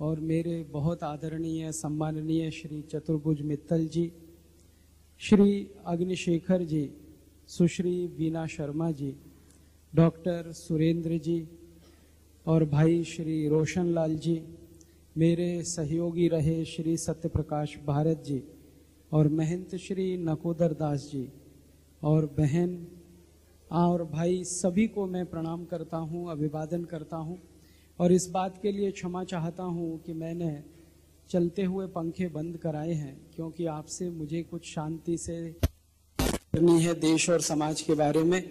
और मेरे बहुत आदरणीय, सम्माननीय श्री चतुर्भुज मित्तल जी, श्री अग्निशेखर जी, सुश्री बीना शर्मा जी, डॉक्टर सुरेंद्र जी और भाई श्री रोशन लाल जी, मेरे सहयोगी रहे श्री सत्यप्रकाश भारत जी और महंत श्री नकोदर दास जी और बहन और भाई सभी को मैं प्रणाम करता हूँ, अभिवादन करता हूँ। और इस बात के लिए क्षमा चाहता हूँ कि मैंने चलते हुए पंखे बंद कराए हैं, क्योंकि आपसे मुझे कुछ शांति से करनी है देश और समाज के बारे में।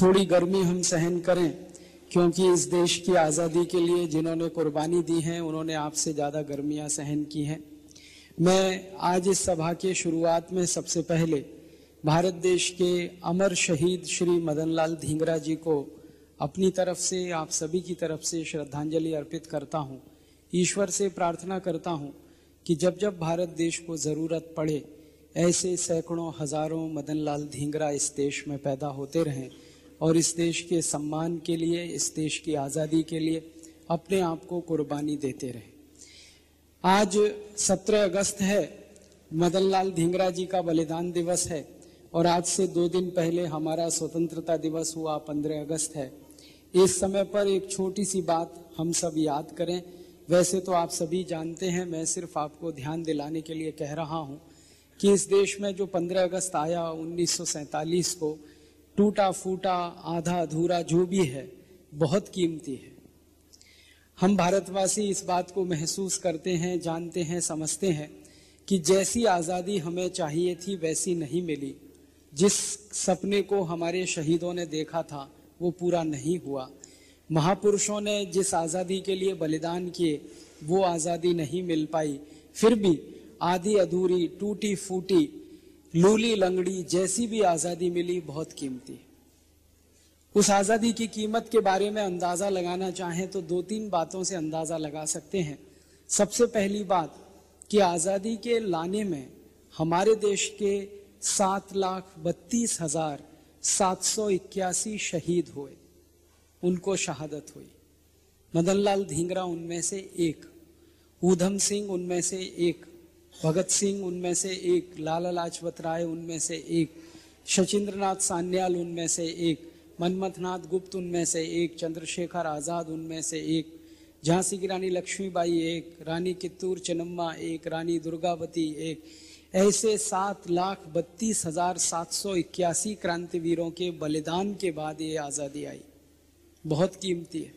थोड़ी गर्मी हम सहन करें, क्योंकि इस देश की आज़ादी के लिए जिन्होंने कुर्बानी दी है, उन्होंने आपसे ज़्यादा गर्मियाँ सहन की हैं। मैं आज इस सभा के शुरुआत में सबसे पहले भारत देश के अमर शहीद श्री मदन लाल धींगरा जी को अपनी तरफ़ से, आप सभी की तरफ़ से श्रद्धांजलि अर्पित करता हूँ। ईश्वर से प्रार्थना करता हूँ कि जब जब भारत देश को ज़रूरत पड़े, ऐसे सैकड़ों, हज़ारों मदन लाल धींगरा इस देश में पैदा होते रहें और इस देश के सम्मान के लिए, इस देश की आज़ादी के लिए अपने आप को कुर्बानी देते रहे। आज 17 अगस्त है मदन लाल धींगरा जी का बलिदान दिवस है और आज से दो दिन पहले हमारा स्वतंत्रता दिवस हुआ 15 अगस्त है। इस समय पर एक छोटी सी बात हम सब याद करें। वैसे तो आप सभी जानते हैं, मैं सिर्फ़ आपको ध्यान दिलाने के लिए कह रहा हूँ कि इस देश में जो 15 अगस्त आया, उन्नीस सौ सैंतालीस को, टूटा फूटा, आधा अधूरा जो भी है, बहुत कीमती है। हम भारतवासी इस बात को महसूस करते हैं, जानते हैं, समझते हैं कि जैसी आज़ादी हमें चाहिए थी, वैसी नहीं मिली। जिस सपने को हमारे शहीदों ने देखा था वो पूरा नहीं हुआ। महापुरुषों ने जिस आज़ादी के लिए बलिदान किए, वो आज़ादी नहीं मिल पाई। फिर भी आधी अधूरी टूटी फूटी लूली लंगड़ी जैसी भी आज़ादी मिली, बहुत कीमती। उस आज़ादी की कीमत के बारे में अंदाज़ा लगाना चाहें तो दो तीन बातों से अंदाज़ा लगा सकते हैं। सबसे पहली बात कि आज़ादी के लाने में हमारे देश के सात लाख बत्तीस हज़ार सात सौ इक्यासी शहीद हुए। उनको शहादत हुई। मदन लाल धींगरा उनमें से एक, ऊधम सिंह उनमें से एक, भगत सिंह उनमें से एक, लाला लाजपत राय उनमें से एक शचीन्द्रनाथ सान्याल उनमें से एक, मनमथनाथ गुप्त उनमें से एक, चंद्रशेखर आज़ाद उनमें से एक, झांसी की रानी लक्ष्मीबाई एक, रानी कित्तूर चनम्मा एक, रानी दुर्गावती एक ऐसे सात लाख बत्तीस हज़ार सात सौ इक्यासी क्रांतिवीरों के बलिदान के बाद ये आज़ादी आई। बहुत कीमती है।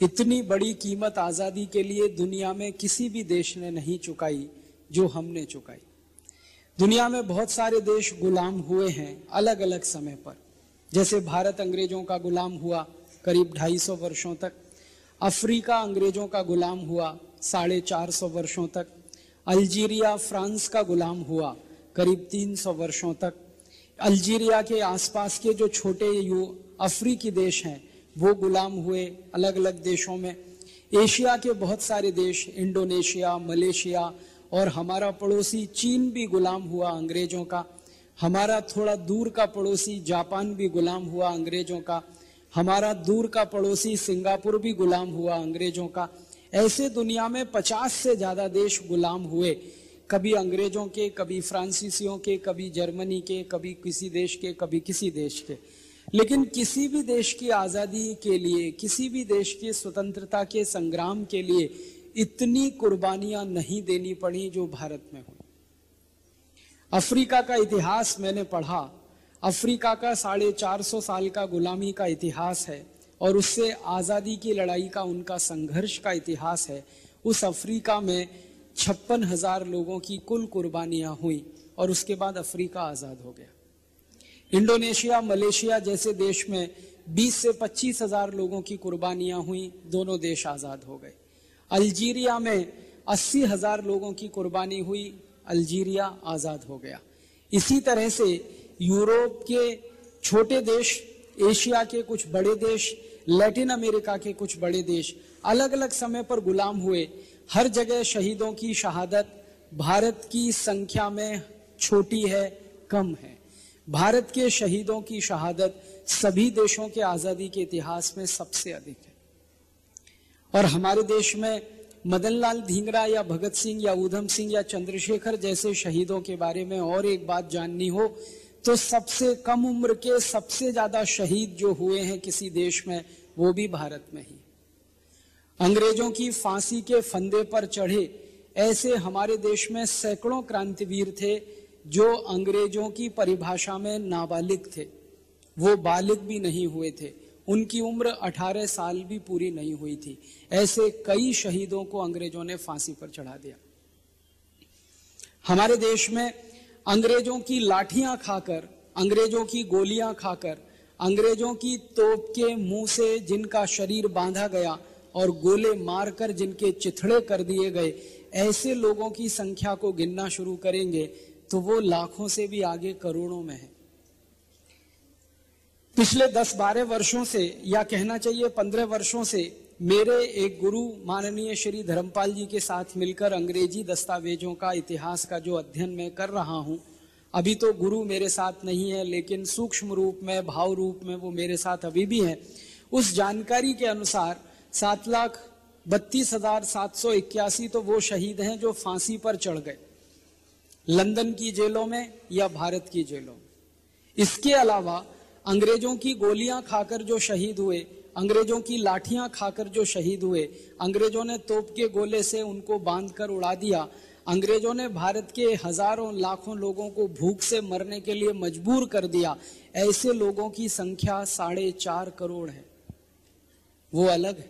इतनी बड़ी कीमत आज़ादी के लिए दुनिया में किसी भी देश ने नहीं चुकाई जो हमने चुकाई। दुनिया में बहुत सारे देश गुलाम हुए हैं अलग अलग समय पर। जैसे भारत अंग्रेज़ों का गुलाम हुआ करीब ढाई सौ वर्षों तक। अफ्रीका अंग्रेज़ों का गुलाम हुआ साढ़े चार सौ वर्षों तक। अल्जीरिया, फ्रांस का गुलाम हुआ, करीब 300 वर्षों तक। अल्जीरिया के आसपास के जो छोटे यू, अफ्रीकी देश हैं, वो गुलाम हुए अलग अलग देशों में। एशिया के बहुत सारे देश, इंडोनेशिया, मलेशिया और हमारा पड़ोसी चीन भी गुलाम हुआ अंग्रेज़ों का। हमारा थोड़ा दूर का पड़ोसी जापान भी गुलाम हुआ अंग्रेज़ों का। हमारा दूर का पड़ोसी सिंगापुर भी गुलाम हुआ अंग्रेज़ों का। ऐसे दुनिया में पचास से ज़्यादा देश गुलाम हुए। कभी अंग्रेज़ों के, कभी फ्रांसीसियों के, कभी जर्मनी के, कभी किसी देश के, कभी किसी देश के। लेकिन किसी भी देश की आज़ादी के लिए, किसी भी देश की स्वतंत्रता के संग्राम के लिए इतनी कुर्बानियाँ नहीं देनी पड़ी जो भारत में हुई। अफ्रीका का इतिहास मैंने पढ़ा। अफ्रीका का साढ़े चार सौ साल का गुलामी का इतिहास है। और उससे आज़ादी की लड़ाई का उनका संघर्ष का इतिहास है। उस अफ्रीका में छप्पन हज़ार लोगों की कुल कुर्बानियाँ हुई और उसके बाद अफ्रीका आज़ाद हो गया। इंडोनेशिया, मलेशिया जैसे देश में 20 से पच्चीस हज़ार लोगों की कुर्बानियाँ हुई, दोनों देश आज़ाद हो गए। अल्जीरिया में अस्सी हज़ार लोगों की कुर्बानी हुई, अल्जीरिया आज़ाद हो गया। इसी तरह से यूरोप के छोटे देश, एशिया के कुछ बड़े देश लैटिन अमेरिका के कुछ बड़े देश अलग अलग समय पर गुलाम हुए। हर जगह शहीदों की शहादत भारत की संख्या में छोटी है, कम है। भारत के शहीदों की शहादत सभी देशों के आज़ादी के इतिहास में सबसे अधिक है। और हमारे देश में मदन लाल धींगरा या भगत सिंह या ऊधम सिंह या चंद्रशेखर जैसे शहीदों के बारे में और एक बात जाननी हो तो सबसे कम उम्र के सबसे ज़्यादा शहीद जो हुए हैं किसी देश में, वो भी भारत में ही। अंग्रेज़ों की फांसी के फंदे पर चढ़े ऐसे हमारे देश में सैकड़ों क्रांतिवीर थे जो अंग्रेज़ों की परिभाषा में नाबालिग थे। वो बालिग भी नहीं हुए थे। उनकी उम्र 18 साल भी पूरी नहीं हुई थी। ऐसे कई शहीदों को अंग्रेज़ों ने फांसी पर चढ़ा दिया। हमारे देश में अंग्रेज़ों की लाठियाँ खाकर, अंग्रेज़ों की गोलियाँ खाकर, अंग्रेज़ों की तोप के मुँह से जिनका शरीर बांधा गया और गोले मारकर जिनके चिथड़े कर दिए गए, ऐसे लोगों की संख्या को गिनना शुरू करेंगे तो वो लाखों से भी आगे करोड़ों में है। पिछले दस बारह वर्षों से या कहना चाहिए पंद्रह वर्षों से मेरे एक गुरु माननीय श्री धर्मपाल जी के साथ मिलकर अंग्रेज़ी दस्तावेजों का इतिहास का जो अध्ययन मैं कर रहा हूँ, अभी तो गुरु मेरे साथ नहीं है, लेकिन सूक्ष्म रूप में, भाव रूप में वो मेरे साथ अभी भी है। उस जानकारी के अनुसार सात लाख बत्तीस हज़ार सात सौ इक्यासी तो वो शहीद हैं जो फांसी पर चढ़ गए, लंदन की जेलों में या भारत की जेलों में। इसके अलावा अंग्रेज़ों की गोलियाँ खाकर जो शहीद हुए अंग्रेज़ों की लाठियाँ खाकर जो शहीद हुए, अंग्रेज़ों ने तोप के गोले से उनको बांधकर उड़ा दिया। अंग्रेज़ों ने भारत के हज़ारों, लाखों लोगों को भूख से मरने के लिए मजबूर कर दिया। ऐसे लोगों की संख्या साढ़े चार करोड़ है। वो अलग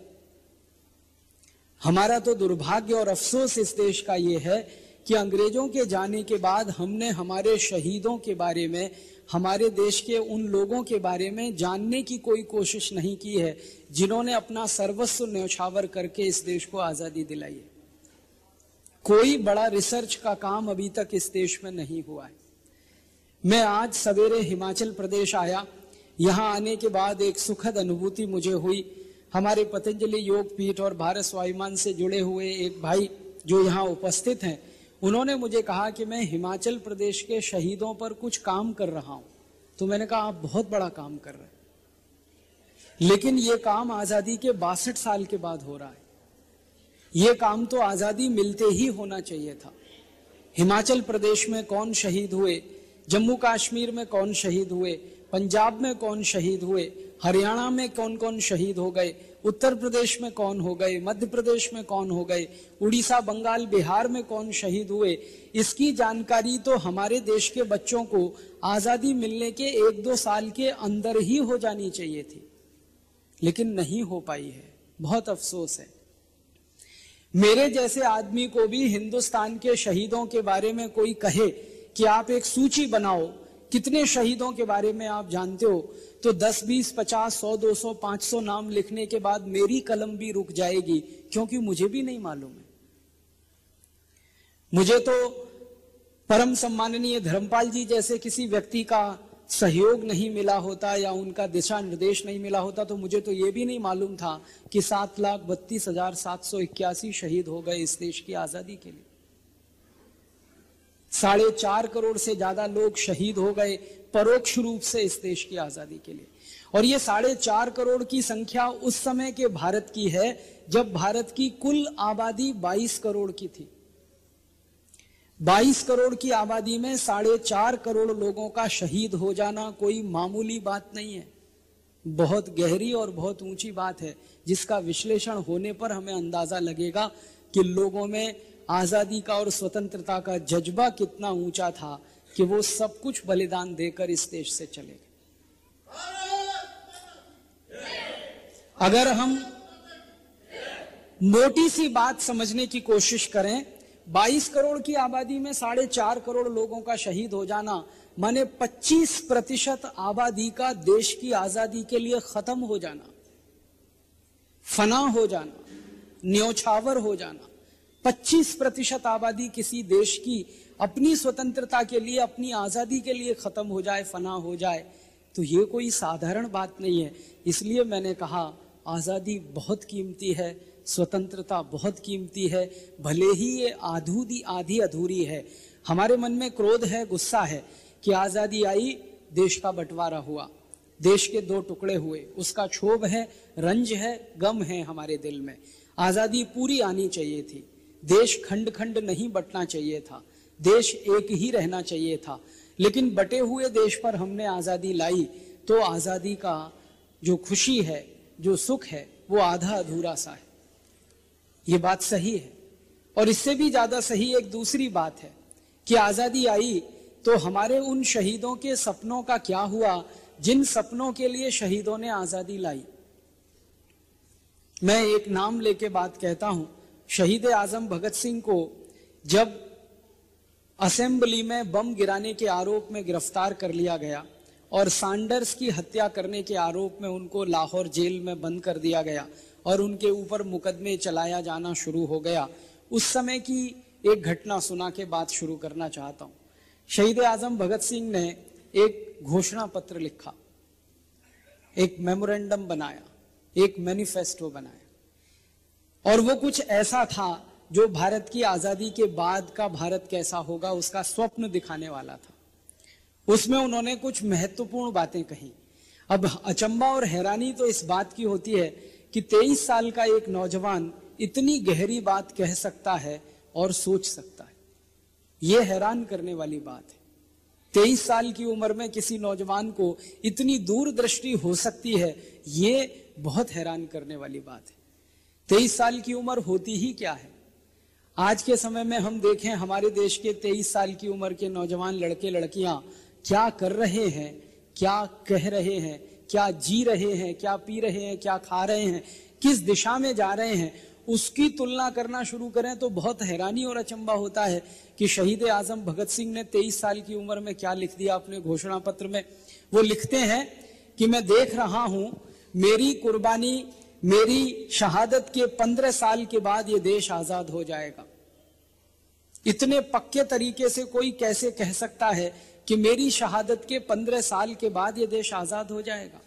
हमारा तो दुर्भाग्य और अफसोस इस देश का ये है कि अंग्रेज़ों के जाने के बाद हमने हमारे शहीदों के बारे में हमारे देश के उन लोगों के बारे में जानने की कोई कोशिश नहीं की है, जिन्होंने अपना सर्वस्व न्यौछावर करके इस देश को आज़ादी दिलाई है। कोई बड़ा रिसर्च का काम अभी तक इस देश में नहीं हुआ है। मैं आज सवेरे हिमाचल प्रदेश आया। यहाँ आने के बाद एक सुखद अनुभूति मुझे हुई। हमारे पतंजलि योग पीठ और भारत स्वाभिमान से जुड़े हुए एक भाई जो यहाँ उपस्थित हैं उन्होंने मुझे कहा कि मैं हिमाचल प्रदेश के शहीदों पर कुछ काम कर रहा हूँ। तो मैंने कहा, आप बहुत बड़ा काम कर रहे हैं। लेकिन ये काम आज़ादी के बासठ साल के बाद हो रहा है। ये काम तो आज़ादी मिलते ही होना चाहिए था। हिमाचल प्रदेश में कौन शहीद हुए? जम्मू कश्मीर में कौन शहीद हुए? पंजाब में कौन शहीद हुए? हरियाणा में कौन कौन शहीद हो गए? उत्तर प्रदेश में कौन हो गए? मध्य प्रदेश में कौन हो गए? उड़ीसा, बंगाल, बिहार में कौन शहीद हुए? इसकी जानकारी तो हमारे देश के बच्चों को आज़ादी मिलने के एक दो साल के अंदर ही हो जानी चाहिए थी। लेकिन नहीं हो पाई है। बहुत अफसोस है। मेरे जैसे आदमी को भी हिंदुस्तान के शहीदों के बारे में कोई कहे कि आप एक सूची बनाओ कितने शहीदों के बारे में आप जानते हो? तो 10, 20, 50, 100, 200, 500 नाम लिखने के बाद मेरी कलम भी रुक जाएगी क्योंकि मुझे भी नहीं मालूम है। मुझे तो परम सम्माननीय धर्मपाल जी जैसे किसी व्यक्ति का सहयोग नहीं मिला होता या उनका दिशा निर्देश नहीं मिला होता तो मुझे तो यह भी नहीं मालूम था कि सात लाख बत्तीस हज़ार सात सौ इक्यासी शहीद हो गए इस देश की आज़ादी के लिए। साढ़े चार करोड़ से ज़्यादा लोग शहीद हो गए परोक्ष रूप से इस देश की आज़ादी के लिए। और ये साढ़े चार करोड़ की संख्या उस समय के भारत की है जब भारत की कुल आबादी 22 करोड़ की थी। 22 करोड़ की आबादी में साढ़े चार करोड़ लोगों का शहीद हो जाना कोई मामूली बात नहीं है। बहुत गहरी और बहुत ऊँची बात है, जिसका विश्लेषण होने पर हमें अंदाज़ा लगेगा कि लोगों में आज़ादी का और स्वतंत्रता का जज्बा कितना ऊँचा था कि वो सब कुछ बलिदान देकर इस देश से चले गए। अगर हम मोटी सी बात समझने की कोशिश करें 22 करोड़ की आबादी में साढ़े चार करोड़ लोगों का शहीद हो जाना, माने 25 प्रतिशत आबादी का देश की आज़ादी के लिए खत्म हो जाना, फना हो जाना, न्योछावर हो जाना 25 प्रतिशत आबादी किसी देश की अपनी स्वतंत्रता के लिए, अपनी आज़ादी के लिए खत्म हो जाए, फना हो जाए तो ये कोई साधारण बात नहीं है। इसलिए मैंने कहा, आज़ादी बहुत कीमती है, स्वतंत्रता बहुत कीमती है, भले ही ये आधूदी, आधी अधूरी है। हमारे मन में क्रोध है, गुस्सा है कि आज़ादी आई, देश का बंटवारा हुआ, देश के दो टुकड़े हुए, उसका क्षोभ है, रंज है, गम है हमारे दिल में। आज़ादी पूरी आनी चाहिए थी। देश खंड खंड नहीं बटना चाहिए था। देश एक ही रहना चाहिए था। लेकिन बटे हुए देश पर हमने आज़ादी लाई तो आज़ादी का जो खुशी है, जो सुख है, वो आधा अधूरा सा है। ये बात सही है। और इससे भी ज़्यादा सही एक दूसरी बात है कि आज़ादी आई तो हमारे उन शहीदों के सपनों का क्या हुआ, जिन सपनों के लिए शहीदों ने आज़ादी लाई। मैं एक नाम लेके बात कहता हूँ। शहीद आज़म भगत सिंह को जब असेंबली में बम गिराने के आरोप में गिरफ़्तार कर लिया गया और सांडर्स की हत्या करने के आरोप में उनको लाहौर जेल में बंद कर दिया गया और उनके ऊपर मुकदमे चलाया जाना शुरू हो गया, उस समय की एक घटना सुना के बात शुरू करना चाहता हूँ। शहीद आज़म भगत सिंह ने एक घोषणा पत्र लिखा, एक मेमोरेंडम बनाया, एक मैनिफेस्टो बनाया। और वो कुछ ऐसा था जो भारत की आज़ादी के बाद का भारत कैसा होगा, उसका स्वप्न दिखाने वाला था। उसमें उन्होंने कुछ महत्वपूर्ण बातें कही। अब अचंबा और हैरानी तो इस बात की होती है कि 23 साल का एक नौजवान इतनी गहरी बात कह सकता है और सोच सकता है। यह हैरान करने वाली बात है। तेईस साल की उम्र में किसी नौजवान को इतनी दूरदृष्टि हो सकती है, ये बहुत हैरान करने वाली बात है। तेईस साल की उम्र होती ही क्या है? आज के समय में हम देखें हमारे देश के तेईस साल की उम्र के नौजवान लड़के लड़कियाँ क्या कर रहे हैं, क्या कह रहे हैं, क्या जी रहे हैं, क्या पी रहे हैं, क्या खा रहे हैं, किस दिशा में जा रहे हैं, उसकी तुलना करना शुरू करें तो बहुत हैरानी और अचंबा होता है कि शहीद आज़म भगत सिंह ने 23 साल की उम्र में क्या लिख दिया अपने घोषणा पत्र में। वो लिखते हैं कि मैं देख रहा हूँ, मेरी कुर्बानी मेरी शहादत के पंद्रह साल के बाद ये देश आज़ाद हो जाएगा। इतने पक्के तरीके से कोई कैसे कह सकता है कि मेरी शहादत के पंद्रह साल के बाद ये देश आज़ाद हो जाएगा?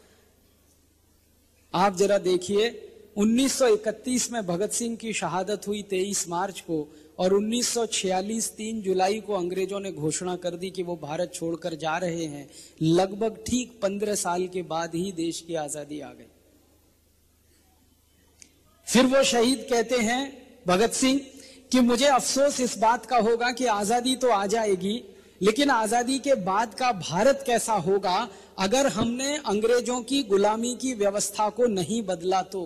आप जरा देखिए 1931 में भगत सिंह की शहादत हुई 23 मार्च को और 1946 3 जुलाई को अंग्रेज़ों ने घोषणा कर दी कि वो भारत छोड़कर जा रहे हैं। लगभग ठीक 15 साल के बाद ही देश की आज़ादी आ गई। फिर वो शहीद कहते हैं, भगत सिंह, कि मुझे अफसोस इस बात का होगा कि आज़ादी तो आ जाएगी, लेकिन आज़ादी के बाद का भारत कैसा होगा अगर हमने अंग्रेज़ों की गुलामी की व्यवस्था को नहीं बदला तो?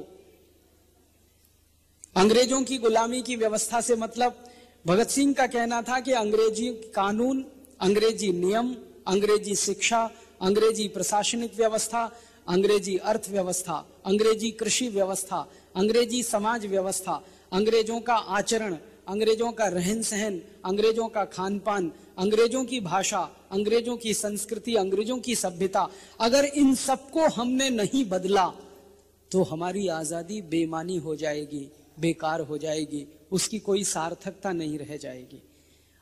अंग्रेज़ों की गुलामी की व्यवस्था से मतलब भगत सिंह का कहना था कि अंग्रेज़ी कानून, अंग्रेज़ी नियम, अंग्रेज़ी शिक्षा, अंग्रेज़ी प्रशासनिक व्यवस्था, अंग्रेज़ी अर्थव्यवस्था, अंग्रेज़ी कृषि व्यवस्था अंग्रेज़ी समाज व्यवस्था, अंग्रेज़ों का आचरण, अंग्रेज़ों का रहन सहन, अंग्रेज़ों का खान पान अंग्रेज़ों की भाषा, अंग्रेज़ों की संस्कृति, अंग्रेज़ों की सभ्यता, अगर इन सबको हमने नहीं बदला तो हमारी आज़ादी बेमानी हो जाएगी, बेकार हो जाएगी, उसकी कोई सार्थकता नहीं रह जाएगी।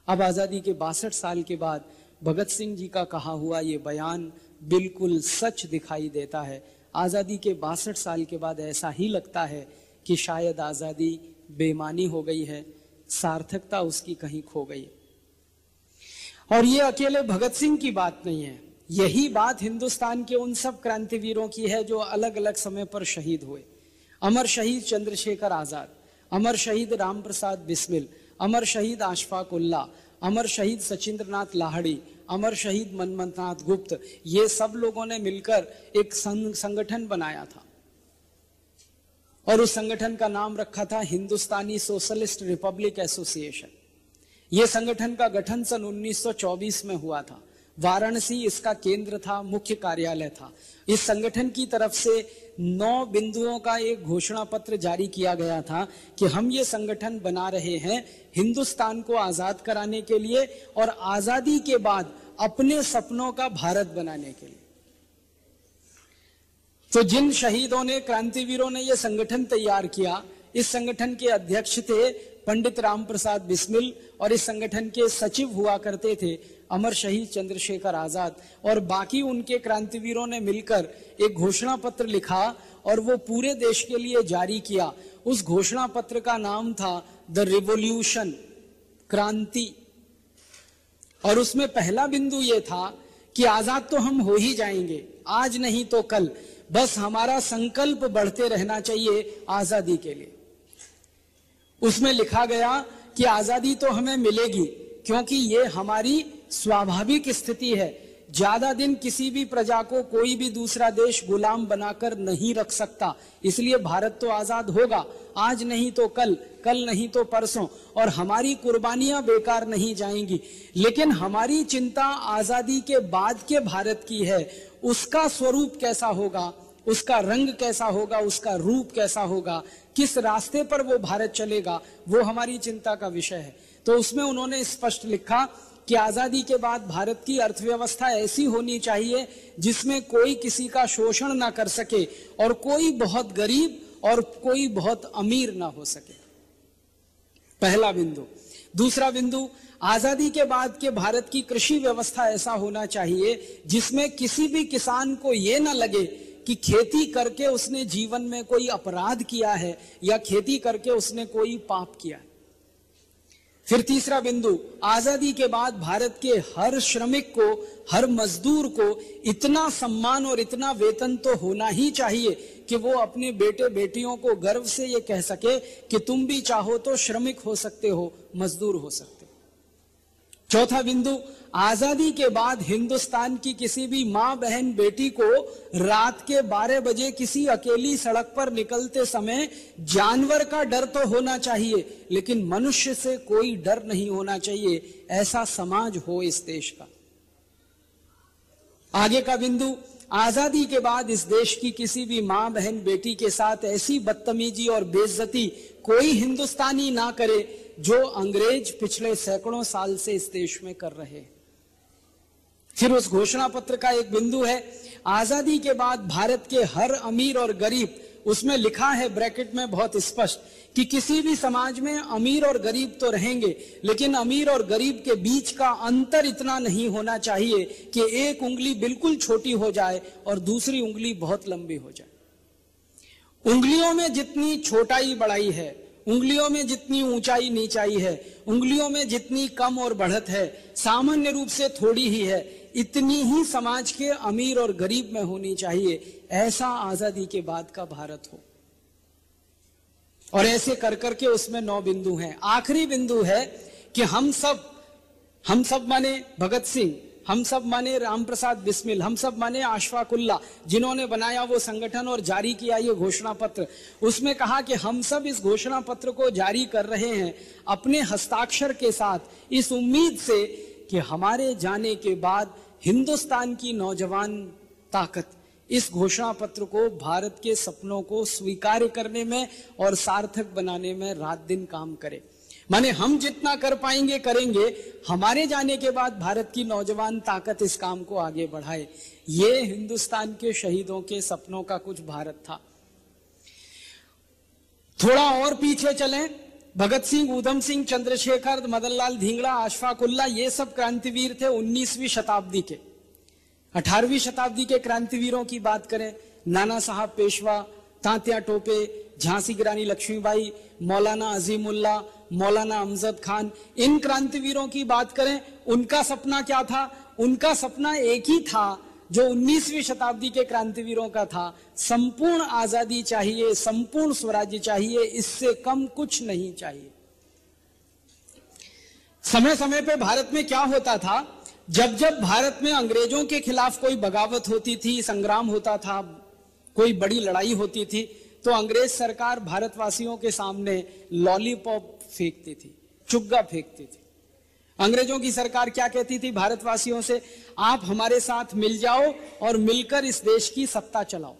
अब आज़ादी के बासठ साल के बाद भगत सिंह जी का कहा हुआ ये बयान बिल्कुल सच दिखाई देता है। आज़ादी के बासठ साल के बाद ऐसा ही लगता है कि शायद आज़ादी बेमानी हो गई है, सार्थकता उसकी कहीं खो गई और ये अकेले भगत सिंह की बात नहीं है, यही बात हिंदुस्तान के उन सब क्रांतिवीरों की है जो अलग अलग समय पर शहीद हुए। अमर शहीद चंद्रशेखर आज़ाद, अमर शहीद राम प्रसाद बिस्मिल, अमर शहीद आशफाक उल्ला, अमर शहीद सचिंद्रनाथ लाहड़ी अमर शहीद मनमथनाथ गुप्त, ये सब लोगों ने मिलकर एक संगठन बनाया था। और उस संगठन का नाम रखा था हिंदुस्तानी सोशलिस्ट रिपब्लिक एसोसिएशन। ये संगठन का गठन सन 1924 में हुआ था। वाराणसी इसका केंद्र था, मुख्य कार्यालय था। इस संगठन की तरफ़ से नौ बिंदुओं का एक घोषणा पत्र जारी किया गया था कि हम ये संगठन बना रहे हैं हिंदुस्तान को आज़ाद कराने के लिए और आज़ादी के बाद अपने सपनों का भारत बनाने के लिए। तो जिन शहीदों ने, क्रांतिवीरों ने यह संगठन तैयार किया, इस संगठन के अध्यक्ष थे पंडित राम प्रसाद बिस्मिल और इस संगठन के सचिव हुआ करते थे अमर शहीद चंद्रशेखर आज़ाद और बाकी उनके क्रांतिवीरों ने मिलकर एक घोषणा पत्र लिखा और वो पूरे देश के लिए जारी किया। उस घोषणा पत्र का नाम था, द रिवोल्यूशन, क्रांति। और उसमें पहला बिंदु यह था कि आज़ाद तो हम हो ही जाएँगे, आज नहीं तो कल। बस हमारा संकल्प बढ़ते रहना चाहिए आज़ादी के लिए। उसमें लिखा गया कि आज़ादी तो हमें मिलेगी, क्योंकि ये हमारी स्वाभाविक स्थिति है। ज़्यादा दिन किसी भी प्रजा को कोई भी दूसरा देश गुलाम बनाकर नहीं रख सकता। इसलिए भारत तो आज़ाद होगा। आज नहीं तो कल कल नहीं तो परसों। और हमारी कुर्बानियाँ बेकार नहीं जाएँगी। लेकिन हमारी चिंता आज़ादी के बाद के भारत की है। उसका स्वरूप कैसा होगा? उसका रंग कैसा होगा? उसका रूप कैसा होगा? किस रास्ते पर वो भारत चलेगा? वो हमारी चिंता का विषय है। तो उसमें उन्होंने स्पष्ट लिखा कि आज़ादी के बाद भारत की अर्थव्यवस्था ऐसी होनी चाहिए जिसमें कोई किसी का शोषण ना कर सके और कोई बहुत गरीब और कोई बहुत अमीर ना हो सके। पहला बिंदु। दूसरा बिंदु, आज़ादी के बाद के भारत की कृषि व्यवस्था ऐसा होना चाहिए जिसमें किसी भी किसान को यह ना लगे कि खेती करके उसने जीवन में कोई अपराध किया है या खेती करके उसने कोई पाप किया है। फिर तीसरा बिंदु, आज़ादी के बाद भारत के हर श्रमिक को, हर मजदूर को इतना सम्मान और इतना वेतन तो होना ही चाहिए कि वो अपने बेटे बेटियों को गर्व से ये कह सके कि तुम भी चाहो तो श्रमिक हो सकते हो, मजदूर हो सकते हो। चौथा बिंदु आज़ादी के बाद हिंदुस्तान की किसी भी माँ, बहन, बेटी को रात के 12 बजे किसी अकेली सड़क पर निकलते समय जानवर का डर तो होना चाहिए, लेकिन मनुष्य से कोई डर नहीं होना चाहिए। ऐसा समाज हो इस देश का। आगे का बिंदु, आज़ादी के बाद इस देश की किसी भी माँ, बहन, बेटी के साथ ऐसी बदतमीजी और बेइज्जती कोई हिंदुस्तानी ना करे, जो अंग्रेज़ पिछले सैकड़ों साल से इस देश में कर रहे फिर उस घोषणा पत्र का एक बिंदु है। आज़ादी के बाद भारत के हर अमीर और गरीब, उसमें लिखा है ब्रैकेट में बहुत स्पष्ट कि किसी भी समाज में अमीर और गरीब तो रहेंगे, लेकिन अमीर और गरीब के बीच का अंतर इतना नहीं होना चाहिए कि एक उंगली बिल्कुल छोटी हो जाए और दूसरी उंगली बहुत लंबी हो जाए। उंगलियों में जितनी छोटाई बढ़ाई है, उंगलियों में जितनी ऊंचाई नीचाई है, उंगलियों में जितनी कम और बढ़त है, सामान्य रूप से थोड़ी ही है। इतनी ही समाज के अमीर और गरीब में होनी चाहिए, ऐसा आज़ादी के बाद का भारत हो। और ऐसे कर करके उसमें नौ बिंदु हैं। आखिरी बिंदु है कि हम सब हम सब माने भगत सिंह, हम सब माने राम प्रसाद बिस्मिल, हम सब माने आशफाकुल्ला जिन्होंने बनाया वो संगठन और जारी किया ये घोषणा पत्र। उसमें कहा कि हम सब इस घोषणा पत्र को जारी कर रहे हैं अपने हस्ताक्षर के साथ, इस उम्मीद से कि हमारे जाने के बाद हिंदुस्तान की नौजवान ताकत इस घोषणा पत्र को भारत के सपनों को स्वीकार करने में और सार्थक बनाने में रात दिन काम करे। माने हम जितना कर पाएँगे, करेंगे। हमारे जाने के बाद भारत की नौजवान ताकत इस काम को आगे बढ़ाए। ये हिंदुस्तान के शहीदों के सपनों का कुछ भारत था। थोड़ा और पीछे चलें। भगत सिंह उधम सिंह, चंद्रशेखर, मदनलाल धींगड़ा आशफाकुल्ला ये सब क्रांतिवीर थे 19वीं शताब्दी के। 18वीं शताब्दी के क्रांतिवीरों की बात करें, नाना साहब पेशवा, तांत्या टोपे, झांसी की रानी लक्ष्मीबाई, मौलाना अजीमुल्ला, मौलाना अमजद खान, इन क्रांतिवीरों की बात करें, उनका सपना क्या था? उनका सपना एक ही था जो 19वीं शताब्दी के क्रांतिवीरों का था, संपूर्ण आज़ादी चाहिए, संपूर्ण स्वराज्य चाहिए, इससे कम कुछ नहीं चाहिए। समय समय पे भारत में क्या होता था? जब जब भारत में अंग्रेज़ों के खिलाफ कोई बगावत होती थी, संग्राम होता था, कोई बड़ी लड़ाई होती थी तो अंग्रेज़ सरकार भारतवासियों के सामने लॉलीपॉप फेंकती थी, चुग्गा फेंकती थी। अंग्रेज़ों की सरकार क्या कहती थी भारतवासियों से? आप हमारे साथ मिल जाओ और मिलकर इस देश की सत्ता चलाओ।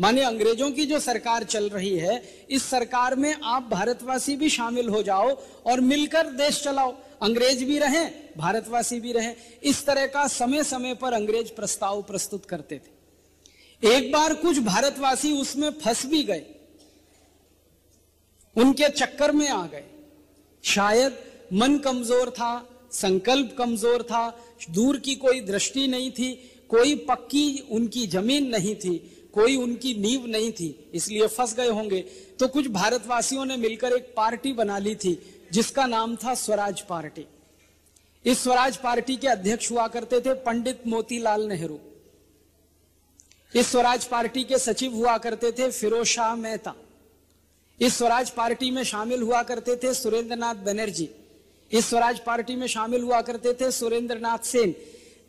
माने अंग्रेज़ों की जो सरकार चल रही है, इस सरकार में आप भारतवासी भी शामिल हो जाओ और मिलकर देश चलाओ। अंग्रेज़ भी रहे, भारतवासी भी रहे। इस तरह का समय समय पर अंग्रेज़ प्रस्ताव प्रस्तुत करते थे। एक बार कुछ भारतवासी उसमें फंस भी गए। उनके चक्कर में आ गए। शायद मन कमज़ोर था, संकल्प कमज़ोर था, दूर की कोई दृष्टि नहीं थी, कोई पक्की उनकी ज़मीन नहीं थी, कोई उनकी नींव नहीं थी, इसलिए फंस गए होंगे। तो कुछ भारतवासियों ने मिलकर एक पार्टी बना ली थी, जिसका नाम था स्वराज पार्टी। इस स्वराज पार्टी के अध्यक्ष हुआ करते थे पंडित मोतीलाल नेहरू। इस स्वराज पार्टी के सचिव हुआ करते थे फिरोज शाह मेहता। इस स्वराज पार्टी में शामिल हुआ करते थे सुरेंद्रनाथ बनर्जी। इस स्वराज पार्टी में शामिल हुआ करते थे सुरेंद्रनाथ सेन,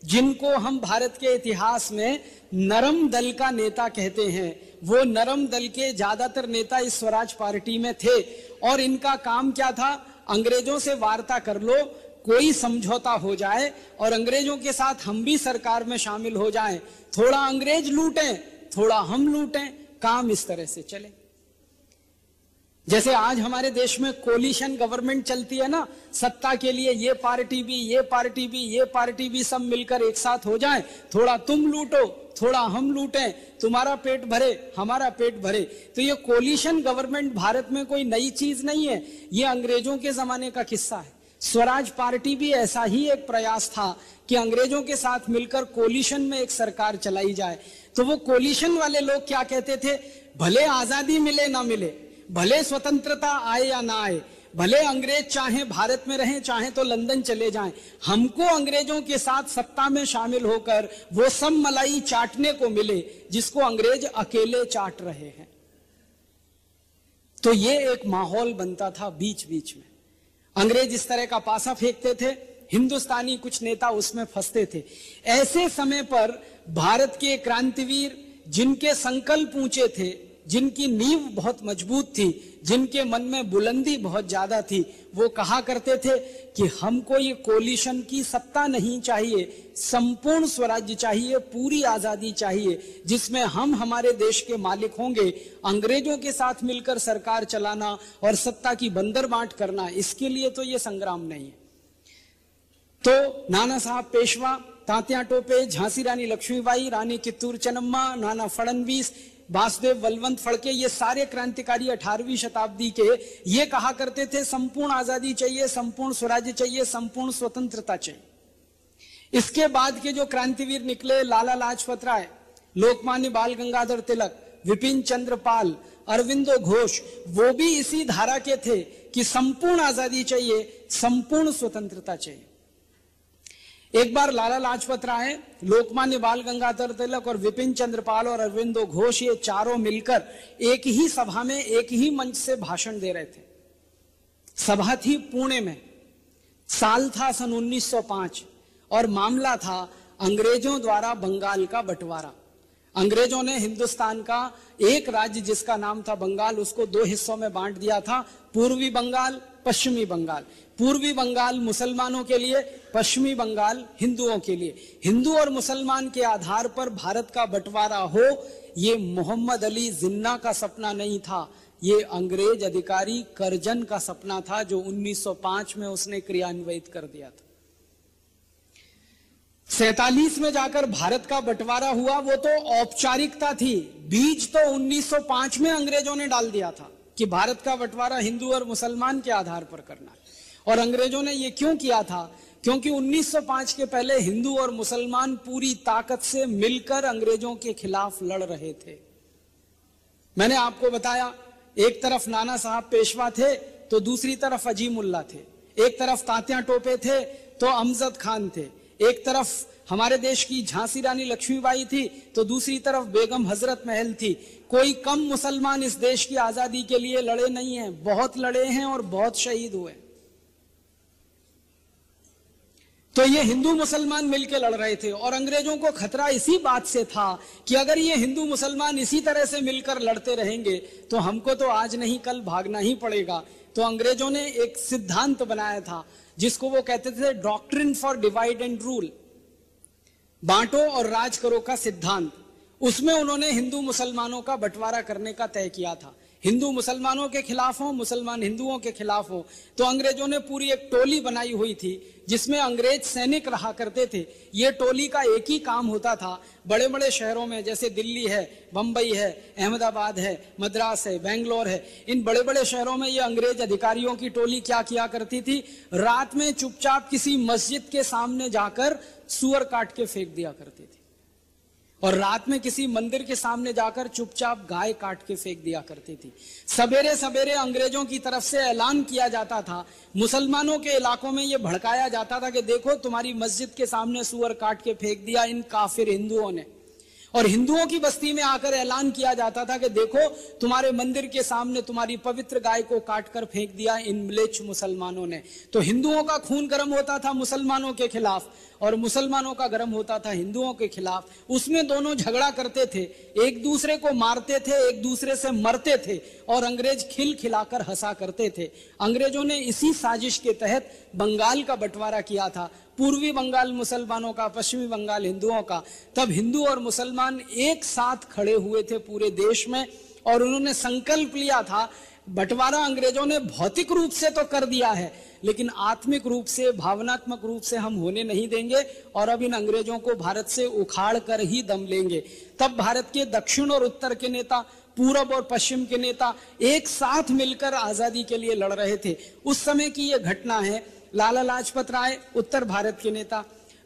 जिनको हम भारत के इतिहास में नरम दल का नेता कहते हैं। वो नरम दल के ज़्यादातर नेता इस स्वराज पार्टी में थे। और इनका काम क्या था? अंग्रेज़ों से वार्ता कर लो, कोई समझौता हो जाए और अंग्रेज़ों के साथ हम भी सरकार में शामिल हो जाएँ। थोड़ा अंग्रेज़ लूटें, थोड़ा हम लूटें, काम इस तरह से चले। जैसे आज हमारे देश में कोलिशन गवर्नमेंट चलती है ना, सत्ता के लिए ये पार्टी भी, ये पार्टी भी, ये पार्टी भी सब मिलकर एक साथ हो जाए। थोड़ा तुम लूटो, थोड़ा हम लूटें, तुम्हारा पेट भरे, हमारा पेट भरे। तो ये कोलिशन गवर्नमेंट भारत में कोई नई चीज़ नहीं है। ये अंग्रेज़ों के जमाने का किस्सा है। स्वराज पार्टी भी ऐसा ही एक प्रयास था कि अंग्रेज़ों के साथ मिलकर कोलिशन में एक सरकार चलाई जाए। तो वो कोलिशन वाले लोग क्या कहते थे? भले आज़ादी मिले, ना मिले। भले स्वतंत्रता आए या ना आए, भले अंग्रेज़ चाहे भारत में रहें, चाहे तो लंदन चले जाएँ, हमको अंग्रेज़ों के साथ सत्ता में शामिल होकर वो सब मलाई चाटने को मिले जिसको अंग्रेज़ अकेले चाट रहे हैं। तो ये एक माहौल बनता था बीच बीच में। अंग्रेज़ इस तरह का पासा फेंकते थे, हिंदुस्तानी कुछ नेता उसमें फंसते थे। ऐसे समय पर भारत के क्रांतिवीर जिनके संकल्प ऊँचे थे जिनकी नींव बहुत मज़बूत थी, जिनके मन में बुलंदी बहुत ज़्यादा थी, वो कहा करते थे कि हमको ये कोलिशन की सत्ता नहीं चाहिए, संपूर्ण स्वराज्य चाहिए, पूरी आज़ादी चाहिए, जिसमें हम हमारे देश के मालिक होंगे, अंग्रेज़ों के साथ मिलकर सरकार चलाना और सत्ता की बंदर बांट करना, इसके लिए तो ये संग्राम नहीं है। तो नाना साहब पेशवा, तात्या टोपे, झांसी रानी लक्ष्मीबाई, रानी कित्तूर चनम्मा नाना फडनवीस वासुदेव बलवंत फड़के, ये सारे क्रांतिकारी अठारहवीं शताब्दी के, ये कहा करते थे, संपूर्ण आज़ादी चाहिए, संपूर्ण स्वराज्य चाहिए, संपूर्ण स्वतंत्रता चाहिए। इसके बाद के जो क्रांतिवीर निकले, लाला लाजपत राय, लोकमान्य बाल गंगाधर तिलक, विपिन चंद्र पाल, अरविंदो घोष, वो भी इसी धारा के थे कि संपूर्ण आज़ादी चाहिए, संपूर्ण स्वतंत्रता चाहिए। एक बार लाला लाजपत राय, लोकमान्य बाल गंगाधर तिलक और विपिन चंद्रपाल और अरविंदो घोष ये चारों मिलकर एक ही सभा में, एक ही मंच से भाषण दे रहे थे। सभा थी पुणे में। साल था सन 1905 और मामला था अंग्रेज़ों द्वारा बंगाल का बंटवारा। अंग्रेज़ों ने हिंदुस्तान का एक राज्य जिसका नाम था बंगाल, उसको दो हिस्सों में बांट दिया था, पूर्वी बंगाल पश्चिमी बंगाल। पूर्वी बंगाल मुसलमानों के लिए, पश्चिमी बंगाल हिंदुओं के लिए। हिंदू और मुसलमान के आधार पर भारत का बंटवारा हो, ये मोहम्मद अली जिन्ना का सपना नहीं था। ये अंग्रेज़ अधिकारी करजन का सपना था, जो 1905 में उसने क्रियान्वित कर दिया था। सैतालीस में जाकर भारत का बंटवारा हुआ, वो तो औपचारिकता थी। बीज तो 1905 में अंग्रेज़ों ने डाल दिया था। कि भारत का बंटवारा हिंदू और मुसलमान के आधार पर करना और अंग्रेज़ों ने यह क्यों किया था? क्योंकि 1905 के पहले हिंदू और मुसलमान पूरी ताकत से मिलकर अंग्रेज़ों के खिलाफ लड़ रहे थे। मैंने आपको बताया, एक तरफ़ नाना साहब पेशवा थे तो दूसरी तरफ़ अजीमुल्ला थे। एक तरफ़ तात्या टोपे थे तो अमजद खान थे। एक तरफ़ हमारे देश की झांसी रानी लक्ष्मीबाई थी तो दूसरी तरफ़ बेगम हज़रत महल थी। कोई कम मुसलमान इस देश की आज़ादी के लिए लड़े नहीं हैं। बहुत लड़े हैं और बहुत शहीद हुए तो ये हिंदू मुसलमान मिलकर लड़ रहे थे और अंग्रेज़ों को खतरा इसी बात से था कि अगर ये हिंदू मुसलमान इसी तरह से मिलकर लड़ते रहेंगे तो हमको तो आज नहीं, कल भागना ही पड़ेगा। तो अंग्रेज़ों ने एक सिद्धांत बनाया था, जिसको वो कहते थे doctrine for divide and rule बांटो और राज करो का सिद्धांत। उसमें उन्होंने हिंदू मुसलमानों का बंटवारा करने का तय किया था। हिंदू मुसलमानों के खिलाफ हो, मुसलमान हिंदुओं के खिलाफ हो तो अंग्रेज़ों ने पूरी एक टोली बनाई हुई थी, जिसमें अंग्रेज़ सैनिक रहा करते थे। ये टोली का एक ही काम होता था। बड़े बड़े शहरों में, जैसे दिल्ली है, बंबई है, अहमदाबाद है, मद्रास है, बेंगलोर है, इन बड़े बड़े शहरों में ये अंग्रेज़ अधिकारियों की टोली क्या किया करती थी? रात में चुपचाप किसी मस्जिद के सामने जाकर सुअर काट के फेंक दिया करती थी। और रात में किसी मंदिर के सामने जाकर चुपचाप गाय काट के फेंक दिया करती थी। सवेरे सवेरे अंग्रेज़ों की तरफ़ से ऐलान किया जाता था। मुसलमानों के इलाकों में यह भड़काया जाता था कि देखो, तुम्हारी मस्जिद के सामने सुअर काट के फेंक दिया इन काफिर हिंदुओं ने। और हिंदुओं की बस्ती में आकर ऐलान किया जाता था कि देखो, तुम्हारे मंदिर के सामने तुम्हारी पवित्र गाय को काटकर फेंक दिया इन मिलेच्छ मुसलमानों ने। तो हिंदुओं का खून गर्म होता था मुसलमानों के खिलाफ। और मुसलमानों का गर्म होता था, हिंदुओं के खिलाफ। उसमें दोनों झगड़ा करते थे। एक दूसरे को मारते थे, एक दूसरे से मरते थे और अंग्रेज़ खिल खिलाकर हंसा करते थे। अंग्रेज़ों ने इसी साजिश के तहत बंगाल का बंटवारा किया था। पूर्वी बंगाल मुसलमानों का, पश्चिमी बंगाल हिंदुओं का। तब हिंदू और मुसलमान एक साथ खड़े हुए थे पूरे देश में और उन्होंने संकल्प लिया था बंटवारा अंग्रेज़ों ने भौतिक रूप से तो कर दिया है, लेकिन आत्मिक रूप से, भावनात्मक रूप से हम होने नहीं देंगे और अब इन अंग्रेज़ों को भारत से उखाड़ कर ही दम लेंगे। तब भारत के दक्षिण और उत्तर के नेता, पूरब और पश्चिम के नेता एक साथ मिलकर आज़ादी के लिए लड़ रहे थे। उस समय की यह घटना है, लाला लाजपत राय, उत्तर भारत के नेता।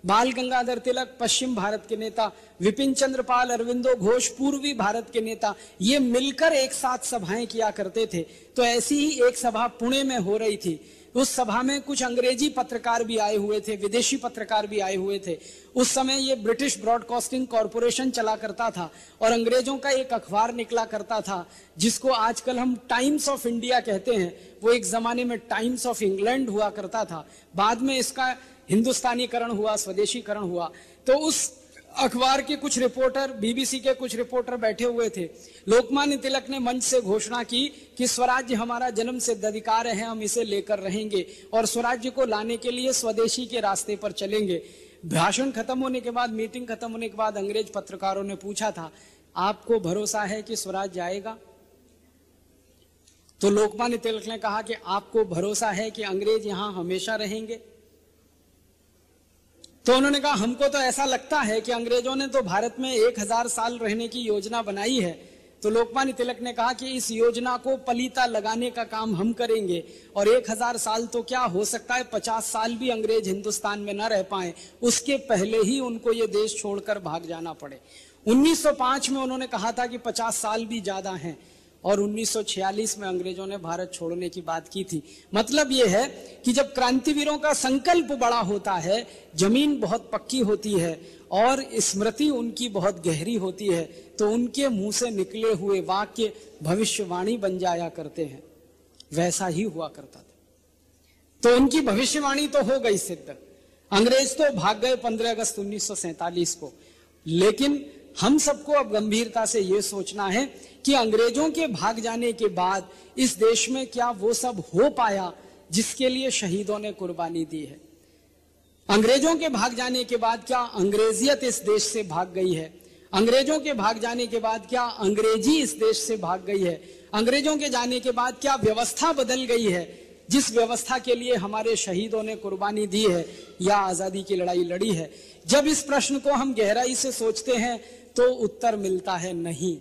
बाल गंगाधर तिलक, पश्चिम भारत के नेता, विपिन चंद्र पाल अरविंदो घोष, पूर्वी भारत के नेता, ये मिलकर एक साथ सभाएँ किया करते थे। तो ऐसी ही एक सभा पुणे में हो रही थी। उस सभा में कुछ अंग्रेज़ी पत्रकार भी आए हुए थे, विदेशी पत्रकार भी आए हुए थे। उस समय ये ब्रिटिश ब्रॉडकास्टिंग कॉरपोरेशन चला करता था और अंग्रेज़ों का एक अखबार निकला करता था, जिसको आजकल हम टाइम्स ऑफ़ इंडिया कहते हैं। वो एक जमाने में टाइम्स ऑफ़ इंग्लैंड हुआ करता था। बाद में इसका हिंदुस्तानीकरण हुआ, स्वदेशीकरण हुआ तो उस अखबार के कुछ रिपोर्टर बीबीसी के कुछ रिपोर्टर बैठे हुए थे। लोकमान्य तिलक ने मंच से घोषणा की कि स्वराज्य हमारा जन्म से अधिकार है, हम इसे लेकर रहेंगे और स्वराज्य को लाने के लिए स्वदेशी के रास्ते पर चलेंगे। भाषण खत्म होने के बाद, मीटिंग खत्म होने के बाद अंग्रेज़ पत्रकारों ने पूछा था, आपको भरोसा है कि स्वराज आएगा? तो लोकमान्य तिलक ने कहा कि आपको भरोसा है कि अंग्रेज़ यहाँ हमेशा रहेंगे? तो उन्होंने कहा, हमको तो ऐसा लगता है कि अंग्रेज़ों ने तो भारत में एक हज़ार साल रहने की योजना बनाई है। तो लोकमान्य तिलक ने कहा कि इस योजना को पलीता लगाने का काम हम करेंगे और एक हज़ार साल तो क्या हो सकता है, पचास साल भी अंग्रेज़ हिंदुस्तान में न रह पाए। उसके पहले ही उनको ये देश छोड़कर भाग जाना पड़े। 1905 में उन्होंने कहा था कि 50 साल भी ज़्यादा हैं। और 1946 में अंग्रेज़ों ने भारत छोड़ने की बात की थी। मतलब यह है कि जब क्रांतिवीरों का संकल्प बड़ा होता है, ज़मीन बहुत पक्की होती है और स्मृति उनकी बहुत गहरी होती है तो उनके मुँह से निकले हुए वाक्य भविष्यवाणी बन जाया करते हैं। वैसा ही हुआ करता था। तो उनकी भविष्यवाणी तो हो गई सिद्ध। अंग्रेज़ तो भाग गए 15 अगस्त उन्नीस को। लेकिन हम सबको अब गंभीरता से यह सोचना है कि अंग्रेज़ों के भाग जाने के बाद इस देश में क्या वो सब हो पाया जिसके लिए शहीदों ने कुर्बानी दी है? अंग्रेज़ों के भाग जाने के बाद क्या अंग्रेजियत इस देश से भाग गई है? अंग्रेज़ों के भाग जाने के बाद क्या अंग्रेज़ी इस देश से भाग गई है? अंग्रेज़ों के जाने के बाद क्या व्यवस्था बदल गई है? जिस व्यवस्था के लिए हमारे शहीदों ने कुर्बानी दी है, या आज़ादी की लड़ाई लड़ी है? जब इस प्रश्न को हम गहराई से सोचते हैं तो उत्तर मिलता है नहीं।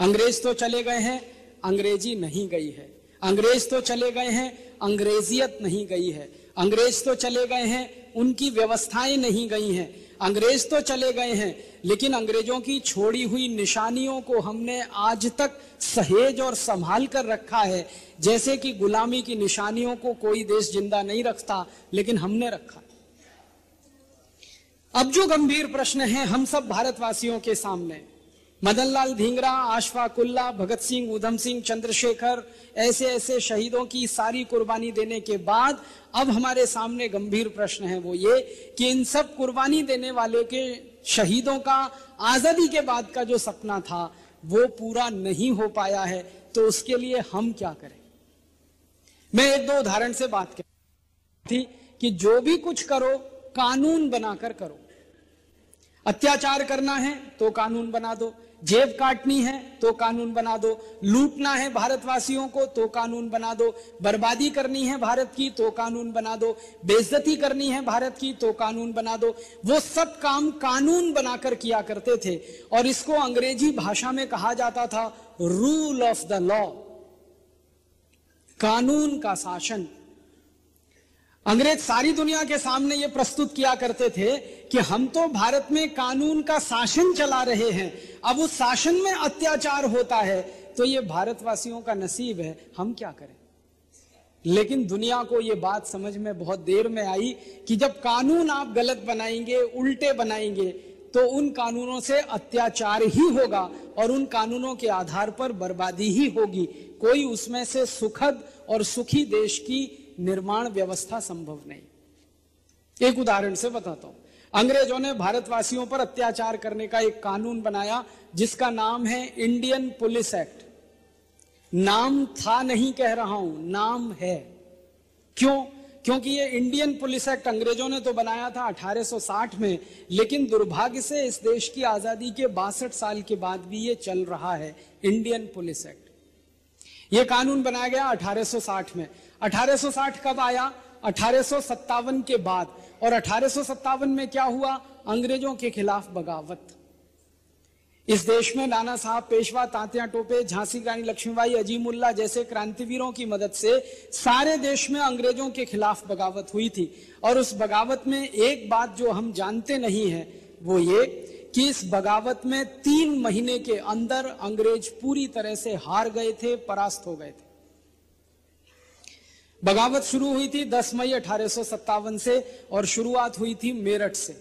अंग्रेज़ तो चले गए हैं, अंग्रेज़ी नहीं गई है। अंग्रेज़ तो चले गए हैं, अंग्रेजियत नहीं गई है। अंग्रेज़ तो चले गए हैं, उनकी व्यवस्थाएँ नहीं गई हैं। अंग्रेज़ तो चले गए हैं, लेकिन अंग्रेज़ों की छोड़ी हुई निशानियों को हमने आज तक सहेज और संभाल कर रखा है। जैसे कि गुलामी की निशानियों को कोई देश ज़िंदा नहीं रखता, लेकिन हमने रखा। अब जो गंभीर प्रश्न है हम सब भारतवासियों के सामने। मदनलाल धींगरा, आशफा कुल्ला, भगत सिंह, उधम सिंह, चंद्रशेखर, ऐसे ऐसे शहीदों की सारी कुर्बानी देने के बाद अब हमारे सामने गंभीर प्रश्न है वो ये कि इन सब कुर्बानी देने वाले के शहीदों का आज़ादी के बाद का जो सपना था, वो पूरा नहीं हो पाया है तो उसके लिए हम क्या करें? मैं एक दो उदाहरण से बात कर थी कि जो भी कुछ करो, कानून बनाकर करो। अत्याचार करना है तो कानून बना दो। जेब काटनी है तो कानून बना दो। लूटना है भारतवासियों को तो कानून बना दो। बर्बादी करनी है भारत की तो कानून बना दो। बेइज्जती करनी है भारत की तो कानून बना दो। वो सब काम कानून बनाकर किया करते थे और इसको अंग्रेज़ी भाषा में कहा जाता था रूल ऑफ़ द लॉ कानून का शासन। अंग्रेज़ सारी दुनिया के सामने ये प्रस्तुत किया करते थे कि हम तो भारत में कानून का शासन चला रहे हैं। अब उस शासन में अत्याचार होता है तो ये भारतवासियों का नसीब है, हम क्या करें? लेकिन दुनिया को ये बात समझ में बहुत देर में आई कि जब कानून आप गलत बनाएँगे, उल्टे बनाएँगे तो उन कानूनों से अत्याचार ही होगा और उन कानूनों के आधार पर बर्बादी ही होगी। कोई उसमें से सुखद और सुखी देश की निर्माण व्यवस्था संभव नहीं। एक उदाहरण से बताता हूँ। अंग्रेज़ों ने भारतवासियों पर अत्याचार करने का एक कानून बनाया, जिसका नाम है इंडियन पुलिस एक्ट। नाम था नहीं कह रहा हूँ, नाम है। क्यों? क्योंकि ये इंडियन पुलिस एक्ट अंग्रेज़ों ने तो बनाया था 1860 में, लेकिन दुर्भाग्य से इस देश की आज़ादी के बासठ साल के बाद भी ये चल रहा है, इंडियन पुलिस एक्ट। ये कानून बनाया गया 1860 में। 1860 कब आया? अठारह के बाद, और अठारह में क्या हुआ? अंग्रेज़ों के खिलाफ बगावत। इस देश में नाना साहब, पेशवा, तांतिया, टोपे, झांसी रानी, लक्ष्मीबाई, अजीमुल्ला जैसे क्रांतिवीरों की मदद से सारे देश में अंग्रेज़ों के खिलाफ बगावत हुई थी। और उस बगावत में एक बात जो हम जानते नहीं है, वो ये कि इस बगावत में तीन महीने के अंदर अंग्रेज़ पूरी तरह से हार गए थे, परास्त हो गए थे। बगावत शुरू हुई थी 10 मई अठारह सौ सत्तावन से और शुरुआत हुई थी मेरठ से।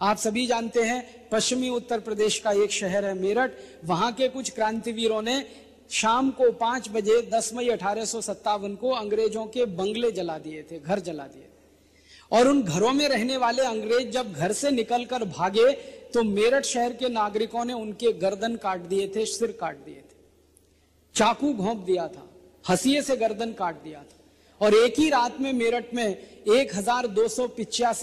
आप सभी जानते हैं, पश्चिमी उत्तर प्रदेश का एक शहर है मेरठ। वहाँ के कुछ क्रांतिवीरों ने शाम को पाँच बजे दस मई अठारह सौ सत्तावन को अंग्रेज़ों के बंगले जला दिए थे, घर जला दिए और उन घरों में रहने वाले अंग्रेज़ जब घर से निकलकर भागे तो मेरठ शहर के नागरिकों ने उनके गर्दन काट दिए थे, सिर काट दिए थे। चाकू घोंप दिया था, हसीिए से गर्दन काट दिया था। और एक ही रात में मेरठ में एक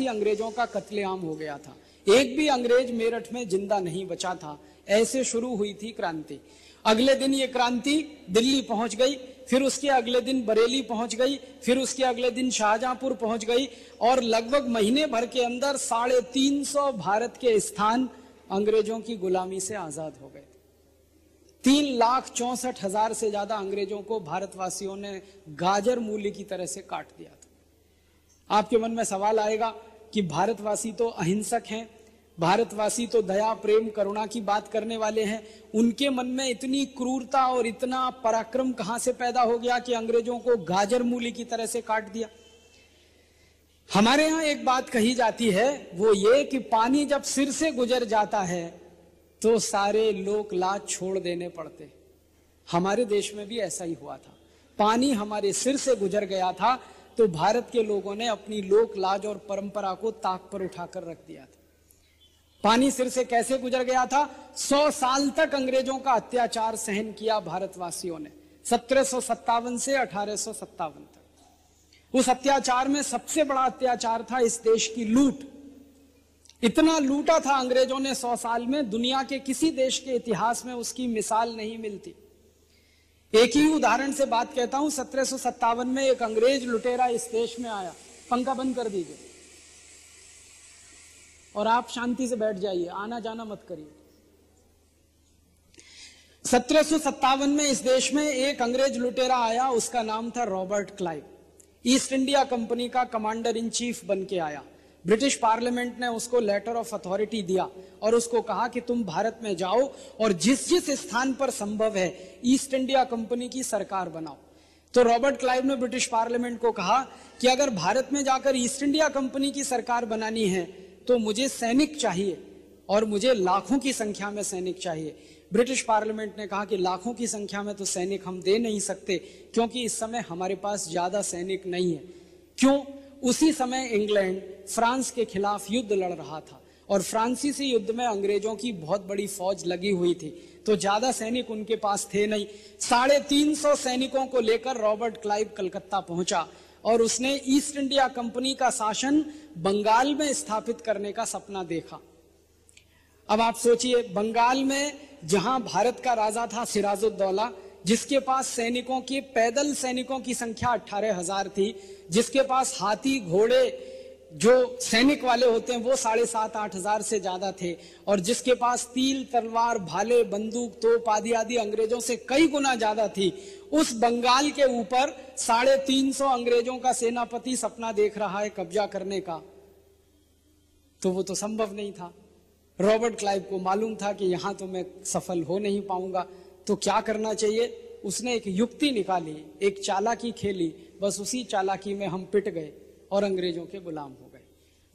अंग्रेज़ों का कत्लेआम हो गया था। एक भी अंग्रेज़ मेरठ में ज़िंदा नहीं बचा था। ऐसे शुरू हुई थी क्रांति। अगले दिन ये क्रांति दिल्ली पहुँच गई, फिर उसके अगले दिन बरेली पहुँच गई, फिर उसके अगले दिन शाहजहांपुर पहुँच गई और लगभग महीने भर के अंदर साढ़े तीन सौ भारत के स्थान अंग्रेज़ों की गुलामी से आज़ाद हो गए तीन लाख चौसठ हज़ार से ज़्यादा अंग्रेज़ों को भारतवासियों ने गाजर मूल्य की तरह से काट दिया था। आपके मन में सवाल आएगा कि भारतवासी तो अहिंसक हैं, भारतवासी तो दया, प्रेम, करुणा की बात करने वाले हैं। उनके मन में इतनी क्रूरता और इतना पराक्रम कहाँ से पैदा हो गया कि अंग्रेज़ों को गाजर मूली की तरह से काट दिया? हमारे यहाँ एक बात कही जाती है, वो ये कि पानी जब सिर से गुजर जाता है तो सारे लोक लाज छोड़ देने पड़ते। हमारे देश में भी ऐसा ही हुआ था। पानी हमारे सिर से गुजर गया था तो भारत के लोगों ने अपनी लोक लाज और परंपरा को ताक पर उठाकर रख दिया था। पानी सिर से कैसे गुजर गया था? सौ साल तक अंग्रेज़ों का अत्याचार सहन किया भारतवासियों ने, सत्रह से अठारह तक। उस अत्याचार में सबसे बड़ा अत्याचार था इस देश की लूट। इतना लूटा था अंग्रेज़ों ने सौ साल में, दुनिया के किसी देश के इतिहास में उसकी मिसाल नहीं मिलती। एक ही उदाहरण से बात कहता हूँ, सत्रह में एक अंग्रेज़ लुटेरा इस देश में आया। पंखा बंद कर दीजिए। और आप शांति से बैठ जाइए, आना जाना मत करिए। सत्रह में इस देश में एक अंग्रेज़ लुटेरा आया, उसका नाम था Robert Clive. East India Company का कमांडर इन चीफ बन के आया। ब्रिटिश पार्लियामेंट ने उसको लेटर ऑफ़ अथॉरिटी दिया और उसको कहा कि तुम भारत में जाओ और जिस जिस स्थान पर संभव है ईस्ट इंडिया कंपनी की सरकार बनाओ। तो रॉबर्ट क्लाइव ने ब्रिटिश पार्लियामेंट को कहा कि अगर भारत में जाकर ईस्ट इंडिया कंपनी की सरकार बनानी है तो मुझे सैनिक चाहिए और मुझे लाखों की संख्या में सैनिक चाहिए। ब्रिटिश पार्लियामेंट ने कहा कि लाखों की संख्या में तो सैनिक हम दे नहीं सकते, क्योंकि इस समय हमारे पास ज़्यादा सैनिक नहीं है। क्यों? उसी समय इंग्लैंड फ्रांस के खिलाफ युद्ध लड़ रहा था। और फ्रांसीसी युद्ध में अंग्रेज़ों की बहुत बड़ी फौज लगी हुई थी। तो ज़्यादा सैनिक उनके पास थे नहीं। साढ़े तीन सौ सैनिकों को लेकर रॉबर्ट क्लाइव कलकत्ता पहुँचा और उसने ईस्ट इंडिया कंपनी का शासन बंगाल में स्थापित करने का सपना देखा। अब आप सोचिए, बंगाल में जहाँ भारत का राजा था सिराजुद्दौला जिसके पास सैनिकों की, पैदल सैनिकों की संख्या अठारह हज़ार थी, जिसके पास हाथी, घोड़े जो सैनिक वाले होते हैं, वो साढ़े सात, आठ हज़ार से ज़्यादा थे। और जिसके पास तील, तलवार, भाले, बंदूक, तोप आदि आदि अंग्रेज़ों से कई गुना ज़्यादा थी, उस बंगाल के ऊपर साढ़े तीन सौ अंग्रेज़ों का सेनापति सपना देख रहा है कब्जा करने का। तो वो तो संभव नहीं था। रॉबर्ट क्लाइव को मालूम था कि यहाँ तो मैं सफल हो नहीं पाऊँगा। तो क्या करना चाहिए? उसने एक युक्ति निकाली, एक चालाकी खेली, बस उसी चालाकी में हम पिट गए और अंग्रेज़ों के गुलाम हो गए।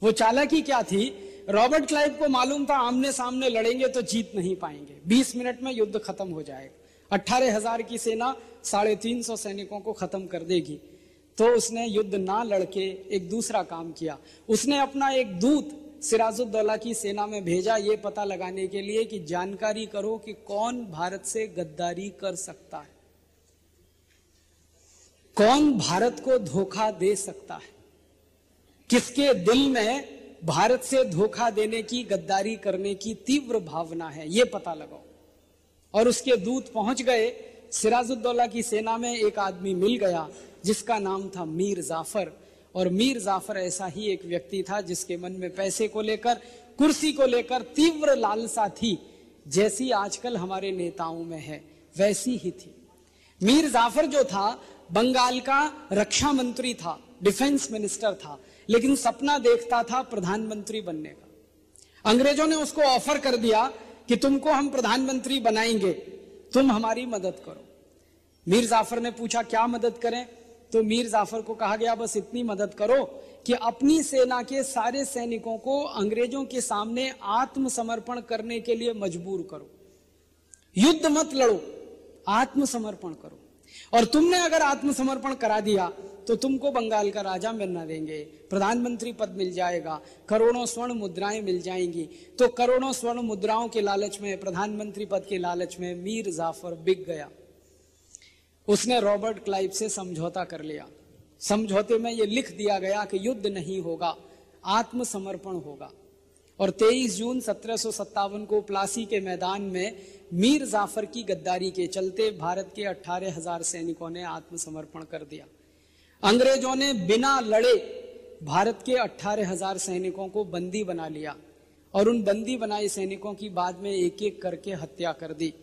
वो चालाकी क्या थी? रॉबर्ट क्लाइव को मालूम था, आमने सामने लड़ेंगे तो जीत नहीं पाएँगे। 20 मिनट में युद्ध खत्म हो जाएगा। अट्ठारह हज़ार की सेना साढ़े तीन सौ सैनिकों को खत्म कर देगी। तो उसने युद्ध ना लड़के एक दूसरा काम किया। उसने अपना एक दूत सिराजुद्दौला की सेना में भेजा ये पता लगाने के लिए कि जानकारी करो कि कौन भारत से गद्दारी कर सकता है। कौन भारत को धोखा दे सकता है? किसके दिल में भारत से धोखा देने की, गद्दारी करने की तीव्र भावना है यह पता लगाओ। और उसके दूत पहुँच गए। सिराजुद्दौला की सेना में एक आदमी मिल गया, जिसका नाम था मीर जाफ़र। और मीर जाफ़र ऐसा ही एक व्यक्ति था जिसके मन में पैसे को लेकर, कुर्सी को लेकर तीव्र लालसा थी। जैसी आजकल हमारे नेताओं में है, वैसी ही थी। मीर जाफ़र जो था, बंगाल का रक्षा मंत्री था, डिफेंस मिनिस्टर था, लेकिन सपना देखता था प्रधानमंत्री बनने का। अंग्रेज़ों ने उसको ऑफ़र कर दिया कि तुमको हम प्रधानमंत्री बनाएँगे, तुम हमारी मदद करो। मीर जाफ़र ने पूछा, क्या मदद करें? तो मीर जाफ़र को कहा गया, बस इतनी मदद करो कि अपनी सेना के सारे सैनिकों को अंग्रेज़ों के सामने आत्मसमर्पण करने के लिए मजबूर करो। युद्ध मत लड़ो, आत्मसमर्पण करो। और तुमने अगर आत्मसमर्पण करा दिया तो तुमको बंगाल का राजा मिलना देंगे। प्रधानमंत्री पद मिल जाएगा, करोड़ों स्वर्ण मुद्राएँ मिल जाएँगी। तो करोड़ों स्वर्ण मुद्राओं के लालच में, प्रधानमंत्री पद के लालच में मीर जाफ़र बिक गया। उसने रॉबर्ट क्लाइव से समझौता कर लिया। समझौते में यह लिख दिया गया कि युद्ध नहीं होगा, आत्मसमर्पण होगा। और 23 जून सत्रह सौ सत्तावन को प्लासी के मैदान में मीर जाफ़र की गद्दारी के चलते भारत के अठारह हज़ार सैनिकों ने आत्मसमर्पण कर दिया। अंग्रेज़ों ने बिना लड़े भारत के अठारह हज़ार सैनिकों को बंदी बना लिया और उन बंदी बनाए सैनिकों की बाद में एक एक करके हत्या कर दी।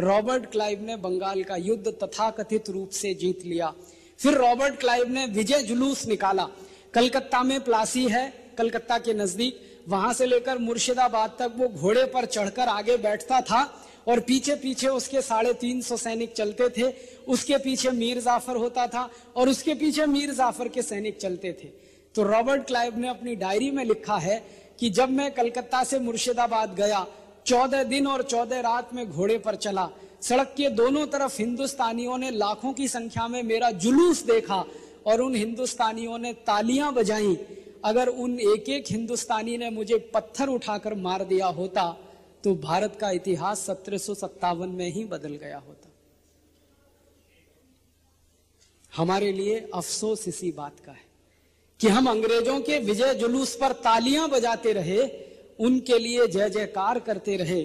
रॉबर्ट क्लाइव ने बंगाल का युद्ध तथाकथित रूप से जीत लिया। फिर रॉबर्ट क्लाइव ने विजय जुलूस निकाला। कलकत्ता में प्लासी है, कलकत्ता के नज़दीक। वहाँ से लेकर मुर्शिदाबाद तक वो घोड़े पर चढ़कर आगे बैठता था और पीछे पीछे उसके साढ़े तीन सौ सैनिक चलते थे। उसके पीछे मीर जाफ़र होता था और उसके पीछे मीर जाफ़र के सैनिक चलते थे। तो रॉबर्ट क्लाइव ने अपनी डायरी में लिखा है कि जब मैं कलकत्ता से मुर्शिदाबाद गया चौदह दिन और चौदह रात में घोड़े पर चला। सड़क के दोनों तरफ़ हिंदुस्तानियों ने लाखों की संख्या में मेरा जुलूस देखा और उन हिंदुस्तानियों ने तालियाँ बजाई। अगर उन एक एक हिंदुस्तानी ने मुझे पत्थर उठाकर मार दिया होता तो भारत का इतिहास सत्रह सौ सत्तावन में ही बदल गया होता। हमारे लिए अफसोस इसी बात का है कि हम अंग्रेज़ों के विजय जुलूस पर तालियाँ बजाते रहे उनके लिए जय जयकार करते रहे।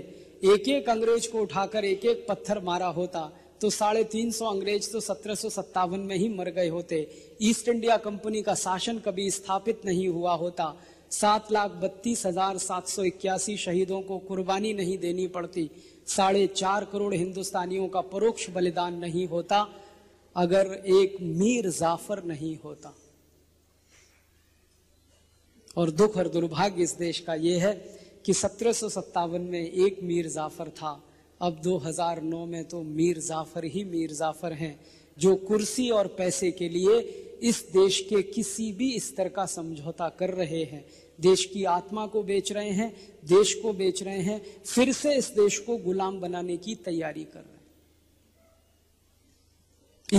एक एक अंग्रेज़ को उठाकर एक एक पत्थर मारा होता तो साढ़े तीन सौ अंग्रेज़ तो सत्रह सौ सत्तावन में ही मर गए होते। ईस्ट इंडिया कंपनी का शासन कभी स्थापित नहीं हुआ होता। सात लाख बत्तीस हज़ार सात सौ इक्यासी शहीदों को कुर्बानी नहीं देनी पड़ती। साढ़े चार करोड़ हिंदुस्तानियों का परोक्ष बलिदान नहीं होता, अगर एक मीर जाफ़र नहीं होता। और दुख और दुर्भाग्य इस देश का यह है कि सत्रह में एक मीर जाफ़र था। अब 2009 में तो मीर जाफ़र ही मीर जाफ़र हैं, जो कुर्सी और पैसे के लिए इस देश के किसी भी स्तर का समझौता कर रहे हैं। देश की आत्मा को बेच रहे हैं, देश को बेच रहे हैं, फिर से इस देश को गुलाम बनाने की तैयारी कर रहे हैं।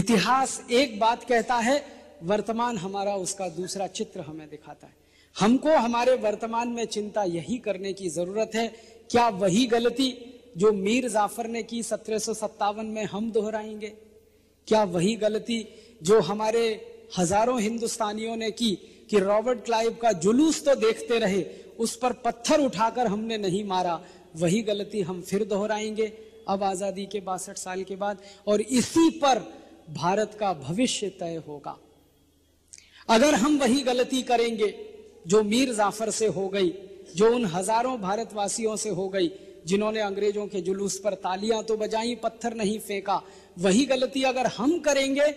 इतिहास एक बात कहता है, वर्तमान हमारा उसका दूसरा चित्र हमें दिखाता है। हमको हमारे वर्तमान में चिंता यही करने की ज़रूरत है। क्या वही गलती जो मीर जाफ़र ने की सत्रह में हम दोहराएँगे? क्या वही गलती जो हमारे हज़ारों हिंदुस्तानियों ने की कि रॉबर्ट क्लाइव का जुलूस तो देखते रहे, उस पर पत्थर उठाकर हमने नहीं मारा? वही गलती हम फिर दोहराएँगे अब आज़ादी के बासठ साल के बाद, और इसी पर भारत का भविष्य तय होगा। अगर हम वही गलती करेंगे जो मीर जाफ़र से हो गई, जो उन हज़ारों भारतवासियों से हो गई, जिन्होंने अंग्रेज़ों के जुलूस पर तालियाँ तो बजाई, पत्थर नहीं फेंका। वही गलती अगर हम करेंगे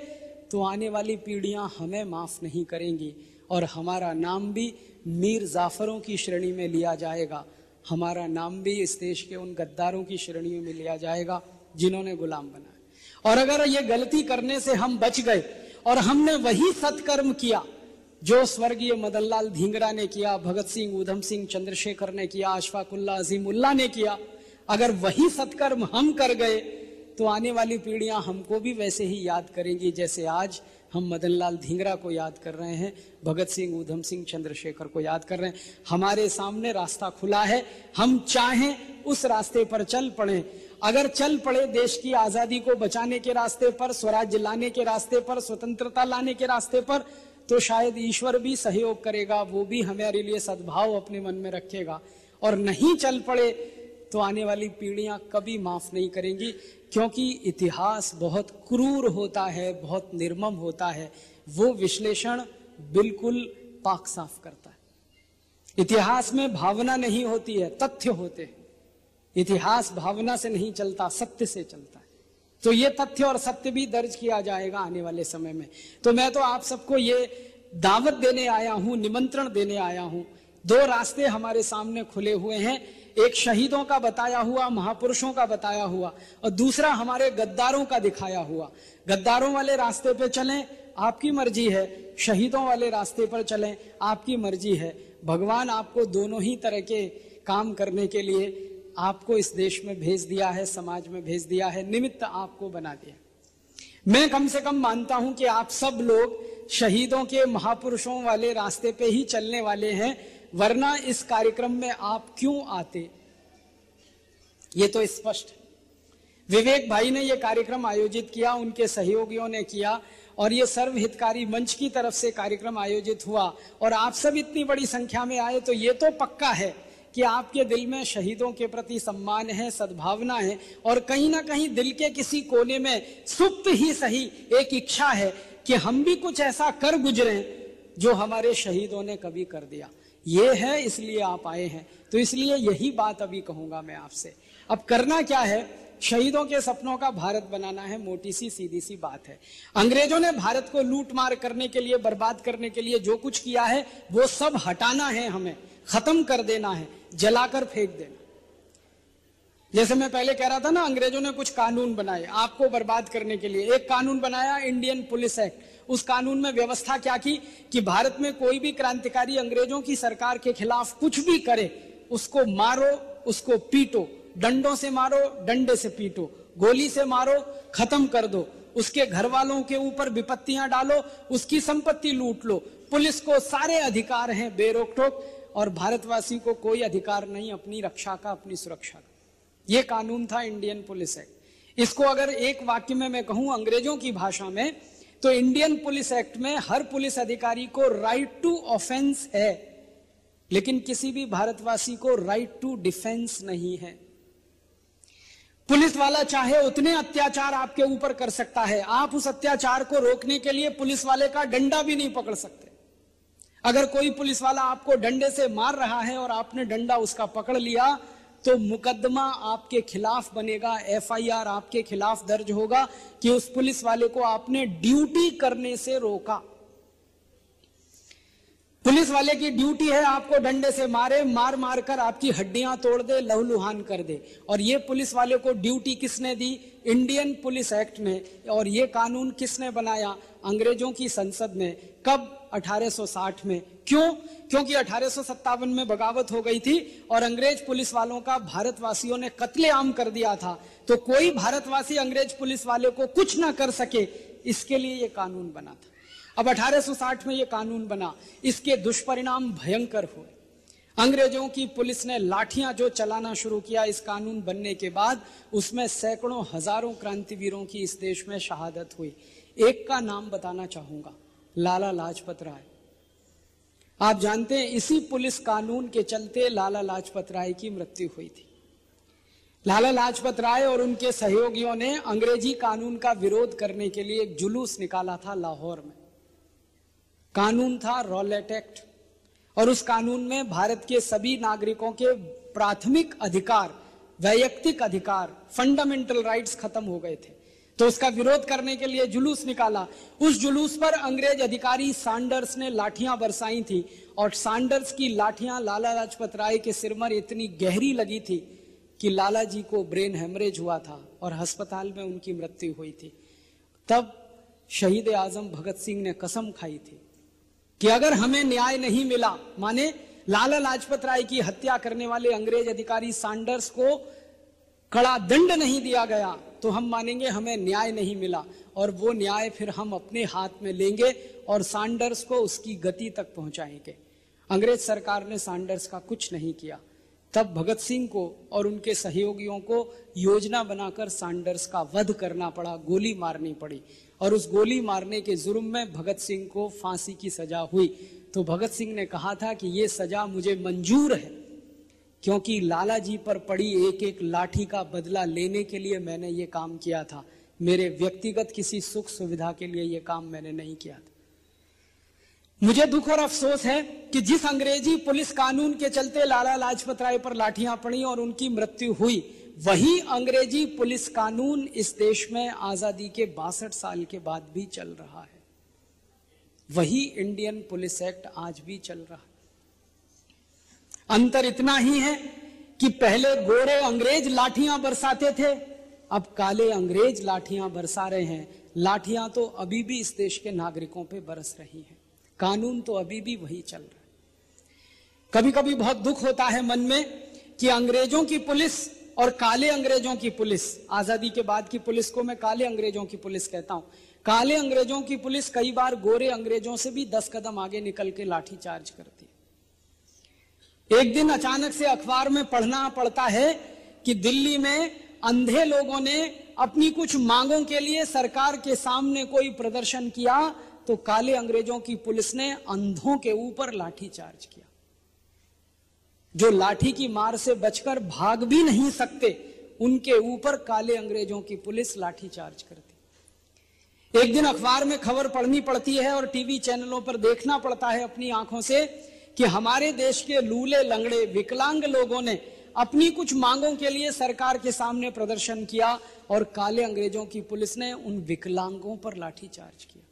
तो आने वाली पीढ़ियाँ हमें माफ़ नहीं करेंगी। और हमारा नाम भी मीर जाफरों की श्रेणी में लिया जाएगा। हमारा नाम भी इस देश के उन गद्दारों की श्रेणी में लिया जाएगा, जिन्होंने गुलाम बनाया। और अगर ये गलती करने से हम बच गए, और हमने वही सत्कर्म किया जो स्वर्गीय मदनलाल धींगरा ने किया, भगत सिंह, उधम सिंह, चंद्रशेखर ने किया अशफाकुल्ला अजीमुल्ला ने किया, अगर वही सत्कर्म हम कर गए तो आने वाली पीढ़ियाँ हमको भी वैसे ही याद करेंगी जैसे आज हम मदनलाल धींगरा को याद कर रहे हैं, भगत सिंह, उधम सिंह, चंद्रशेखर को याद कर रहे हैं। हमारे सामने रास्ता खुला है, हम चाहें उस रास्ते पर चल पड़े। अगर चल पड़े देश की आज़ादी को बचाने के रास्ते पर, स्वराज्य लाने के रास्ते पर, स्वतंत्रता लाने के रास्ते पर तो शायद ईश्वर भी सहयोग करेगा, वो भी हमारे लिए सद्भाव अपने मन में रखेगा। और नहीं चल पड़े तो आने वाली पीढ़ियाँ कभी माफ़ नहीं करेंगी, क्योंकि इतिहास बहुत क्रूर होता है, बहुत निर्मम होता है। वो विश्लेषण बिल्कुल पाक साफ़ करता है। इतिहास में भावना नहीं होती है, तथ्य होते हैं। इतिहास भावना से नहीं चलता, सत्य से चलता है। तो ये तथ्य और सत्य भी दर्ज किया जाएगा आने वाले समय में। तो मैं तो आप सबको ये दावत देने आया हूँ, निमंत्रण देने आया हूँ। दो रास्ते हमारे सामने खुले हुए हैं। एक शहीदों का बताया हुआ, महापुरुषों का बताया हुआ और दूसरा हमारे गद्दारों का दिखाया हुआ। गद्दारों वाले रास्ते पे चलें, आपकी मर्ज़ी है। शहीदों वाले रास्ते पर चलें, आपकी मर्ज़ी है। भगवान आपको दोनों ही तरह के काम करने के लिए आपको इस देश में भेज दिया है, समाज में भेज दिया है, निमित्त आपको बना दिया। मैं कम से कम मानता हूँ कि आप सब लोग शहीदों के, महापुरुषों वाले रास्ते पे ही चलने वाले हैं, वरना इस कार्यक्रम में आप क्यों आते? ये तो स्पष्ट विवेक भाई ने यह कार्यक्रम आयोजित किया, उनके सहयोगियों ने किया, और ये सर्व हितकारी मंच की तरफ़ से कार्यक्रम आयोजित हुआ, और आप सब इतनी बड़ी संख्या में आए तो ये तो पक्का है कि आपके दिल में शहीदों के प्रति सम्मान है, सद्भावना है और कहीं ना कहीं दिल के किसी कोने में सुप्त ही सही एक इच्छा है कि हम भी कुछ ऐसा कर गुजरे जो हमारे शहीदों ने कभी कर दिया। ये है, इसलिए आप आए हैं। तो इसलिए यही बात अभी कहूँगा मैं आपसे। अब करना क्या है? शहीदों के सपनों का भारत बनाना है, मोटी सी, सीधी सी बात है। अंग्रेज़ों ने भारत को लूट मार करने के लिए, बर्बाद करने के लिए जो कुछ किया है, वो सब हटाना है हमें, खत्म कर देना है। जलाकर फेंक देना। जैसे मैं पहले कह रहा था ना, अंग्रेज़ों ने कुछ कानून बनाए आपको बर्बाद करने के लिए। एक कानून बनाया, इंडियन पुलिस एक्ट। उस कानून में व्यवस्था क्या की? कि भारत में कोई भी क्रांतिकारी अंग्रेज़ों की सरकार के खिलाफ कुछ भी करे, उसको मारो, उसको पीटो। डंडों से मारो, डंडे से पीटो। गोली से मारो, खत्म कर दो। उसके घर वालों के ऊपर विपत्तियाँ डालो, उसकी संपत्ति लूट लो। पुलिस को सारे अधिकार हैं बेरोक टोक और भारतवासी को कोई अधिकार नहीं अपनी रक्षा का, अपनी सुरक्षा का। यह कानून था इंडियन पुलिस एक्ट। इसको अगर एक वाक्य में मैं कहूँ अंग्रेज़ों की भाषा में तो इंडियन पुलिस एक्ट में हर पुलिस अधिकारी को राइट टू ऑफेंस है, लेकिन किसी भी भारतवासी को राइट टू डिफेंस नहीं है। पुलिस वाला चाहे उतने अत्याचार आपके ऊपर कर सकता है, आप उस अत्याचार को रोकने के लिए पुलिस वाले का डंडा भी नहीं पकड़ सकते। अगर कोई पुलिस वाला आपको डंडे से मार रहा है और आपने डंडा उसका पकड़ लिया तो मुकदमा आपके खिलाफ बनेगा, एफआईआर आपके खिलाफ दर्ज होगा कि उस पुलिस वाले को आपने ड्यूटी करने से रोका। पुलिस वाले की ड्यूटी है आपको डंडे से मारे, मार मार कर आपकी हड्डियाँ तोड़ दे, लहूलुहान कर दे। और ये पुलिस वाले को ड्यूटी किसने दी? इंडियन पुलिस एक्ट ने। और ये कानून किसने बनाया? अंग्रेज़ों की संसद ने। कब? 1860 में। क्यों? क्योंकि अठारह में बगावत हो गई थी और अंग्रेज़ पुलिस वालों का भारतवासियों ने कत्लेआम कर दिया था। तो कोई भारतवासी अंग्रेज़ पुलिस वाले को कुछ ना कर सके, इसके लिए यह कानून बना था। अब 1860 में यह कानून बना। इसके दुष्परिणाम भयंकर हुए। अंग्रेज़ों की पुलिस ने लाठियाँ जो चलाना शुरू किया इस कानून बनने के बाद, उसमें सैकड़ों हज़ारों क्रांतिवीरों की इस देश में शहादत हुई। एक का नाम बताना चाहूँगा। लाला लाजपत राय। आप जानते हैं, इसी पुलिस कानून के चलते लाला लाजपत राय की मृत्यु हुई थी। लाला लाजपत राय और उनके सहयोगियों ने अंग्रेज़ी कानून का विरोध करने के लिए एक जुलूस निकाला था लाहौर में। कानून था रॉलेट एक्ट, और उस कानून में भारत के सभी नागरिकों के प्राथमिक अधिकार, वैयक्तिक अधिकार, फंडामेंटल राइट्स खत्म हो गए थे। तो उसका विरोध करने के लिए जुलूस निकाला। उस जुलूस पर अंग्रेज़ अधिकारी सांडर्स ने लाठियाँ बरसाई थी और सांडर्स की लाठियाँ लाला लाजपत राय के सिरमर इतनी गहरी लगी थी कि लाला जी को ब्रेन हेमरेज हुआ था और अस्पताल में उनकी मृत्यु हुई थी। तब शहीद आज़म भगत सिंह ने कसम खाई थी कि अगर हमें न्याय नहीं मिला, माने लाला लाजपत राय की हत्या करने वाले अंग्रेज़ अधिकारी सांडर्स को कड़ा दंड नहीं दिया गया तो हम मानेंगे हमें न्याय नहीं मिला और वो न्याय फिर हम अपने हाथ में लेंगे और सैंडर्स को उसकी गति तक पहुंचाएँगे। अंग्रेज़ सरकार ने सांडर्स का कुछ नहीं किया। तब भगत सिंह को और उनके सहयोगियों को योजना बनाकर सांडर्स का वध करना पड़ा, गोली मारनी पड़ी और उस गोली मारने के जुर्म में भगत सिंह को फांसी की सजा हुई। तो भगत सिंह ने कहा था कि ये सजा मुझे मंजूर है। क्योंकि लाला जी पर पड़ी एक एक लाठी का बदला लेने के लिए मैंने ये काम किया था। मेरे व्यक्तिगत किसी सुख सुविधा के लिए यह काम मैंने नहीं किया था। मुझे दुख और अफसोस है कि जिस अंग्रेज़ी पुलिस कानून के चलते लाला लाजपत राय पर लाठियाँ पड़ी और उनकी मृत्यु हुई, वही अंग्रेज़ी पुलिस कानून इस देश में आज़ादी के बासठ साल के बाद भी चल रहा है। वही इंडियन पुलिस एक्ट आज भी चल रहा है। अंतर इतना ही है कि पहले गोरे अंग्रेज़ लाठियाँ बरसाते थे, अब काले अंग्रेज़ लाठियाँ बरसा रहे हैं। लाठियाँ तो अभी भी इस देश के नागरिकों पे बरस रही हैं। कानून तो अभी भी वही चल रहा है। कभी कभी बहुत दुख होता है मन में कि अंग्रेज़ों की पुलिस और काले अंग्रेज़ों की पुलिस, आज़ादी के बाद की पुलिस को मैं काले अंग्रेज़ों की पुलिस कहता हूँ। काले अंग्रेज़ों की पुलिस कई बार गोरे अंग्रेज़ों से भी दस कदम आगे निकल के लाठी चार्ज करती एक दिन अचानक से अखबार में पढ़ना पड़ता है कि दिल्ली में अंधे लोगों ने अपनी कुछ मांगों के लिए सरकार के सामने कोई प्रदर्शन किया तो काले अंग्रेज़ों की पुलिस ने अंधों के ऊपर लाठी चार्ज किया। जो लाठी की मार से बचकर भाग भी नहीं सकते, उनके ऊपर काले अंग्रेज़ों की पुलिस लाठी चार्ज करती। एक दिन अखबार में खबर पढ़नी पड़ती है और टीवी चैनलों पर देखना पड़ता है अपनी आँखों से कि हमारे देश के लूले लंगड़े विकलांग लोगों ने अपनी कुछ मांगों के लिए सरकार के सामने प्रदर्शन किया और काले अंग्रेज़ों की पुलिस ने उन विकलांगों पर लाठीचार्ज किया।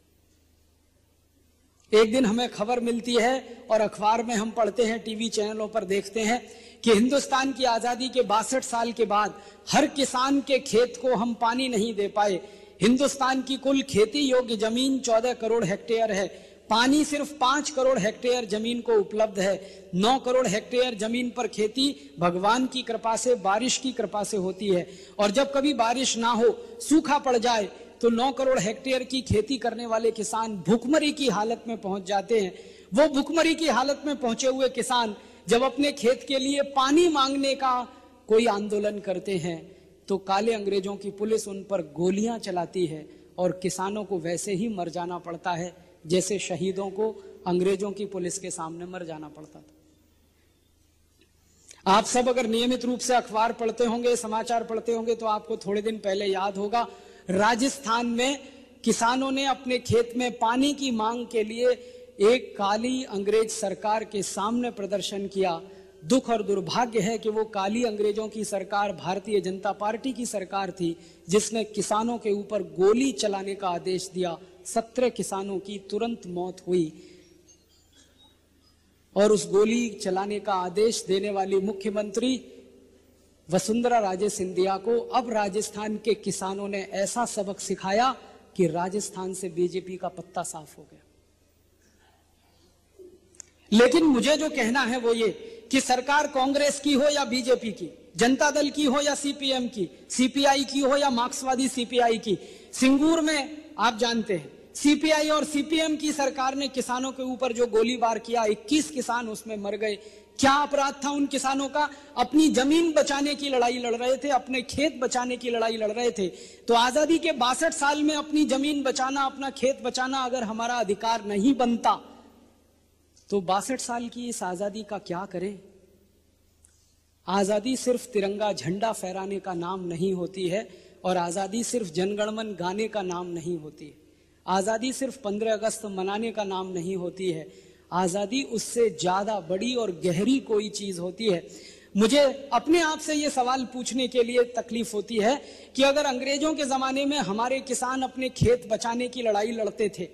एक दिन हमें खबर मिलती है और अखबार में हम पढ़ते हैं, टीवी चैनलों पर देखते हैं कि हिंदुस्तान की आज़ादी के बासठ साल के बाद हर किसान के खेत को हम पानी नहीं दे पाए। हिंदुस्तान की कुल खेती योग्य ज़मीन चौदह करोड़ हेक्टेयर है। पानी सिर्फ़ पाँच करोड़ हेक्टेयर ज़मीन को उपलब्ध है। नौ करोड़ हेक्टेयर ज़मीन पर खेती भगवान की कृपा से, बारिश की कृपा से होती है। और जब कभी बारिश ना हो, सूखा पड़ जाए तो नौ करोड़ हेक्टेयर की खेती करने वाले किसान भूखमरी की हालत में पहुँच जाते हैं। वो भूखमरी की हालत में पहुँचे हुए किसान जब अपने खेत के लिए पानी मांगने का कोई आंदोलन करते हैं तो काले अंग्रेज़ों की पुलिस उन पर गोलियाँ चलाती है और किसानों को वैसे ही मर जाना पड़ता है। जैसे शहीदों को अंग्रेज़ों की पुलिस के सामने मर जाना पड़ता था। आप सब अगर नियमित रूप से अखबार पढ़ते होंगे, समाचार पढ़ते होंगे तो आपको थोड़े दिन पहले याद होगा, राजस्थान में किसानों ने अपने खेत में पानी की मांग के लिए एक काली अंग्रेज़ सरकार के सामने प्रदर्शन किया। दुख और दुर्भाग्य है कि वो काली अंग्रेज़ों की सरकार भारतीय जनता पार्टी की सरकार थी, जिसने किसानों के ऊपर गोली चलाने का आदेश दिया। सत्रह किसानों की तुरंत मौत हुई। और उस गोली चलाने का आदेश देने वाली मुख्यमंत्री वसुंधरा राजे सिंधिया को अब राजस्थान के किसानों ने ऐसा सबक सिखाया कि राजस्थान से बीजेपी का पत्ता साफ़ हो गया। लेकिन मुझे जो कहना है वो ये कि सरकार कांग्रेस की हो या बीजेपी की, जनता दल की हो या सीपीएम की, सीपीआई की हो या मार्क्सवादी सीपीआई की, सिंगूर में आप जानते हैं सीपीआई और सीपीएम की सरकार ने किसानों के ऊपर जो गोलीबार किया 21 किसान उसमें मर गए। क्या अपराध था उन किसानों का? अपनी ज़मीन बचाने की लड़ाई लड़ रहे थे, अपने खेत बचाने की लड़ाई लड़ रहे थे। तो आज़ादी के बासठ साल में अपनी ज़मीन बचाना, अपना खेत बचाना अगर हमारा अधिकार नहीं बनता तो बासठ साल की इस आज़ादी का क्या करें? आज़ादी सिर्फ़ तिरंगा झंडा फहराने का नाम नहीं होती है और आज़ादी सिर्फ़ जनगणमन गाने का नाम नहीं होती है। आज़ादी सिर्फ़ 15 अगस्त मनाने का नाम नहीं होती है। आज़ादी उससे ज़्यादा बड़ी और गहरी कोई चीज़ होती है। मुझे अपने आप से ये सवाल पूछने के लिए तकलीफ़ होती है कि अगर अंग्रेज़ों के ज़माने में हमारे किसान अपने खेत बचाने की लड़ाई लड़ते थे,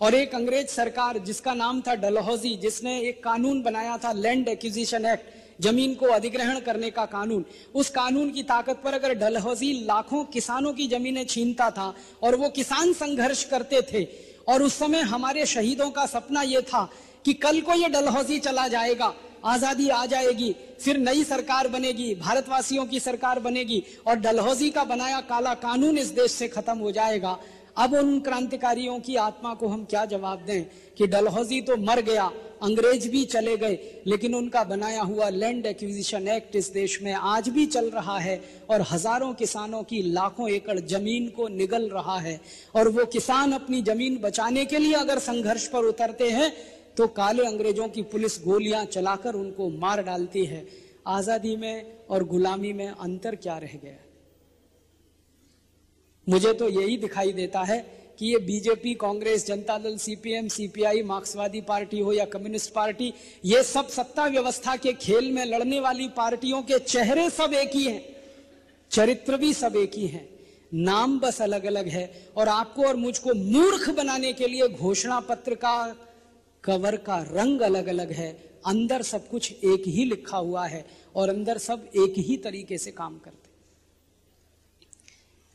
और एक अंग्रेज़ सरकार जिसका नाम था डलहौजी, जिसने एक कानून बनाया था, लैंड एक्विजिशन एक्ट ज़मीन को अधिग्रहण करने का कानून। उस कानून की ताकत पर अगर डलहौजी लाखों किसानों की जमीनें छीनता था और वो किसान संघर्ष करते थे, और उस समय हमारे शहीदों का सपना ये था कि कल को ये डलहौजी चला जाएगा, आज़ादी आ जाएगी, फिर नई सरकार बनेगी, भारतवासियों की सरकार बनेगी, और डलहौजी का बनाया काला कानून इस देश से खत्म हो जाएगा। अब उन क्रांतिकारियों की आत्मा को हम क्या जवाब दें कि डलहौजी तो मर गया, अंग्रेज़ भी चले गए, लेकिन उनका बनाया हुआ लैंड एक्विजिशन एक्ट इस देश में आज भी चल रहा है और हज़ारों किसानों की लाखों एकड़ ज़मीन को निगल रहा है। और वो किसान अपनी ज़मीन बचाने के लिए अगर संघर्ष पर उतरते हैं तो काले अंग्रेज़ों की पुलिस गोलियाँ चलाकर उनको मार डालती है। आज़ादी में और गुलामी में अंतर क्या रह गया? मुझे तो यही दिखाई देता है कि ये BJP, Congress, Janata Dal, CPM, CPI, मार्क्सवादी पार्टी हो या कम्युनिस्ट पार्टी, ये सब सत्ता व्यवस्था के खेल में लड़ने वाली पार्टियों के चेहरे सब एक ही हैं। चरित्र भी सब एक ही हैं। नाम बस अलग अलग है। और आपको और मुझको मूर्ख बनाने के लिए घोषणा पत्र का, कवर का रंग अलग अलग है। अंदर सब कुछ एक ही लिखा हुआ है और अंदर सब एक ही तरीके से काम करते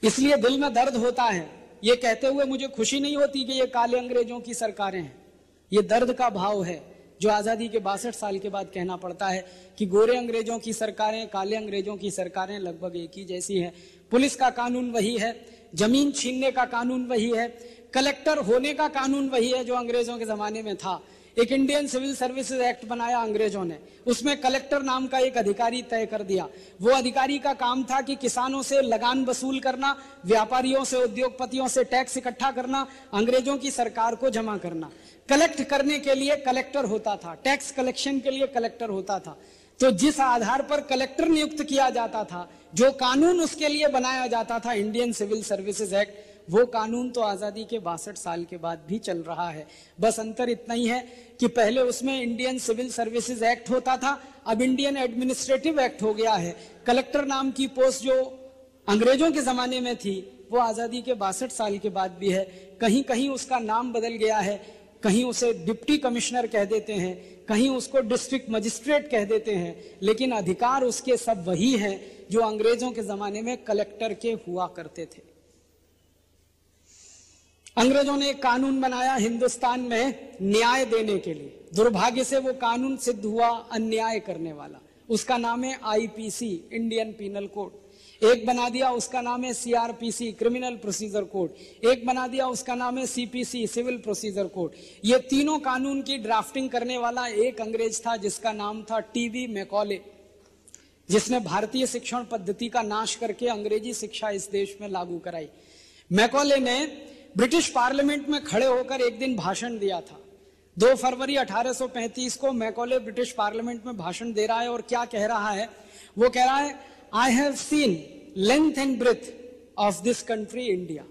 इसलिए दिल में दर्द होता है। ये कहते हुए मुझे खुशी नहीं होती कि ये काले अंग्रेज़ों की सरकारें हैं। ये दर्द का भाव है, जो आज़ादी के बासठ साल के बाद कहना पड़ता है कि गोरे अंग्रेज़ों की सरकारें, काले अंग्रेज़ों की सरकारें लगभग एक ही जैसी है। पुलिस का कानून वही है, ज़मीन छीनने का कानून वही है, कलेक्टर होने का कानून वही है, जो अंग्रेज़ों के जमाने में था। एक इंडियन सिविल सर्विसेज़ एक्ट बनाया अंग्रेज़ों ने। उसमें कलेक्टर नाम का एक अधिकारी तय कर दिया। वो अधिकारी का काम था कि किसानों से लगान वसूल करना, व्यापारियों से, उद्योगपतियों से टैक्स इकट्ठा करना, अंग्रेज़ों की सरकार को जमा करना। कलेक्ट करने के लिए कलेक्टर होता था। टैक्स कलेक्शन के लिए कलेक्टर होता था। तो जिस आधार पर कलेक्टर नियुक्त किया जाता था, जो कानून उसके लिए बनाया जाता था इंडियन सिविल सर्विसेज़ एक्ट वो कानून तो आज़ादी के बासठ साल के बाद भी चल रहा है। बस अंतर इतना ही है कि पहले उसमें इंडियन सिविल सर्विसेज़ एक्ट होता था, अब इंडियन एडमिनिस्ट्रेटिव एक्ट हो गया है। कलेक्टर नाम की पोस्ट जो अंग्रेज़ों के जमाने में थी, वो आज़ादी के बासठ साल के बाद भी है। कहीं कहीं उसका नाम बदल गया है। कहीं उसे डिप्टी कमिश्नर कह देते हैं, कहीं उसको डिस्ट्रिक्ट मजिस्ट्रेट कह देते हैं, लेकिन अधिकार उसके सब वही हैं जो अंग्रेज़ों के जमाने में कलेक्टर के हुआ करते थे। अंग्रेज़ों ने एक कानून बनाया हिंदुस्तान में न्याय देने के लिए। दुर्भाग्य से वो कानून सिद्ध हुआ अन्याय करने वाला। उसका नाम है आईपीसी इंडियन पीनल कोड एक बना दिया, उसका नाम है सीआरपीसी क्रिमिनल प्रोसीजर कोड एक बना दिया, उसका नाम है सीपीसी सिविल प्रोसीजर कोड ये तीनों कानून की ड्राफ्टिंग करने वाला एक अंग्रेज़ था, जिसका नाम था टीवी मैकॉले जिसने भारतीय शिक्षण पद्धति का नाश करके अंग्रेज़ी शिक्षा इस देश में लागू कराई। मैकॉले ने ब्रिटिश पार्लियामेंट में खड़े होकर एक दिन भाषण दिया था। 2 फरवरी 1835 को मैकोले ब्रिटिश पार्लियामेंट में भाषण दे रहा है और क्या कह रहा है? वो कह रहा है I have seen length and breadth of this country India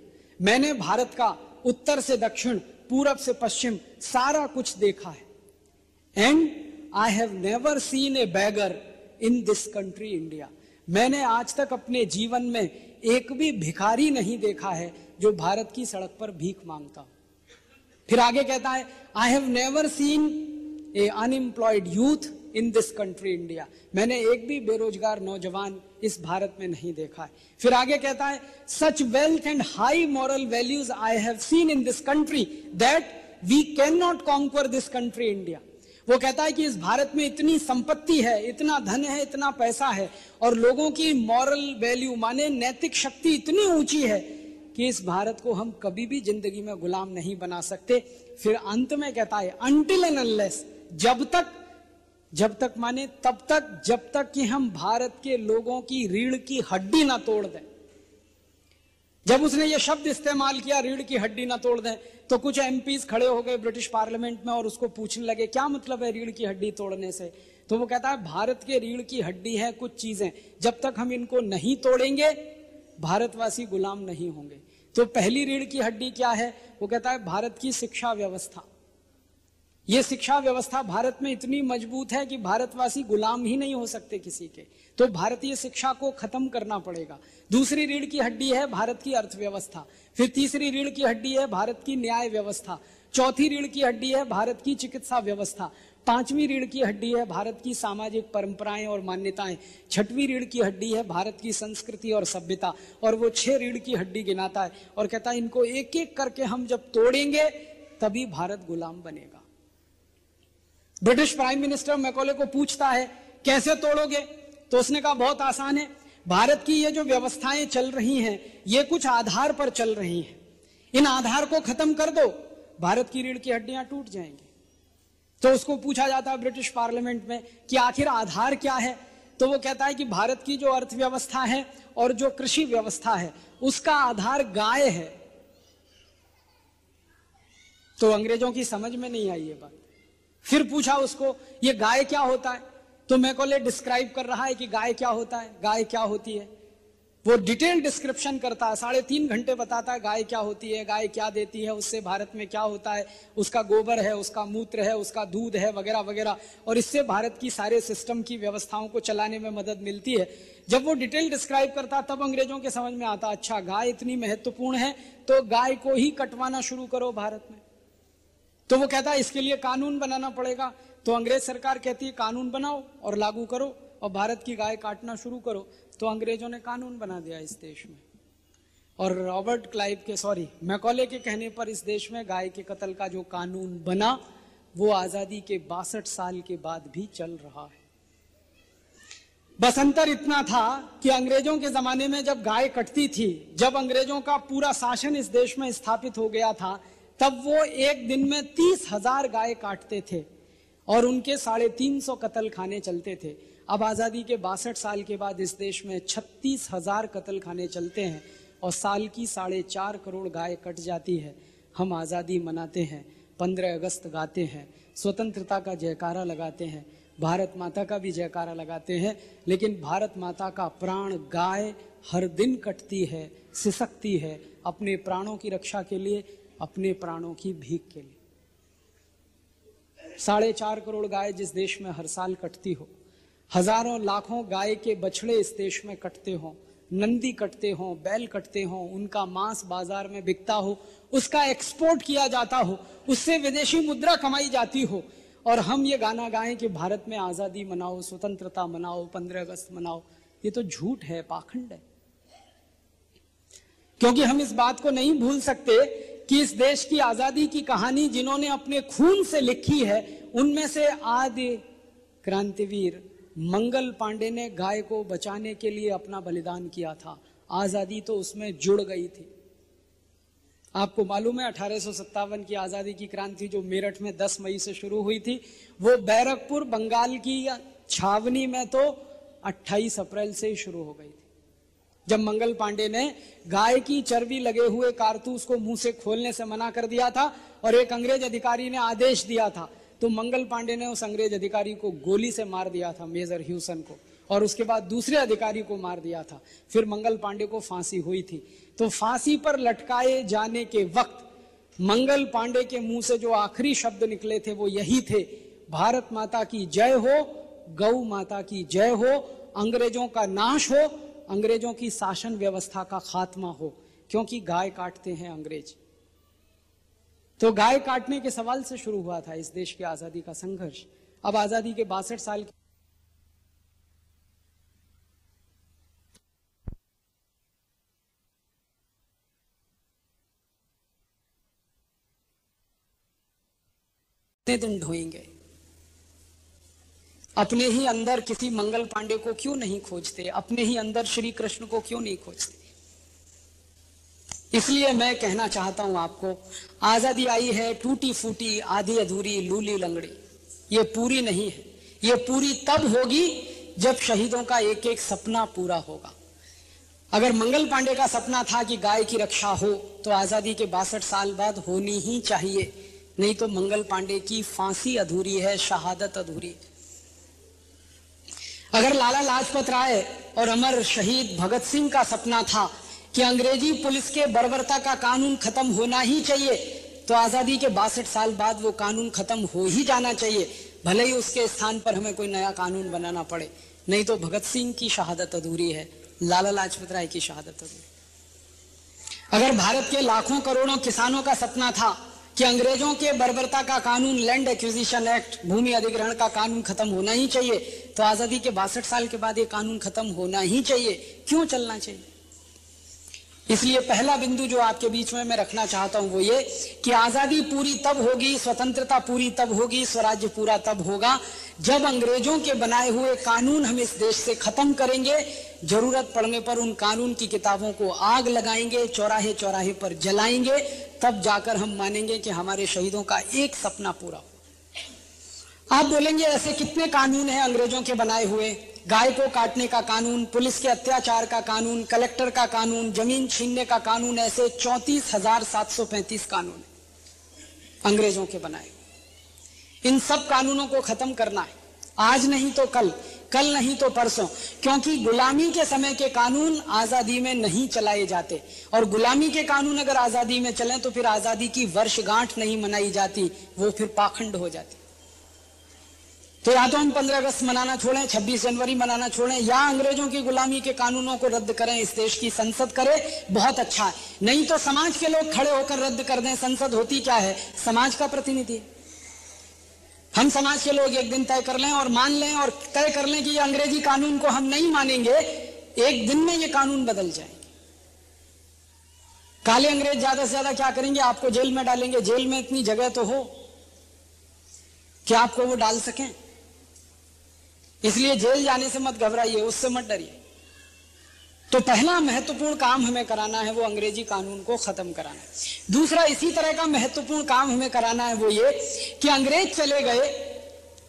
मैंने भारत का उत्तर से दक्षिण, पूरब से पश्चिम सारा कुछ देखा है। And I have never seen a beggar in this country India मैंने आज तक अपने जीवन में एक भी भिखारी नहीं देखा है जो भारत की सड़क पर भीख माँगता हो। फिर आगे कहता है I have never seen a unemployed youth in this country India मैंने एक भी बेरोजगार नौजवान इस भारत में नहीं देखा है। फिर आगे कहता है such wealth and high moral values I have seen in this country that we can not conquer this country India वो कहता है कि इस भारत में इतनी संपत्ति है, इतना धन है, इतना पैसा है और लोगों की मॉरल वैल्यू माने नैतिक शक्ति इतनी ऊँची है कि इस भारत को हम कभी भी ज़िंदगी में गुलाम नहीं बना सकते। फिर अंत में कहता है अंटिल एंड अनलेस जब तक जब तक माने तब तक, जब तक कि हम भारत के लोगों की रीढ़ की हड्डी ना तोड़ दें। जब उसने ये शब्द इस्तेमाल किया, रीढ़ की हड्डी ना तोड़ दें तो कुछ एमपीज खड़े हो गए ब्रिटिश पार्लियामेंट में और उसको पूछने लगे, क्या मतलब है रीढ़ की हड्डी तोड़ने से? तो वो कहता है, भारत के रीढ़ की हड्डी है, कुछ चीज़ें। जब तक हम इनको नहीं तोड़ेंगे, भारतवासी गुलाम नहीं होंगे। तो पहली रीढ़ की हड्डी क्या है? वो कहता है, भारत की शिक्षा व्यवस्था। ये शिक्षा व्यवस्था भारत में इतनी मज़बूत है कि भारतवासी गुलाम ही नहीं हो सकते किसी के। तो भारतीय शिक्षा को खत्म करना पड़ेगा। दूसरी रीढ़ की हड्डी है भारत की अर्थव्यवस्था। फिर तीसरी रीढ़ की हड्डी है भारत की न्याय व्यवस्था। चौथी रीढ़ की हड्डी है भारत की चिकित्सा व्यवस्था। पांचवी रीढ़ की हड्डी है भारत की सामाजिक परंपराएँ और मान्यताएँ। छठवीं रीढ़ की हड्डी है भारत की संस्कृति और सभ्यता। और वो छह रीढ़ की हड्डी गिनाता है और कहता है, इनको एक एक करके हम जब तोड़ेंगे, तभी भारत गुलाम बनेगा। ब्रिटिश प्राइम मिनिस्टर मैकोले को पूछता है, कैसे तोड़ोगे? तो उसने कहा, बहुत आसान है। भारत की ये जो व्यवस्थाएँ चल रही हैं, ये कुछ आधार पर चल रही हैं। इन आधार को खत्म कर दो। भारत की रीढ़ की हड्डियाँ टूट जाएँगी। तो उसको पूछा जाता है ब्रिटिश पार्लियामेंट में कि आखिर आधार क्या है? तो वो कहता है कि भारत की जो अर्थव्यवस्था है और जो कृषि व्यवस्था है, उसका आधार गाय है। तो अंग्रेज़ों की समझ में नहीं आई ये बात। फिर पूछा उसको, ये गाय क्या होता है? तो मैकोले डिस्क्राइब कर रहा है कि गाय क्या होता है, गाय क्या होती है? वो डिटेल डिस्क्रिप्शन करता है, साढ़े तीन घंटे बताता है गाय क्या होती है, गाय क्या देती है, उससे भारत में क्या होता है, उसका गोबर है, उसका मूत्र है, उसका दूध है, वगैरह वगैरह। और इससे भारत की सारे सिस्टम की व्यवस्थाओं को चलाने में मदद मिलती है। जब वो डिटेल डिस्क्राइब करता, तब अंग्रेज़ों के समझ में आता अच्छा गाय इतनी महत्वपूर्ण है तो गाय को ही कटवाना शुरू करो भारत में। तो वो कहता है इसके लिए कानून बनाना पड़ेगा। तो अंग्रेज़ सरकार कहती है, कानून बनाओ और लागू करो और भारत की गाय काटना शुरू करो। तो अंग्रेज़ों ने कानून बना दिया इस देश में। और रॉबर्ट क्लाइव के, सॉरी, मैकॉले के कहने पर इस देश में गाय के कत्ल का जो कानून बना, वो आज़ादी के बासठ साल के बाद भी चल रहा है। बस अंतर इतना था कि अंग्रेज़ों के जमाने में जब गाय कटती थी, जब अंग्रेज़ों का पूरा शासन इस देश में स्थापित हो गया था तब वो एक दिन में तीस हज़ार गाय काटते थे और उनके साढ़े तीन सौ कतल खाने चलते थे। अब आज़ादी के बासठ साल के बाद इस देश में छत्तीस हज़ार कत्ल खाने चलते हैं और साल की साढ़े चार करोड़ गाय कट जाती है। हम आज़ादी मनाते हैं, पंद्रह अगस्त गाते हैं, स्वतंत्रता का जयकारा लगाते हैं, भारत माता का भी जयकारा लगाते हैं, लेकिन भारत माता का प्राण गाय हर दिन कटती है, सिसकती है, अपने प्राणों की रक्षा के लिए अपने प्राणों की भीख के लिए। साढ़े चार करोड़ गाय जिस देश में हर साल कटती हो, हज़ारों लाखों गाय के बछड़े इस देश में कटते हों, नंदी कटते हों, बैल कटते हों, उनका मांस बाज़ार में बिकता हो, उसका एक्सपोर्ट किया जाता हो, उससे विदेशी मुद्रा कमाई जाती हो, और हम ये गाना गाएँ कि भारत में आज़ादी मनाओ, स्वतंत्रता मनाओ, पंद्रह अगस्त मनाओ, ये तो झूठ है, पाखंड है। क्योंकि हम इस बात को नहीं भूल सकते कि इस देश की आज़ादी की कहानी जिन्होंने अपने खून से लिखी है, उनमें से आदि क्रांतिवीर मंगल पांडे ने गाय को बचाने के लिए अपना बलिदान किया था। आज़ादी तो उसमें जुड़ गई थी। आपको मालूम है, अठारह सौ सत्तावन की आज़ादी की क्रांति जो मेरठ में 10 मई से शुरू हुई थी, वो बैरकपुर, बंगाल की छावनी में तो 28 अप्रैल से ही शुरू हो गई जब मंगल पांडे ने गाय की चर्बी लगे हुए कारतूस को मुँह से खोलने से मना कर दिया था और एक अंग्रेज़ अधिकारी ने आदेश दिया था तो मंगल पांडे ने उस अंग्रेज़ अधिकारी को गोली से मार दिया था, मेजर ह्यूसन को, और उसके बाद दूसरे अधिकारी को मार दिया था। फिर मंगल पांडे को फांसी हुई थी। तो फांसी पर लटकाए जाने के वक्त मंगल पांडे के मुँह से जो आखिरी शब्द निकले थे, वो यही थे, भारत माता की जय हो, गौ माता की जय हो, अंग्रेज़ों का नाश हो अंग्रेज़ों की शासन व्यवस्था का खात्मा हो, क्योंकि गाय काटते हैं अंग्रेज़। तो गाय काटने के सवाल से शुरू हुआ था इस देश की आज़ादी का संघर्ष। अब आज़ादी के बासठ साल के दिन ढोएँगे। अपने ही अंदर किसी मंगल पांडे को क्यों नहीं खोजते? अपने ही अंदर श्री कृष्ण को क्यों नहीं खोजते? इसलिए मैं कहना चाहता हूँ आपको, आज़ादी आई है टूटी फूटी आधी अधूरी लूली लंगड़ी। ये पूरी नहीं है। ये पूरी तब होगी जब शहीदों का एक एक सपना पूरा होगा। अगर मंगल पांडे का सपना था कि गाय की रक्षा हो तो आज़ादी के बासठ साल बाद होनी ही चाहिए। नहीं तो मंगल पांडे की फांसी अधूरी है, शहादत अधूरी। अगर लाला लाजपत राय और अमर शहीद भगत सिंह का सपना था कि अंग्रेज़ी पुलिस के बर्बरता का कानून खत्म होना ही चाहिए तो आज़ादी के बासठ साल बाद वो कानून खत्म हो ही जाना चाहिए। भले ही उसके स्थान पर हमें कोई नया कानून बनाना पड़े। नहीं तो भगत सिंह की शहादत अधूरी है। लाला लाजपत राय की शहादत अधूरी। अगर भारत के लाखों करोड़ों किसानों का सपना था कि अंग्रेज़ों के बर्बरता का कानून, लैंड एक्विजिशन एक्ट, भूमि अधिग्रहण का कानून खत्म होना ही चाहिए। तो आज़ादी के बासठ साल के बाद ये कानून खत्म होना ही चाहिए। क्यों चलना चाहिए? इसलिए पहला बिंदु जो आपके बीच में मैं रखना चाहता हूँ वो ये कि आज़ादी पूरी तब होगी, स्वतंत्रता पूरी तब होगी, स्वराज्य पूरा तब होगा, जब अंग्रेज़ों के बनाए हुए कानून हम इस देश से खत्म करेंगे, ज़रूरत पड़ने पर उन कानून की किताबों को आग लगाएँगे चौराहे चौराहे पर जलाएँगे, तब जाकर हम मानेंगे कि हमारे शहीदों का एक सपना पूरा आप बोलेंगे, ऐसे कितने कानून हैं अंग्रेज़ों के बनाए हुए? गाय को काटने का कानून, पुलिस के अत्याचार का कानून, कलेक्टर का कानून, ज़मीन छीनने का कानून, ऐसे चौंतीस हज़ार सात सौ पैंतीस कानून अंग्रेज़ों के बनाए इन सब कानूनों को खत्म करना है। आज नहीं तो कल कल नहीं तो परसों, क्योंकि गुलामी के समय के कानून आज़ादी में नहीं चलाए जाते। और गुलामी के कानून अगर आज़ादी में चले तो फिर आज़ादी की वर्षगांठ नहीं मनाई जाती, वो फिर पाखंड हो जाती। तो या तो हम पंद्रह अगस्त मनाना छोड़ें, छब्बीस जनवरी मनाना छोड़ें, या अंग्रेज़ों की गुलामी के कानूनों को रद्द करें, इस देश की संसद करे, बहुत अच्छा है। नहीं तो समाज के लोग खड़े होकर रद्द कर दें, संसद होती क्या है? समाज का प्रतिनिधि। हम समाज के लोग एक दिन तय कर लें और मान लें और तय कर लें कि ये अंग्रेज़ी कानून को हम नहीं मानेंगे, एक दिन में ये कानून बदल जाएँगे। काले अंग्रेज़ ज़्यादा से ज़्यादा क्या करेंगे? आपको जेल में डालेंगे। जेल में इतनी जगह तो हो। कि आपको वो डाल सकें? इसलिए जेल जाने से मत घबराइए, उससे मत डरिए। तो पहला महत्वपूर्ण काम हमें कराना है, वो अंग्रेज़ी कानून को खत्म कराना है। दूसरा, इसी तरह का महत्वपूर्ण काम हमें कराना है वो ये कि अंग्रेज़ चले गए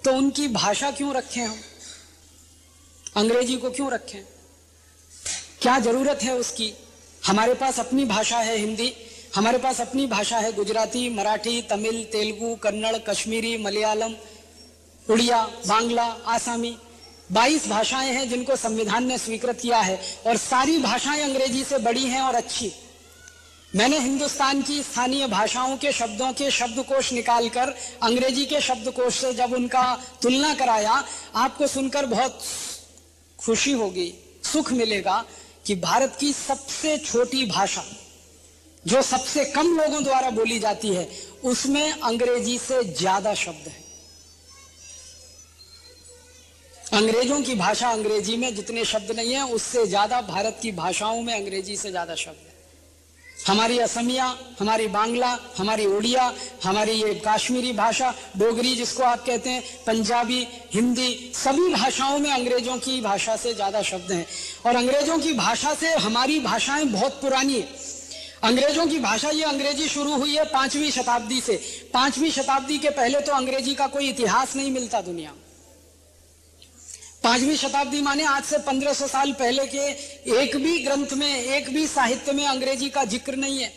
तो उनकी भाषा क्यों रखें हम? अंग्रेज़ी को क्यों रखें? क्या ज़रूरत है उसकी? हमारे पास अपनी भाषा है हिंदी, हमारे पास अपनी भाषा है गुजराती, मराठी, तमिल, तेलुगु, कन्नड़, कश्मीरी, मलयालम उड़िया, बांग्ला, आसामी 22 भाषाएँ हैं जिनको संविधान ने स्वीकृत किया है और सारी भाषाएँ अंग्रेज़ी से बड़ी हैं और अच्छी। मैंने हिंदुस्तान की स्थानीय भाषाओं के शब्दों के शब्दकोश निकालकर अंग्रेज़ी के शब्दकोश से जब उनका तुलना कराया, आपको सुनकर बहुत खुशी होगी, सुख मिलेगा कि भारत की सबसे छोटी भाषा, जो सबसे कम लोगों द्वारा बोली जाती है, उसमें अंग्रेज़ी से ज़्यादा शब्द है। अंग्रेज़ों की भाषा अंग्रेज़ी में जितने शब्द नहीं है, उससे ज़्यादा भारत की भाषाओं में अंग्रेज़ी से ज़्यादा शब्द है। हमारी असमिया, हमारी बांग्ला, हमारी उड़िया, हमारी ये काश्मीरी भाषा, डोगरी जिसको आप कहते हैं, पंजाबी, हिंदी, सभी भाषाओं में अंग्रेज़ों की भाषा से ज़्यादा शब्द हैं। और अंग्रेज़ों की भाषा से हमारी भाषाएँ बहुत पुरानी है। अंग्रेज़ों की भाषा ये अंग्रेज़ी शुरू हुई है पांचवी शताब्दी से। पांचवी शताब्दी के पहले तो अंग्रेज़ी का कोई इतिहास नहीं मिलता दुनिया में। पांचवी शताब्दी माने आज से 1500 साल पहले के एक भी ग्रंथ में, एक भी साहित्य में अंग्रेज़ी का ज़िक्र नहीं है।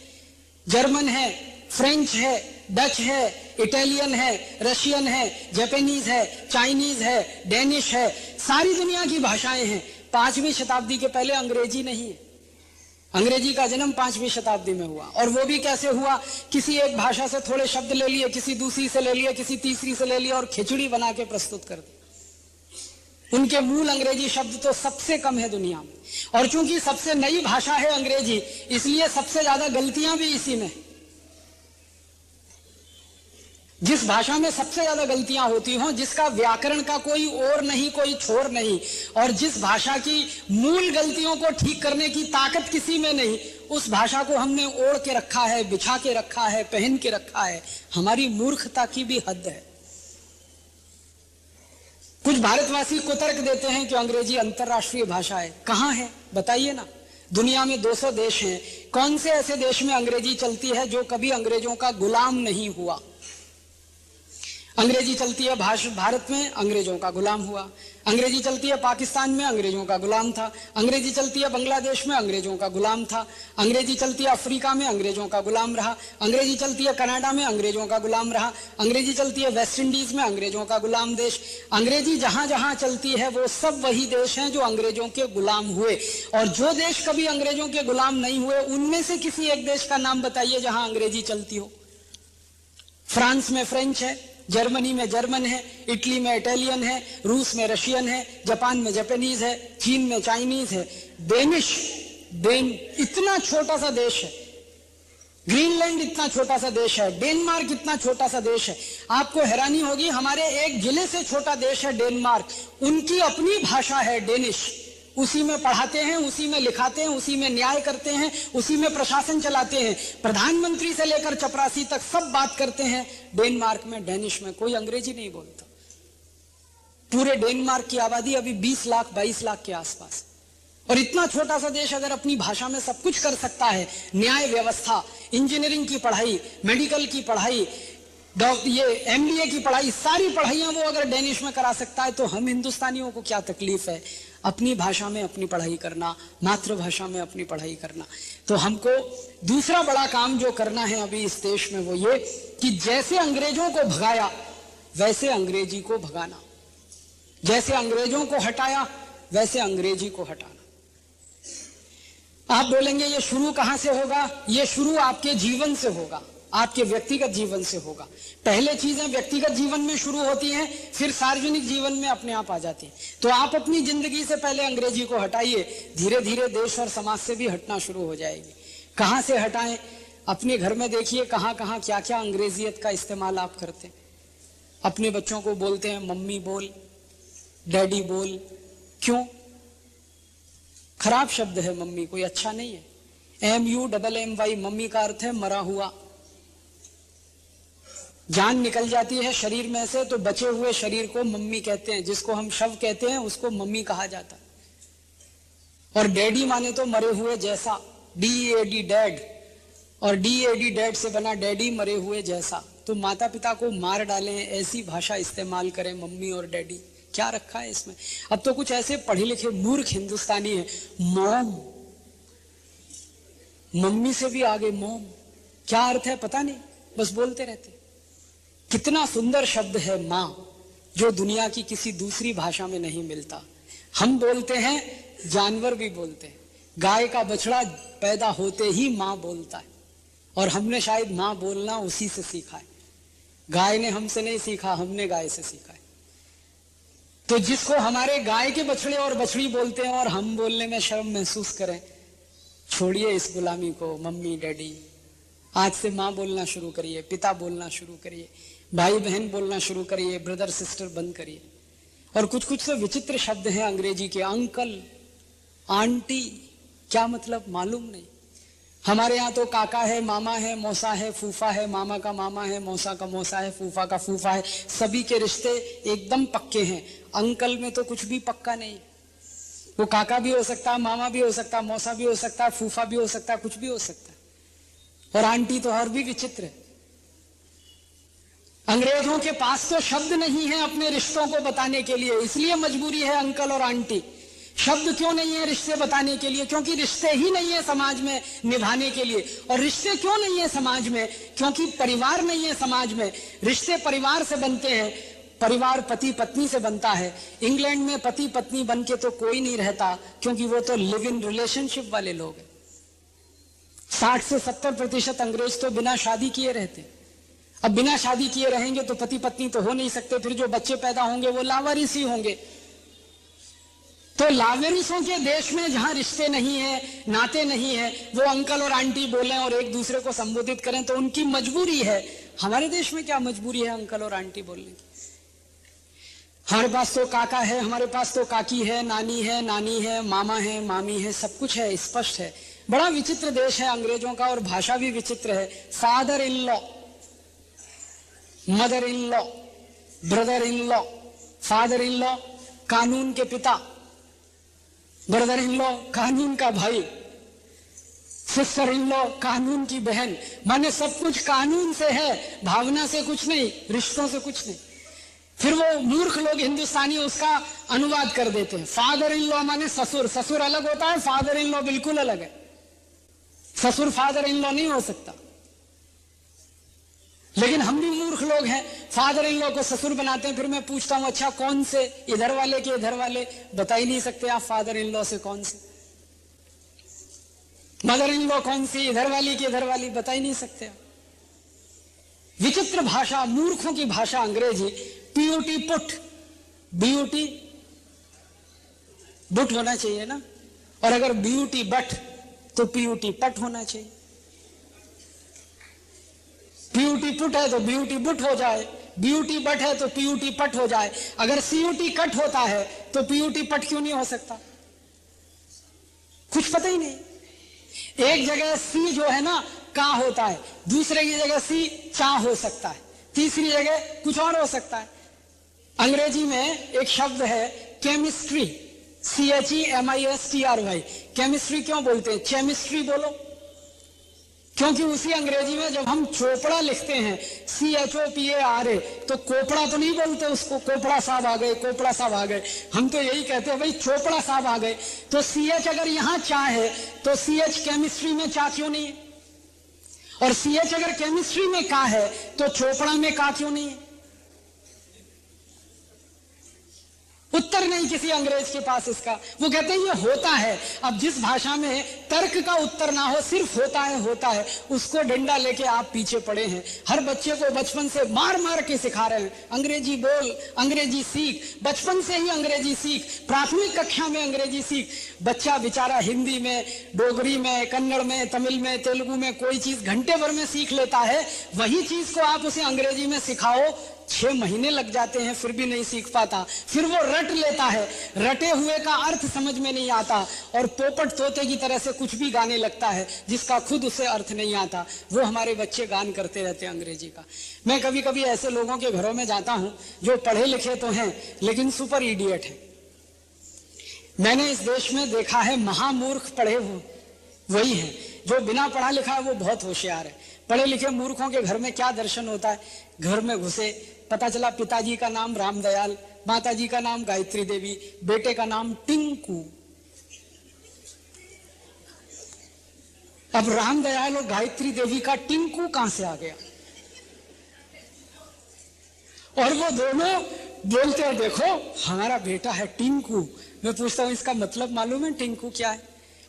जर्मन है, फ्रेंच है, डच है, इटालियन है, रशियन है, जापानीज है, चाइनीज़ है, डेनिश है, सारी दुनिया की भाषाएँ हैं। पांचवी शताब्दी के पहले अंग्रेज़ी नहीं है। अंग्रेज़ी का जन्म पांचवी शताब्दी में हुआ। और वो भी कैसे हुआ? किसी एक भाषा से थोड़े शब्द ले लिए, किसी दूसरी से ले लिए, किसी तीसरी से ले लिया और खिचड़ी बना के प्रस्तुत कर दी। उनके मूल अंग्रेज़ी शब्द तो सबसे कम है दुनिया में। और चूँकि सबसे नई भाषा है अंग्रेज़ी, इसलिए सबसे ज़्यादा गलतियाँ भी इसी में। जिस भाषा में सबसे ज़्यादा गलतियाँ होती हों, जिसका व्याकरण का कोई और नहीं, कोई छोर नहीं, और जिस भाषा की मूल गलतियों को ठीक करने की ताकत किसी में नहीं, उस भाषा को हमने ओढ़ के रखा है, बिछा के रखा है, पहन के रखा है। हमारी मूर्खता की भी हद है। कुछ भारतवासी को तर्क देते हैं कि अंग्रेज़ी अंतर्राष्ट्रीय भाषा है। कहाँ है? बताइए ना। दुनिया में 200 देश हैं। कौन से ऐसे देश में अंग्रेज़ी चलती है जो कभी अंग्रेज़ों का गुलाम नहीं हुआ? अंग्रेज़ी चलती है भारत में, अंग्रेज़ों का गुलाम हुआ। अंग्रेज़ी चलती है पाकिस्तान में, अंग्रेज़ों का गुलाम था। अंग्रेज़ी चलती है बांग्लादेश में, अंग्रेज़ों का गुलाम था। अंग्रेज़ी चलती है अफ्रीका में, अंग्रेज़ों का गुलाम रहा। अंग्रेज़ी चलती है कनाडा में, अंग्रेज़ों का गुलाम रहा। अंग्रेज़ी चलती है वेस्ट इंडीज में, अंग्रेज़ों का गुलाम देश। अंग्रेज़ी जहाँ जहाँ चलती है, वो सब वही देश हैं जो अंग्रेज़ों के गुलाम हुए। और जो देश कभी अंग्रेज़ों के गुलाम नहीं हुए, उनमें से किसी एक देश का नाम बताइए जहाँ अंग्रेज़ी चलती हो। फ्रांस में फ्रेंच है। जर्मनी में जर्मन है, इटली में इटालियन है, रूस में रशियन है, जापान में जापानीज है, चीन में चाइनीज़ है। डेनिश, डेन, इतना छोटा सा देश है। ग्रीनलैंड इतना छोटा सा देश है। डेनमार्क इतना छोटा सा देश है। आपको हैरानी होगी, हमारे एक ज़िले से छोटा देश है डेनमार्क। उनकी अपनी भाषा है डेनिश। उसी में पढ़ाते हैं, उसी में लिखाते हैं, उसी में न्याय करते हैं, उसी में प्रशासन चलाते हैं। प्रधानमंत्री से लेकर चपरासी तक सब बात करते हैं। डेनमार्क में, डेनिश में, कोई अंग्रेज़ी नहीं बोलता। पूरे डेनमार्क की आबादी अभी 20 लाख 22 लाख के आसपास। और इतना छोटा सा देश अगर अपनी भाषा में सब कुछ कर सकता है, न्याय व्यवस्था, इंजीनियरिंग की पढ़ाई, मेडिकल की पढ़ाई ये एमबीए की पढ़ाई, सारी पढ़ाइयाँ वो अगर डेनिश में करा सकता है तो हम हिंदुस्तानियों को क्या तकलीफ़ है? अपनी भाषा में अपनी पढ़ाई करना, मातृभाषा में अपनी पढ़ाई करना। तो हमको दूसरा बड़ा काम जो करना है अभी इस देश में वो ये कि जैसे अंग्रेज़ों को भगाया, वैसे अंग्रेज़ी को भगाना। जैसे अंग्रेज़ों को हटाया, वैसे अंग्रेज़ी को हटाना। आप बोलेंगे, ये शुरू कहाँ से होगा? ये शुरू आपके जीवन से होगा। आपके व्यक्तिगत जीवन से होगा। पहले चीज़ें व्यक्तिगत जीवन में शुरू होती हैं, फिर सार्वजनिक जीवन में अपने आप आ जाती हैं। तो आप अपनी ज़िंदगी से पहले अंग्रेज़ी को हटाइए धीरे धीरे देश और समाज से भी हटना शुरू हो जाएगी। कहाँ से हटाएँ? अपने घर में देखिए कहाँ कहाँ क्या क्या अंग्रेजियत का इस्तेमाल आप करते हैं। अपने बच्चों को बोलते हैं, मम्मी बोल, डैडी बोल। क्यों? खराब शब्द है मम्मी, कोई अच्छा नहीं है। M U double M Y mummy का अर्थ है, मरा हुआ। जान निकल जाती है शरीर में से तो बचे हुए शरीर को मम्मी कहते हैं, जिसको हम शव कहते हैं, उसको मम्मी कहा जाता है। और डैडी माने तो मरे हुए जैसा डी ए डी डैड और डी ए डी डैड से बना डैडी मरे हुए जैसा। तो माता पिता को मार डालें, ऐसी भाषा इस्तेमाल करें मम्मी और डैडी। क्या रखा है इसमें? अब तो कुछ ऐसे पढ़े लिखे मूर्ख हिंदुस्तानी है। मोम। मम्मी से भी आगे मोम। क्या अर्थ है? पता नहीं। बस बोलते रहते कितना सुंदर शब्द है माँ, जो दुनिया की किसी दूसरी भाषा में नहीं मिलता। हम बोलते हैं, जानवर भी बोलते हैं। गाय का बछड़ा पैदा होते ही माँ बोलता है। और हमने शायद माँ बोलना उसी से सीखा है। गाय ने हमसे नहीं सीखा, हमने गाय से सीखा है। तो जिसको हमारे गाय के बछड़े और बछड़ी बोलते हैं और हम बोलने में शर्म महसूस करें, छोड़िए इस गुलामी को, मम्मी, डैडी, आज से माँ बोलना शुरू करिए, पिता बोलना शुरू करिए। भाई बहन बोलना शुरू करिए ब्रदर सिस्टर बंद करिए। और कुछ कुछ तो विचित्र शब्द हैं अंग्रेज़ी के, अंकल, आंटी, क्या मतलब मालूम नहीं। हमारे यहाँ तो काका है, मामा है, मौसा है, फूफा है, मामा का मामा है, मौसा का मौसा है, फूफा का फूफा है, सभी के रिश्ते एकदम पक्के हैं। अंकल में तो कुछ भी पक्का नहीं। वो काका भी हो सकता है मामा भी हो सकता है मौसा भी हो सकता है फूफा भी हो सकता है कुछ भी हो सकता। है और आंटी तो और भी विचित्र है। अंग्रेज़ों के पास तो शब्द नहीं है अपने रिश्तों को बताने के लिए, इसलिए मजबूरी है अंकल और आंटी। शब्द क्यों नहीं है रिश्ते बताने के लिए? क्योंकि रिश्ते ही नहीं है समाज में निभाने के लिए। और रिश्ते क्यों नहीं है समाज में? क्योंकि परिवार नहीं है समाज में। रिश्ते परिवार से बनते हैं। परिवार पति पत्नी से बनता है। इंग्लैंड में पति पत्नी बन के तो कोई नहीं रहता, क्योंकि वो तो लिव इन रिलेशनशिप वाले लोग हैं। साठ से सत्तर प्रतिशत अंग्रेज़ तो बिना शादी किए रहते। अब बिना शादी किए रहेंगे तो पति पत्नी तो हो नहीं सकते, फिर जो बच्चे पैदा होंगे वो लावारिस ही होंगे। तो लावेरिसों के देश में जहाँ रिश्ते नहीं है, नाते नहीं है, वो अंकल और आंटी बोले और एक दूसरे को संबोधित करें तो उनकी मजबूरी है। हमारे देश में क्या मजबूरी है अंकल और आंटी बोलने की? हमारे पास तो काका है, हमारे पास तो काकी है, नानी है नानी है, मामा है, मामी है, सब कुछ है, स्पष्ट है। बड़ा विचित्र देश है अंग्रेज़ों का और भाषा भी विचित्र है। Father in law mother in law brother in law father in law कानून के पिता ब्रदर इन लॉ कानून का भाई सिस्टर इन लॉ कानून की बहन। माने सब कुछ कानून से है, भावना से कुछ नहीं, रिश्तों से कुछ नहीं। फिर वो मूर्ख लोग हिंदुस्तानी, उसका अनुवाद कर देते हैं। फादर इन लॉ माने ससुर। ससुर अलग होता है फादर इन लॉ बिल्कुल अलग है। ससुर फादर इन लॉ नहीं हो सकता। लेकिन हम भी मूर्ख लोग हैं। फादर इन लॉ को ससुर बनाते हैं, फिर मैं पूछता हूँ अच्छा कौन से? इधर वाले के इधर वाले? बता ही नहीं सकते आप फादर इन लॉ से कौन से। मदर इन लॉ कौन सी? इधर वाली की इधर वाली, बता ही नहीं सकते विचित्र भाषा, मूर्खों की भाषा अंग्रेज़ी। POT put. बीयूटी बुट होना चाहिए ना? और अगर बीयूटी बट तो पीयूटी पट होना चाहिए। पीयूटी पुट है तो बीयूटी बुट हो जाए। बीयूटी बट है तो पीयूटी पट हो जाए। अगर सीयूटी कट होता है तो पीयूटी पट क्यों नहीं हो सकता? कुछ पता ही नहीं। एक जगह सी जो है ना, का होता है। दूसरे की जगह सी चा हो सकता है। तीसरी जगह कुछ और हो सकता है। अंग्रेज़ी में एक शब्द है chemistry C H E M I S T R Y chemistry क्यों बोलते हैं? केमिस्ट्री बोलो। क्योंकि उसी अंग्रेज़ी में जब हम चोपड़ा लिखते हैं, C H O P R A ए तो कोपड़ा तो नहीं बोलते उसको, कोपड़ा साहब आ गए, कोपड़ा साहब आ गए। हम तो यही कहते हैं, भाई, चोपड़ा साहब आ गए। तो सी एच अगर यहाँ चाहे है तो सी एच केमिस्ट्री में चाह क्यों नहीं? है और सी एच अगर केमिस्ट्री में का है तो चोपड़ा में का क्यों नहीं? है उत्तर नहीं किसी अंग्रेज़ के पास इसका। वो कहते हैं, ये होता है। अब जिस भाषा में तर्क का उत्तर ना हो, सिर्फ़ होता है होता है। उसको डंडा लेके आप पीछे पड़े हैं। हर बच्चे को बचपन से मार मार के सिखा रहे हैं। अंग्रेज़ी बोल, अंग्रेज़ी सीख, बचपन से ही अंग्रेज़ी सीख, प्राथमिक कक्षा में अंग्रेज़ी सीख। बच्चा बेचारा हिंदी में, डोगरी में, कन्नड़ में, तमिल में, तेलुगु में कोई चीज़ घंटे भर में सीख लेता है। वही चीज़ को आप उसे अंग्रेज़ी में सिखाओ छह महीने लग जाते हैं, फिर भी नहीं सीख पाता। फिर वो रट लेता है। रटे हुए का अर्थ समझ में नहीं आता और पोपट तोते की तरह से कुछ भी गाने लगता है, जिसका खुद उसे अर्थ नहीं आता। वो हमारे बच्चे गान करते रहते हैं अंग्रेज़ी का। मैं कभी कभी ऐसे लोगों के घरों में जाता हूँ, जो पढ़े लिखे तो हैं, लेकिन सुपर इडियट है। मैंने इस देश में देखा है, महामूर्ख पढ़े हुए वही है। जो बिना पढ़ा लिखा है, वो बहुत होशियार है। पढ़े लिखे मूर्खों के घर में क्या दर्शन होता है? घर में घुसे पता चला पिताजी का नाम रामदयाल माताजी का नाम गायत्री देवी, बेटे का नाम टिंकू। अब रामदयाल और गायत्री देवी का टिंकू कहाँ से आ गया? और वो दोनों बोलते हैं, देखो, हमारा बेटा है टिंकू। मैं पूछता हूँ, इसका मतलब मालूम है टिंकू क्या है?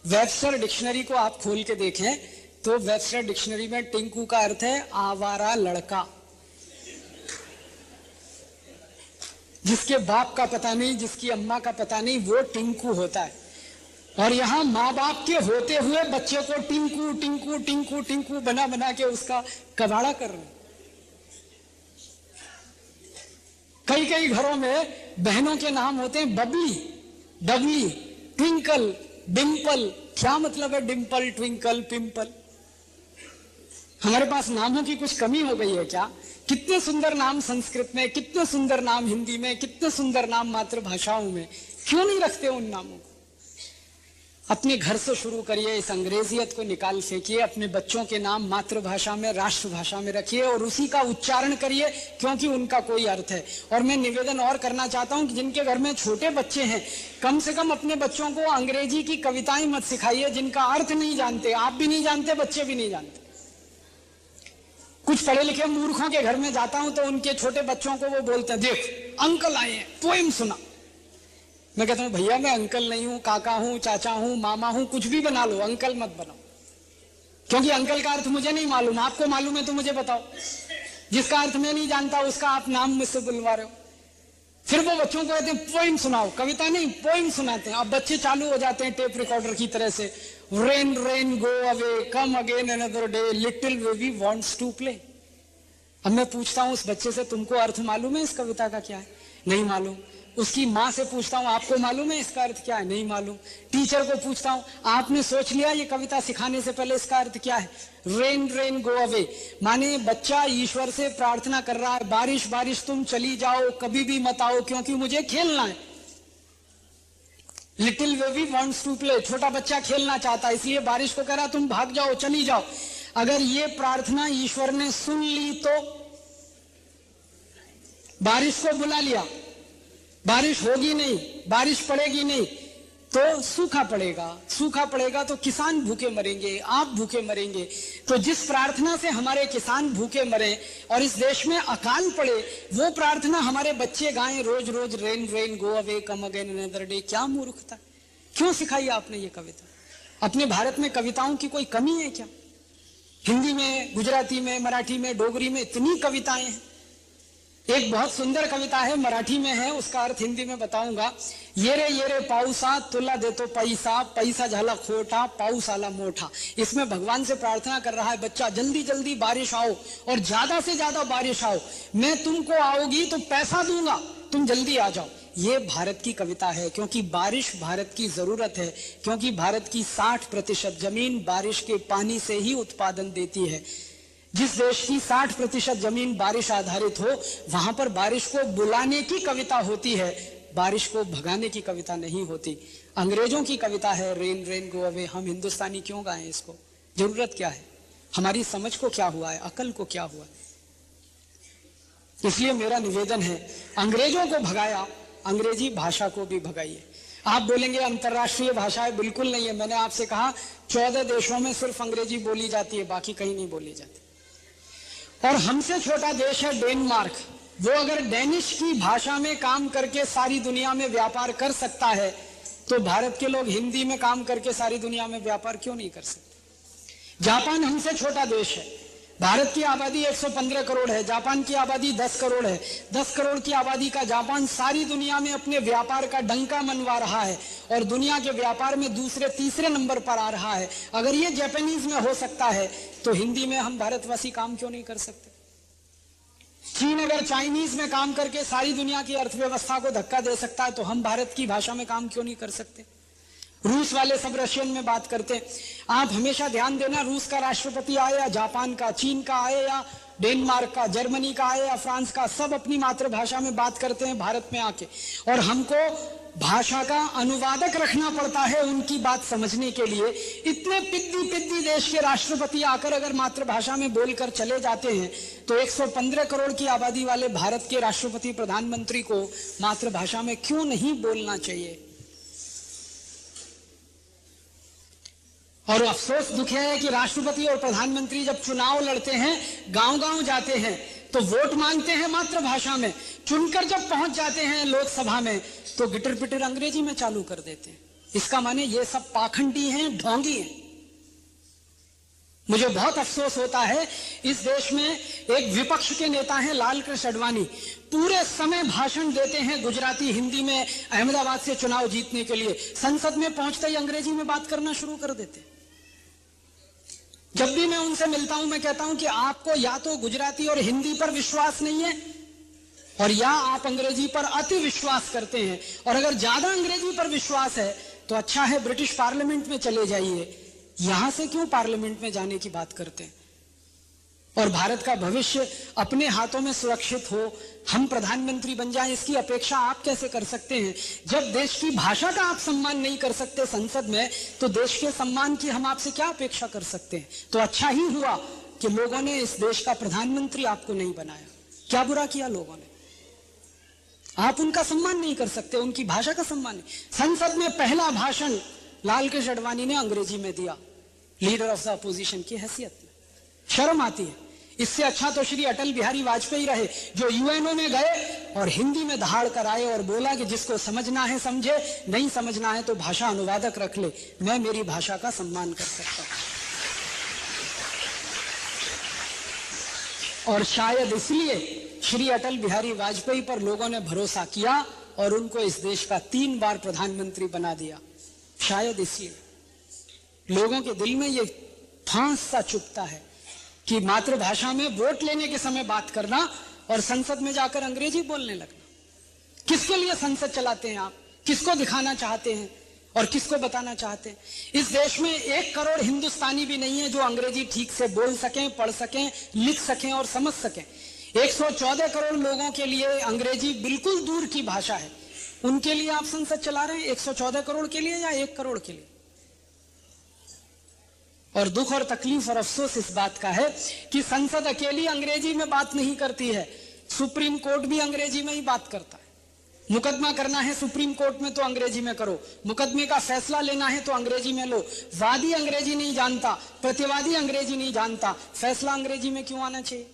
वेबस्टर डिक्शनरी को आप खोल के देखें तो वेबस्टर डिक्शनरी में टिंकू का अर्थ है, आवारा लड़का। जिसके बाप का पता नहीं, जिसकी अम्मा का पता नहीं, वो टिंकू होता है। और यहाँ माँ बाप के होते हुए बच्चे को टिंकू टिंकू टिंकू टिंकू बना बना के उसका कबाड़ा कर रहे कई कई घरों में बहनों के नाम होते हैं बबली, डबली, ट्विंकल डिम्पल क्या मतलब है डिम्पल ट्विंकल, पिंपल? हमारे पास नामों की कुछ कमी हो गई है क्या? कितने सुंदर नाम संस्कृत में, कितने सुंदर नाम हिंदी में, कितने सुंदर नाम मातृभाषाओं में, क्यों नहीं रखते उन नामों को? अपने घर से शुरू करिए, इस अंग्रेजियत को निकाल फेंकिए, अपने बच्चों के नाम मातृभाषा में, राष्ट्रभाषा में रखिए और उसी का उच्चारण करिए, क्योंकि उनका कोई अर्थ है। और मैं निवेदन और करना चाहता हूँ कि जिनके घर में छोटे बच्चे हैं, कम से कम अपने बच्चों को अंग्रेज़ी की कविताएँ मत सिखाइए जिनका अर्थ नहीं जानते, आप भी नहीं जानते, बच्चे भी नहीं जानते। कुछ पढ़े लिखे मूर्खों के घर में जाता हूँ तो उनके छोटे बच्चों को वो बोलते हैं, देख, अंकल आए हैं, पोएम सुना। मैं कहता हूँ, भैया, मैं अंकल नहीं हूँ, काका हूँ, चाचा हूँ, मामा हूँ, कुछ भी बना लो, अंकल मत बनाओ। क्योंकि अंकल का अर्थ मुझे नहीं मालूम, आपको मालूम है तो मुझे बताओ। जिसका अर्थ मैं नहीं जानता, उसका आप नाम मुझसे बुलवा रहे हो। फिर वो बच्चों को कहते हैं पोइम सुनाओ। कविता नहीं पोइम सुनाते हैं। अब बच्चे चालू हो जाते हैं, टेप रिकॉर्डर की तरह से। Rain rain go away come again another day little baby wants to play अब मैं पूछता हूँ, उस बच्चे से तुमको अर्थ मालूम है इस कविता का क्या है? नहीं मालूम। उसकी माँ से पूछता हूँ, आपको मालूम है इसका अर्थ क्या है? नहीं मालूम। टीचर को पूछता हूँ, आपने सोच लिया ये कविता सिखाने से पहले इसका अर्थ क्या है? रेन रेन गो अवे माने बच्चा ईश्वर से प्रार्थना कर रहा है, बारिश बारिश, तुम चली जाओ, कभी भी मत आओ, क्योंकि मुझे खेलना है। Little baby wants to play छोटा बच्चा खेलना चाहता है, इसलिए बारिश को कह रहा तुम भाग जाओ, चली जाओ. अगर ये प्रार्थना ईश्वर ने सुन ली तो बारिश को बुला लिया। बारिश होगी नहीं, बारिश पड़ेगी नहीं। तो सूखा पड़ेगा सूखा पड़ेगा तो किसान भूखे मरेंगे, आप भूखे मरेंगे। तो जिस प्रार्थना से हमारे किसान भूखे मरे और इस देश में अकाल पड़े, वो प्रार्थना हमारे बच्चे गाएँ रोज रोज rain rain, go away, come again, another day, क्या मूर्खता। क्यों सिखाई आपने ये कविता? अपने भारत में कविताओं की कोई कमी है क्या? हिंदी में, गुजराती में, मराठी में, डोगरी में इतनी कविताएँ हैं। एक बहुत सुंदर कविता है, मराठी में है, उसका अर्थ हिंदी में बताऊँगा। ये रे ये रे, पाऊसा, तुला दे तो पैसा पैसा झाला खोटा, पाऊस आला मोठा। इसमें भगवान से प्रार्थना कर रहा है, बच्चा, जल्दी जल्दी बारिश आओ, और ज़्यादा से ज़्यादा बारिश आओ। मैं तुमको आओगी तो पैसा दूँगा, तुम जल्दी आ जाओ। ये भारत की कविता है, क्योंकि बारिश भारत की ज़रूरत है, क्योंकि भारत की 60 प्रतिशत ज़मीन बारिश के पानी से ही उत्पादन देती है। जिस देश की 60 प्रतिशत ज़मीन बारिश आधारित हो, वहाँ पर बारिश को बुलाने की कविता होती है बारिश को भगाने की कविता नहीं होती। अंग्रेज़ों की कविता है, रेन रेन, गो अवे, हम हिंदुस्तानी क्यों गाएँ इसको? ज़रूरत क्या है? हमारी समझ को क्या हुआ है? अकल को क्या हुआ है? इसलिए मेरा निवेदन है, अंग्रेज़ों को भगाया, अंग्रेज़ी भाषा को भी भगाइए। आप बोलेंगे, अंतरराष्ट्रीय भाषाएँ बिल्कुल नहीं है। मैंने आपसे कहा, चौदह देशों में सिर्फ़ अंग्रेज़ी बोली जाती है, बाकी कहीं नहीं बोली जाती। और हमसे छोटा देश है डेनमार्क। वो अगर डेनिश की भाषा में काम करके सारी दुनिया में व्यापार कर सकता है तो भारत के लोग हिंदी में काम करके सारी दुनिया में व्यापार क्यों नहीं कर सकते? जापान हमसे छोटा देश है। भारत की आबादी 115 करोड़ है, जापान की आबादी 10 करोड़ है। 10 करोड़ की आबादी का जापान सारी दुनिया में अपने व्यापार का डंका मनवा रहा है और दुनिया के व्यापार में दूसरे तीसरे नंबर पर आ रहा है। अगर ये जापानीज में हो सकता है तो हिंदी में हम भारतवासी काम क्यों नहीं कर सकते? चीन अगर चाइनीज़ में काम करके सारी दुनिया की अर्थव्यवस्था को धक्का दे सकता है तो हम भारत की भाषा में काम क्यों नहीं कर सकते? रूस वाले सब रशियन में बात करते, आप हमेशा ध्यान देना, रूस का राष्ट्रपति आए या जापान का, चीन का आए या डेनमार्क का, जर्मनी का आए या फ्रांस का, सब अपनी मातृभाषा में बात करते हैं भारत में आके। और हमको भाषा का अनुवादक रखना पड़ता है उनकी बात समझने के लिए। इतने पिद्दी पिद्दी देश के राष्ट्रपति आकर अगर मातृभाषा में बोलकर चले जाते हैं तो 115 करोड़ की आबादी वाले भारत के राष्ट्रपति प्रधानमंत्री को मातृभाषा में क्यों नहीं बोलना चाहिए? और अफसोस दुख है कि राष्ट्रपति और प्रधानमंत्री जब चुनाव लड़ते हैं गाँव गाँव जाते हैं तो वोट मांगते हैं मातृभाषा में। चुनकर जब पहुँच जाते हैं लोकसभा में तो गिटर पिटर अंग्रेज़ी में चालू कर देते हैं। इसका माने ये सब पाखंडी हैं, ढोंगी हैं। मुझे बहुत अफसोस होता है, इस देश में एक विपक्ष के नेता हैं लाल कृष्ण अडवाणी पूरे समय भाषण देते हैं गुजराती, हिंदी में, अहमदाबाद से चुनाव जीतने के लिए। संसद में पहुँचते ही अंग्रेज़ी में बात करना शुरू कर देते हैं। जब भी मैं उनसे मिलता हूँ, मैं कहता हूँ कि आपको या तो गुजराती और हिंदी पर विश्वास नहीं है, और या आप अंग्रेज़ी पर अति विश्वास करते हैं। और अगर ज़्यादा अंग्रेज़ी पर विश्वास है तो अच्छा है ब्रिटिश पार्लियामेंट में चले जाइए। यहाँ से क्यों पार्लियामेंट में जाने की बात करते हैं? और भारत का भविष्य अपने हाथों में सुरक्षित हो, हम प्रधानमंत्री बन जाएँ, इसकी अपेक्षा आप कैसे कर सकते हैं? जब देश की भाषा का आप सम्मान नहीं कर सकते संसद में तो देश के सम्मान की हम आपसे क्या अपेक्षा कर सकते हैं? तो अच्छा ही हुआ कि लोगों ने इस देश का प्रधानमंत्री आपको नहीं बनाया। क्या बुरा किया लोगों ने? आप उनका सम्मान नहीं कर सकते, उनकी भाषा का सम्मान नहीं। संसद में पहला भाषण लाल कृष्ण अडवाणी ने अंग्रेज़ी में दिया, लीडर ऑफ़ द अपोजिशन की हैसियत में। शर्म आती है। इससे अच्छा तो श्री अटल बिहारी वाजपेयी रहे, जो यूएनओ में गए और हिंदी में दहाड़ कर आए और बोला कि जिसको समझना है समझे, नहीं समझना है तो भाषा अनुवादक रख ले। मैं मेरी भाषा का सम्मान कर सकता हूँ। और शायद इसलिए श्री अटल बिहारी वाजपेयी पर लोगों ने भरोसा किया और उनको इस देश का तीन बार प्रधानमंत्री बना दिया। शायद इसलिए लोगों के दिल में ये फांस सा चुपता है कि मातृभाषा में वोट लेने के समय बात करना और संसद में जाकर अंग्रेज़ी बोलने लगना। किसके लिए संसद चलाते हैं आप? किसको दिखाना चाहते हैं और किसको बताना चाहते हैं? इस देश में एक करोड़ हिंदुस्तानी भी नहीं है जो अंग्रेज़ी ठीक से बोल सकें, पढ़ सकें, लिख सकें और समझ सकें। 114 करोड़ लोगों के लिए अंग्रेज़ी बिल्कुल दूर की भाषा है। उनके लिए आप संसद चला रहे हैं 114 करोड़ के लिए या एक करोड़ के लिए? और दुख और तकलीफ़ और अफसोस इस बात का है कि संसद अकेली अंग्रेज़ी में बात नहीं करती है। सुप्रीम कोर्ट भी अंग्रेज़ी में ही बात करता है। मुकदमा करना है सुप्रीम कोर्ट में तो अंग्रेज़ी में करो। मुकदमे का फैसला लेना है तो अंग्रेज़ी में लो। वादी अंग्रेज़ी नहीं जानता, प्रतिवादी अंग्रेज़ी नहीं जानता। फैसला अंग्रेज़ी में क्यों आना चाहिए?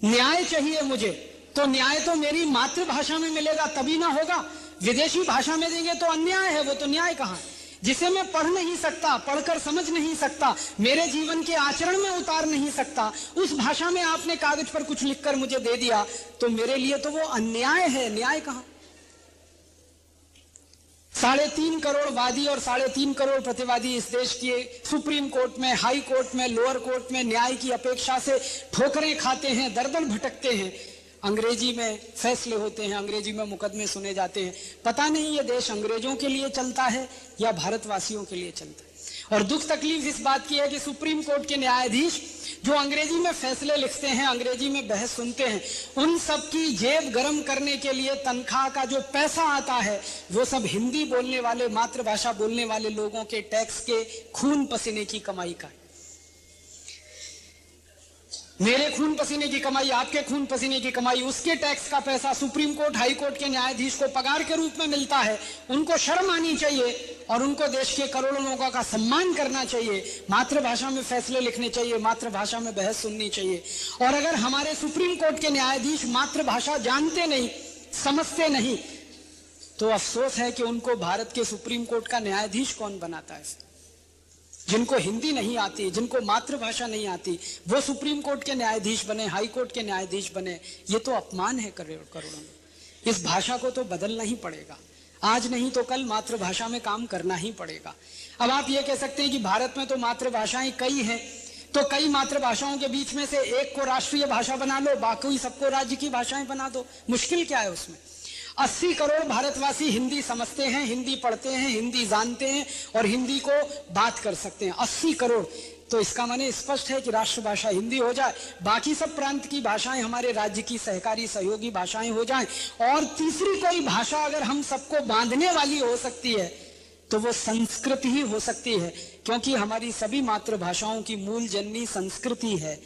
न्याय चाहिए मुझे तो न्याय तो मेरी मातृभाषा में मिलेगा, तभी ना होगा। विदेशी भाषा में देंगे तो अन्याय है, वो तो न्याय कहाँ है? जिसे मैं पढ़ नहीं सकता, पढ़कर समझ नहीं सकता, मेरे जीवन के आचरण में उतार नहीं सकता, उस भाषा में आपने कागज़ पर कुछ लिखकर मुझे दे दिया तो मेरे लिए तो वो अन्याय है। न्याय कहा? साढ़े तीन करोड़ वादी और साढ़े तीन करोड़ प्रतिवादी इस देश के सुप्रीम कोर्ट में, हाई कोर्ट में, लोअर कोर्ट में न्याय की अपेक्षा से ठोकरें खाते हैं दरदर भटकते हैं। अंग्रेज़ी में फैसले होते हैं, अंग्रेज़ी में मुकदमे सुने जाते हैं। पता नहीं ये देश अंग्रेज़ों के लिए चलता है या भारतवासियों के लिए चलता है। और दुख तकलीफ़ इस बात की है कि सुप्रीम कोर्ट के न्यायाधीश जो अंग्रेज़ी में फैसले लिखते हैं, अंग्रेज़ी में बहस सुनते हैं, उन सब की जेब गर्म करने के लिए तनख्वाह का जो पैसा आता है, वो सब हिंदी बोलने वाले, मातृभाषा बोलने वाले लोगों के टैक्स के खून पसीने की कमाई का है। मेरे खून पसीने की कमाई, आपके खून पसीने की कमाई, उसके टैक्स का पैसा सुप्रीम कोर्ट, हाई कोर्ट के न्यायाधीश को पगार के रूप में मिलता है। उनको शर्म आनी चाहिए और उनको देश के करोड़ों लोगों का सम्मान करना चाहिए। मातृभाषा में फैसले लिखने चाहिए, मातृभाषा में बहस सुननी चाहिए। और अगर हमारे सुप्रीम कोर्ट के न्यायाधीश मातृभाषा जानते नहीं, समझते नहीं तो अफसोस है कि उनको भारत के सुप्रीम कोर्ट का न्यायाधीश कौन बनाता है। जिनको हिंदी नहीं आती, जिनको मातृभाषा नहीं आती, वो सुप्रीम कोर्ट के न्यायाधीश बने, हाई कोर्ट के न्यायाधीश बने, ये तो अपमान है करोड़ करोड़ों में। इस भाषा को तो बदलना ही पड़ेगा। आज नहीं तो कल मातृभाषा में काम करना ही पड़ेगा। अब आप ये कह सकते हैं कि भारत में तो मातृभाषाएँ कई हैं तो कई मातृभाषाओं के बीच में से एक को राष्ट्रीय भाषा बना लो, बाकी सबको राज्य की भाषाएँ बना दो। मुश्किल क्या है उसमें? अस्सी करोड़ भारतवासी हिंदी समझते हैं, हिंदी पढ़ते हैं, हिंदी जानते हैं और हिंदी को बात कर सकते हैं। अस्सी करोड़। तो इसका माने स्पष्ट है कि राष्ट्रभाषा हिंदी हो जाए। बाकी सब प्रांत की भाषाएँ हमारे राज्य की सहकारी, सहयोगी भाषाएँ हो जाएँ। और तीसरी कोई भाषा अगर हम सबको बांधने वाली हो सकती है तो वो संस्कृत ही हो सकती है। क्योंकि हमारी सभी मातृभाषाओं की मूल जननी संस्कृति है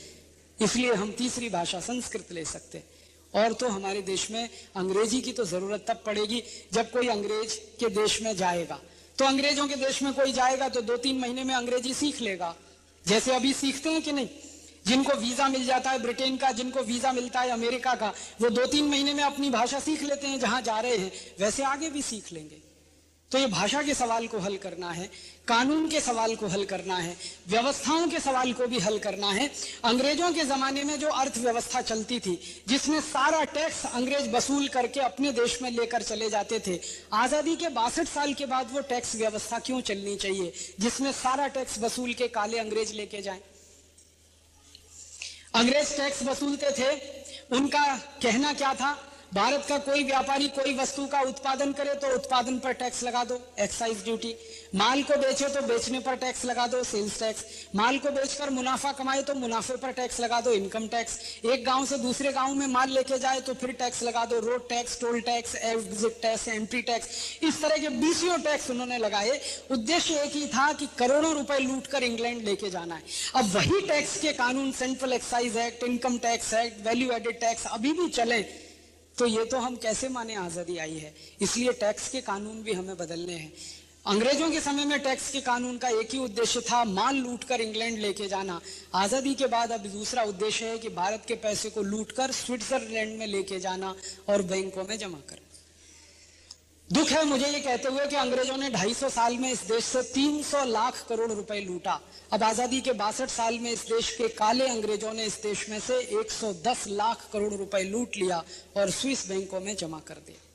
इसलिए हम तीसरी भाषा संस्कृत ले सकते हैं। और तो हमारे देश में अंग्रेज़ी की तो ज़रूरत तब पड़ेगी जब कोई अंग्रेज़ के देश में जाएगा। तो अंग्रेज़ों के देश में कोई जाएगा तो दो तीन महीने में अंग्रेज़ी सीख लेगा। जैसे अभी सीखते हैं कि नहीं? जिनको वीज़ा मिल जाता है ब्रिटेन का, जिनको वीज़ा मिलता है अमेरिका का, वो दो तीन महीने में अपनी भाषा सीख लेते हैं जहाँ जा रहे हैं, वैसे आगे भी सीख लेंगे। तो ये भाषा के सवाल को हल करना है, कानून के सवाल को हल करना है, व्यवस्थाओं के सवाल को भी हल करना है। अंग्रेज़ों के जमाने में जो अर्थव्यवस्था चलती थी, जिसमें सारा टैक्स अंग्रेज़ वसूल करके अपने देश में लेकर चले जाते थे, आज़ादी के बासठ साल के बाद वो टैक्स व्यवस्था क्यों चलनी चाहिए, जिसमें सारा टैक्स वसूल के काले अंग्रेज़ लेके जाए? अंग्रेज़ टैक्स वसूलते थे, उनका कहना क्या था? भारत का कोई व्यापारी कोई वस्तु का उत्पादन करे तो उत्पादन पर टैक्स लगा दो एक्साइज ड्यूटी माल को बेचे तो बेचने पर टैक्स लगा दो सेल्स टैक्स माल को बेचकर मुनाफा कमाए तो मुनाफे पर टैक्स लगा दो इनकम टैक्स एक गाँव से दूसरे गाँव में माल लेके जाए तो फिर टैक्स लगा दो road tax toll tax exit tax entry tax इस तरह के बीसियों टैक्स उन्होंने लगाए। उद्देश्य एक ही था कि करोड़ों रुपए लूट कर इंग्लैंड लेके जाना है। अब वही टैक्स के कानून central excise act income tax act value added tax अभी भी चले। तो ये तो हम कैसे माने आज़ादी आई है? इसलिए टैक्स के कानून भी हमें बदलने हैं। अंग्रेज़ों के समय में टैक्स के कानून का एक ही उद्देश्य था माल लूटकर इंग्लैंड लेके जाना। आज़ादी के बाद अब दूसरा उद्देश्य है कि भारत के पैसे को लूटकर स्विट्जरलैंड में लेके जाना और बैंकों में जमा करना। दुख है मुझे ये कहते हुए कि अंग्रेज़ों ने 250 साल में इस देश से 300 लाख करोड़ रुपए लूटा। अब आज़ादी के बासठ साल में इस देश के काले अंग्रेज़ों ने इस देश में से 110 लाख करोड़ रुपए लूट लिया और स्विस बैंकों में जमा कर दिया।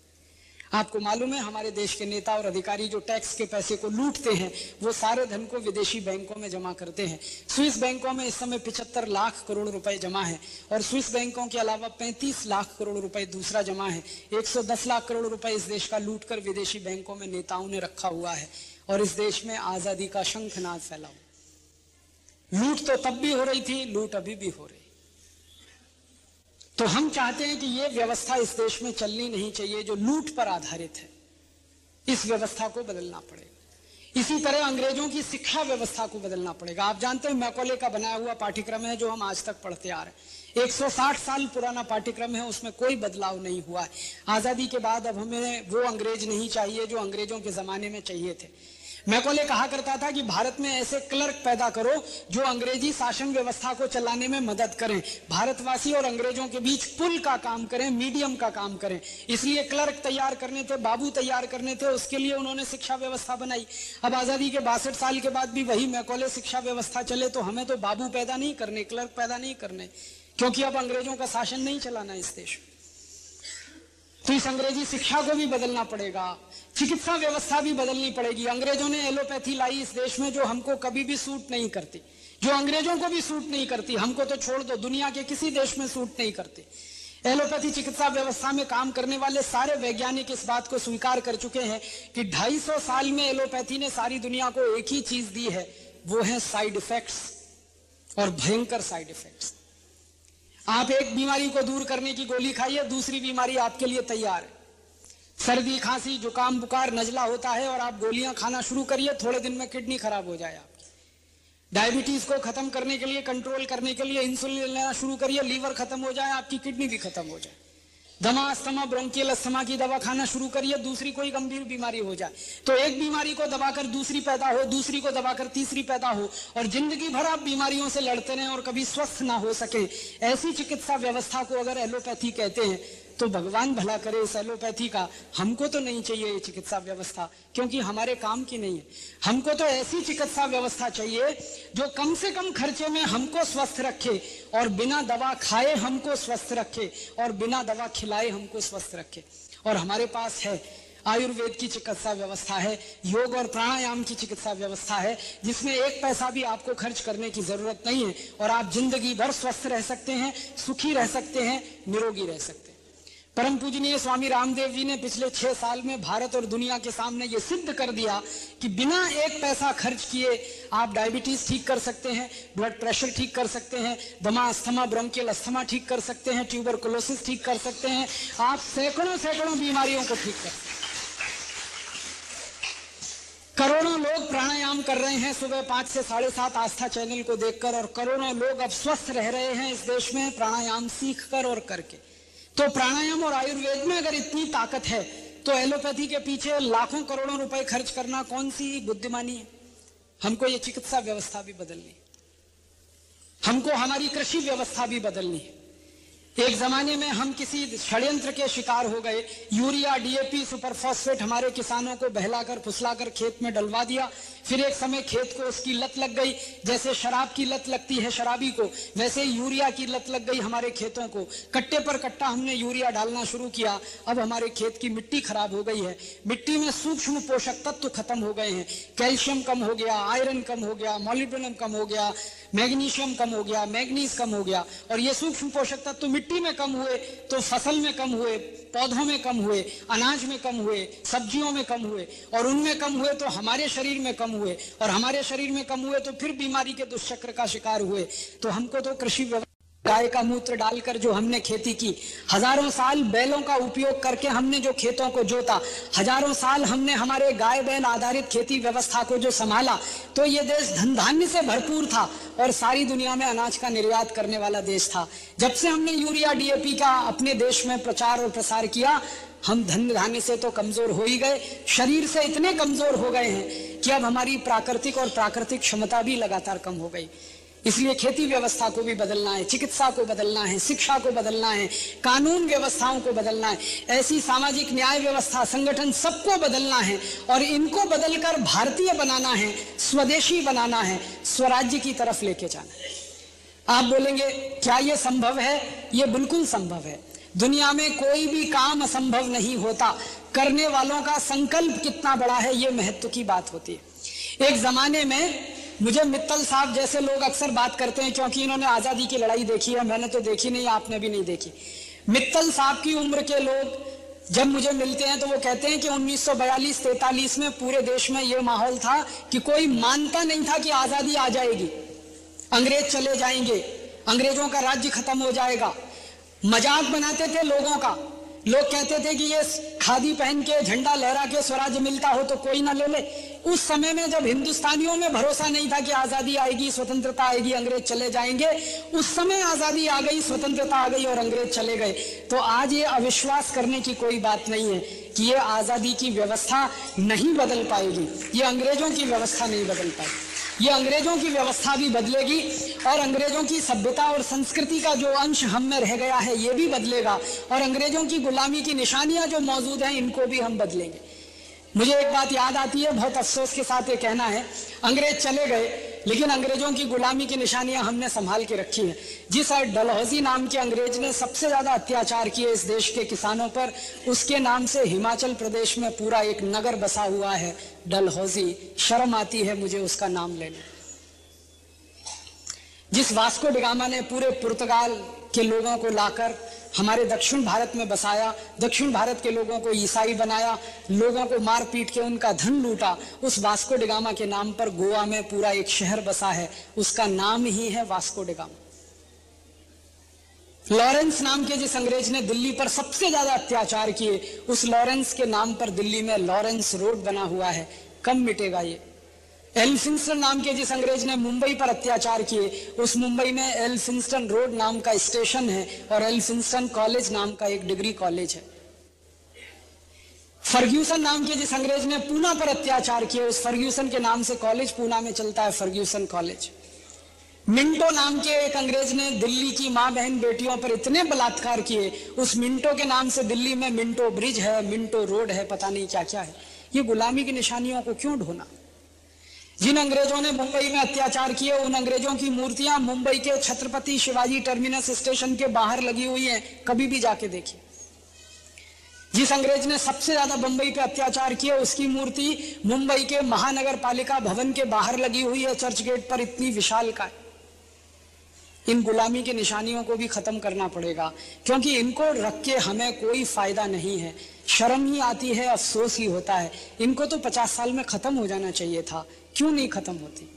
आपको मालूम है, हमारे देश के नेता और अधिकारी जो टैक्स के पैसे को लूटते हैं, वो सारे धन को विदेशी बैंकों में जमा करते हैं। स्विस बैंकों में इस समय पिछहत्तर लाख करोड़ रुपए जमा है और स्विस बैंकों के अलावा 35 लाख करोड़ रुपए दूसरा जमा है। 110 लाख करोड़ रुपए इस देश का लूट कर विदेशी बैंकों में नेताओं ने रखा हुआ है और इस देश में आज़ादी का शंखनाद फैला हुआ लूट तो तब भी हो रही थी, लूट अभी भी हो रही तो हम चाहते हैं कि ये व्यवस्था इस देश में चलनी नहीं चाहिए, जो लूट पर आधारित है। इस व्यवस्था को बदलना पड़ेगा इसी तरह अंग्रेज़ों की शिक्षा व्यवस्था को बदलना पड़ेगा। आप जानते हैं मैकोले का बनाया हुआ पाठ्यक्रम है, जो हम आज तक पढ़ते आ रहे हैं। 160 साल पुराना पाठ्यक्रम है, उसमें कोई बदलाव नहीं हुआ है। आज़ादी के बाद अब हमें वो अंग्रेज़ नहीं चाहिए, जो अंग्रेज़ों के जमाने में चाहिए थे। मैकोले कहा करता था कि भारत में ऐसे क्लर्क पैदा करो जो अंग्रेज़ी शासन व्यवस्था को चलाने में मदद करें, भारतवासी और अंग्रेज़ों के बीच पुल का काम करें, मीडियम का काम करें। इसलिए क्लर्क तैयार करने थे, बाबू तैयार करने थे, उसके लिए उन्होंने शिक्षा व्यवस्था बनाई। अब आज़ादी के बासठ साल के बाद भी वही मैकोले शिक्षा व्यवस्था चले तो हमें तो बाबू पैदा नहीं करने, क्लर्क पैदा नहीं करने, क्योंकि अब अंग्रेज़ों का शासन नहीं चलाना इस देश में। तो इस अंग्रेज़ी शिक्षा को भी बदलना पड़ेगा। चिकित्सा व्यवस्था भी बदलनी पड़ेगी। अंग्रेज़ों ने एलोपैथी लाई इस देश में, जो हमको कभी भी सूट नहीं करती। जो अंग्रेज़ों को भी सूट नहीं करती, हमको तो छोड़ दो, दुनिया के किसी देश में सूट नहीं करती। एलोपैथी चिकित्सा व्यवस्था में काम करने वाले सारे वैज्ञानिक इस बात को स्वीकार कर चुके हैं कि 250 साल में एलोपैथी ने सारी दुनिया को एक ही चीज़ दी है, वो है साइड इफेक्ट्स और भयंकर साइड इफेक्ट्स। आप एक बीमारी को दूर करने की गोली खाइए, दूसरी बीमारी आपके लिए तैयार है। सर्दी, खांसी, जुकाम, बुखार, नजला होता है और आप गोलियाँ खाना शुरू करिए, थोड़े दिन में किडनी खराब हो जाए आपकी। डायबिटीज़ को खत्म करने के लिए, कंट्रोल करने के लिए इंसुलिन लेना शुरू करिए, लीवर खत्म हो जाए, आपकी किडनी भी खत्म हो जाए। दमा, अस्थमा ब्रोंकियल अस्थमा की दवा खाना शुरू करिए, दूसरी कोई गंभीर बीमारी हो जाए। तो एक बीमारी को दबाकर दूसरी पैदा हो, दूसरी को दबाकर तीसरी पैदा हो और ज़िंदगी भर आप बीमारियों से लड़ते रहें और कभी स्वस्थ ना हो सके। ऐसी चिकित्सा व्यवस्था को अगर एलोपैथी कहते हैं तो भगवान भला करे इस एलोपैथी का। हमको तो नहीं चाहिए ये चिकित्सा व्यवस्था, क्योंकि हमारे काम की नहीं है। हमको तो ऐसी चिकित्सा व्यवस्था चाहिए जो कम से कम खर्चे में हमको स्वस्थ रखे और बिना दवा खाए हमको स्वस्थ रखे और बिना दवा खिलाए हमको स्वस्थ रखे। और हमारे पास है, आयुर्वेद की चिकित्सा व्यवस्था है, योग और प्राणायाम की चिकित्सा व्यवस्था है, जिसमें एक पैसा भी आपको खर्च करने की ज़रूरत नहीं है और आप ज़िंदगी भर स्वस्थ रह सकते हैं, सुखी रह सकते हैं, निरोगी रह सकते हैं। परम पूजनीय स्वामी रामदेव जी ने पिछले छह साल में भारत और दुनिया के सामने ये सिद्ध कर दिया कि बिना एक पैसा खर्च किए आप डायबिटीज़ ठीक कर सकते हैं ब्लड प्रेशर ठीक कर सकते हैं, दमा, अस्थमा ब्रोंकियल अस्थमा ठीक कर सकते हैं ट्यूबरकुलोसिस ठीक कर सकते हैं, आप सैकड़ों सैकड़ों बीमारियों को ठीक कर सकते हैं। करोड़ों लोग प्राणायाम कर रहे हैं, सुबह पाँच से साढ़े सात आस्था चैनल को देखकर और करोड़ों लोग अब स्वस्थ रह रहे हैं इस देश में प्राणायाम सीख कर और करके। तो प्राणायाम और आयुर्वेद में अगर इतनी ताकत है तो एलोपैथी के पीछे लाखों करोड़ों रुपए खर्च करना कौन सी बुद्धिमानी है? हमको ये चिकित्सा व्यवस्था भी बदलनी हमको हमारी कृषि व्यवस्था भी बदलनी है। एक जमाने में हम किसी षड्यंत्र के शिकार हो गए, यूरिया, डीएपी, सुपरफॉस्फेट हमारे किसानों को बहलाकर, फुसलाकर खेत में डलवा दिया फिर एक समय खेत को उसकी लत लग गई। जैसे शराब की लत लगती है शराबी को, वैसे यूरिया की लत लग गई हमारे खेतों को। कट्टे पर कट्टा हमने यूरिया डालना शुरू किया। अब हमारे खेत की मिट्टी खराब हो गई है। मिट्टी में सूक्ष्म पोषक तत्व तो खत्म हो गए हैं। कैल्शियम कम हो गया, आयरन कम हो गया मोलिब्डेनम कम हो गया, मैग्नीशियम कम हो गया, मैग्नीज कम हो गया। और ये सूक्ष्म पोषक तत्व मिट्टी में कम हुए तो फ़सल में कम हुए। पौधों में कम हुए, अनाज में कम हुए, सब्जियों में कम हुए और उनमें कम हुए तो हमारे शरीर में कम हुए और हमारे शरीर में कम हुए तो फिर बीमारी के दुष्चक्र का शिकार हुए। तो हमको तो कृषि गाय का मूत्र डालकर जो हमने खेती की, हज़ारों साल बैलों का उपयोग करके हमने जो खेतों को जोता, हज़ारों साल हमने हमारे गाय बैल आधारित खेती व्यवस्था को जो संभाला तो ये देश धन धान्य से भरपूर था और सारी दुनिया में अनाज का निर्यात करने वाला देश था। जब से हमने यूरिया, डीएपी का अपने देश में प्रचार और प्रसार किया, हम धन धान्य से तो कमज़ोर हो ही गए, शरीर से इतने कमज़ोर हो गए हैं कि अब हमारी प्राकृतिक और प्राकृतिक क्षमता भी लगातार कम हो गई। इसलिए खेती व्यवस्था को भी बदलना है, चिकित्सा को बदलना है, शिक्षा को बदलना है, कानून व्यवस्थाओं को बदलना है, ऐसी सामाजिक न्याय व्यवस्था, संगठन सबको बदलना है और इनको बदलकर भारतीय बनाना है, स्वदेशी बनाना है, स्वराज्य की तरफ़ लेके जाना है। आप बोलेंगे, क्या ये संभव है? ये बिल्कुल संभव है। दुनिया में कोई भी काम असंभव नहीं होता। करने वालों का संकल्प कितना बड़ा है, ये महत्व की बात होती है। एक जमाने में मुझे मित्तल साहब जैसे लोग अक्सर बात करते हैं, क्योंकि इन्होंने आज़ादी की लड़ाई देखी है, मैंने तो देखी नहीं, आपने भी नहीं देखी। मित्तल साहब की उम्र के लोग जब मुझे मिलते हैं तो वो कहते हैं कि 1942-43 में पूरे देश में ये माहौल था कि कोई मानता नहीं था कि आज़ादी आ जाएगी। अंग्रेज़ चले जाएँगे, अंग्रेज़ों का राज्य खत्म हो जाएगा। मज़ाक बनाते थे लोगों का। लोग कहते थे कि ये खादी पहन के, झंडा लहरा के स्वराज्य मिलता हो तो कोई ना ले ले। उस समय में जब हिंदुस्तानियों में भरोसा नहीं था कि आज़ादी आएगी, स्वतंत्रता आएगी, अंग्रेज़ चले जाएँगे, उस समय आज़ादी आ गई, स्वतंत्रता आ गई और अंग्रेज़ चले गए। तो आज ये अविश्वास करने की कोई बात नहीं है कि ये आज़ादी की व्यवस्था नहीं बदल पाएगी। ये अंग्रेज़ों की व्यवस्था नहीं बदल पाएगी। ये अंग्रेज़ों की व्यवस्था भी बदलेगी और अंग्रेज़ों की सभ्यता और संस्कृति का जो अंश हम में रह गया है, ये भी बदलेगा। और अंग्रेज़ों की गुलामी की निशानियाँ जो मौजूद हैं, इनको भी हम बदलेंगे। मुझे एक बात याद आती है, बहुत अफसोस के साथ ये कहना है। अंग्रेज़ चले गए लेकिन अंग्रेज़ों की गुलामी की निशानियाँ हमने संभाल के रखी है। जिस डलहौजी नाम के अंग्रेज़ ने सबसे ज़्यादा अत्याचार किए इस देश के किसानों पर। उसके नाम से हिमाचल प्रदेश में पूरा एक नगर बसा हुआ है डलहौजी। शर्म आती है मुझे उसका नाम लेने। जिस वास्को डिगामा ने पूरे पुर्तगाल के लोगों को लाकर हमारे दक्षिण भारत में बसाया, दक्षिण भारत के लोगों को ईसाई बनाया, लोगों को मार पीट के उनका धन लूटा, उस वास्को डिगामा के नाम पर गोवा में पूरा एक शहर बसा है। उसका नाम ही है वास्को डिगामा लॉरेंस नाम के जिस अंग्रेज़ ने दिल्ली पर सबसे ज़्यादा अत्याचार किए, उस लॉरेंस के नाम पर दिल्ली में लॉरेंस रोड बना हुआ है। कम मिटेगा ये? एल्फिंस्टन नाम के जिस अंग्रेज़ ने मुंबई पर अत्याचार किए, उस मुंबई में एल्फिंस्टन रोड नाम का स्टेशन है और एल्फिंस्टन कॉलेज नाम का एक डिग्री कॉलेज है। फर्ग्यूसन नाम के जिस अंग्रेज़ ने पूना पर अत्याचार किए, उस फर्ग्यूसन के नाम से कॉलेज पूना में चलता है फर्ग्यूसन कॉलेज मिंटो नाम के एक अंग्रेज़ ने दिल्ली की माँ बहन बेटियों पर इतने बलात्कार किए, उस मिंटो के नाम से दिल्ली में मिंटो ब्रिज है मिंटो रोड है, पता नहीं क्या क्या है। ये गुलामी की निशानियों को क्यों ढोना? जिन अंग्रेज़ों ने मुंबई में अत्याचार किए, उन अंग्रेज़ों की मूर्तियाँ मुंबई के छत्रपति शिवाजी टर्मिनस स्टेशन के बाहर लगी हुई हैं। कभी भी जाके देखिए। जिस अंग्रेज़ ने सबसे ज़्यादा मुंबई पे अत्याचार किया उसकी मूर्ति मुंबई के महानगर पालिका भवन के बाहर लगी हुई है। चर्च गेट पर इतनी विशाल का इन गुलामी के निशानियों को भी खत्म करना पड़ेगा, क्योंकि इनको रख के हमें कोई फ़ायदा नहीं है। शर्म ही आती है, अफसोस ही होता है। इनको तो पचास साल में खत्म हो जाना चाहिए था। क्यों नहीं खत्म होती?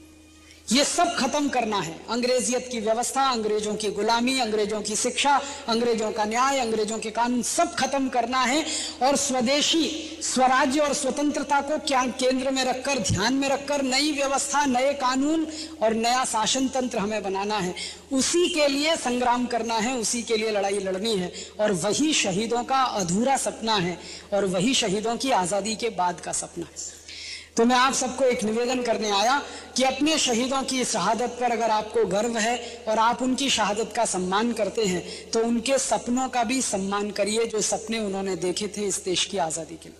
ये सब खत्म करना है। अंग्रेजियत की व्यवस्था, अंग्रेज़ों की गुलामी, अंग्रेज़ों की शिक्षा, अंग्रेज़ों का न्याय, अंग्रेज़ों के कानून, सब खत्म करना है। और स्वदेशी, स्वराज्य और स्वतंत्रता को क्या केंद्र में रखकर, ध्यान में रखकर नई व्यवस्था, नए कानून और नया शासन तंत्र हमें बनाना है। उसी के लिए संग्राम करना है, उसी के लिए लड़ाई लड़नी है। और वही शहीदों का अधूरा सपना है और वही शहीदों की आज़ादी के बाद का सपना है। तो मैं आप सबको एक निवेदन करने आया कि अपने शहीदों की शहादत पर अगर आपको गर्व है और आप उनकी शहादत का सम्मान करते हैं तो उनके सपनों का भी सम्मान करिए जो सपने उन्होंने देखे थे इस देश की आज़ादी के लिए।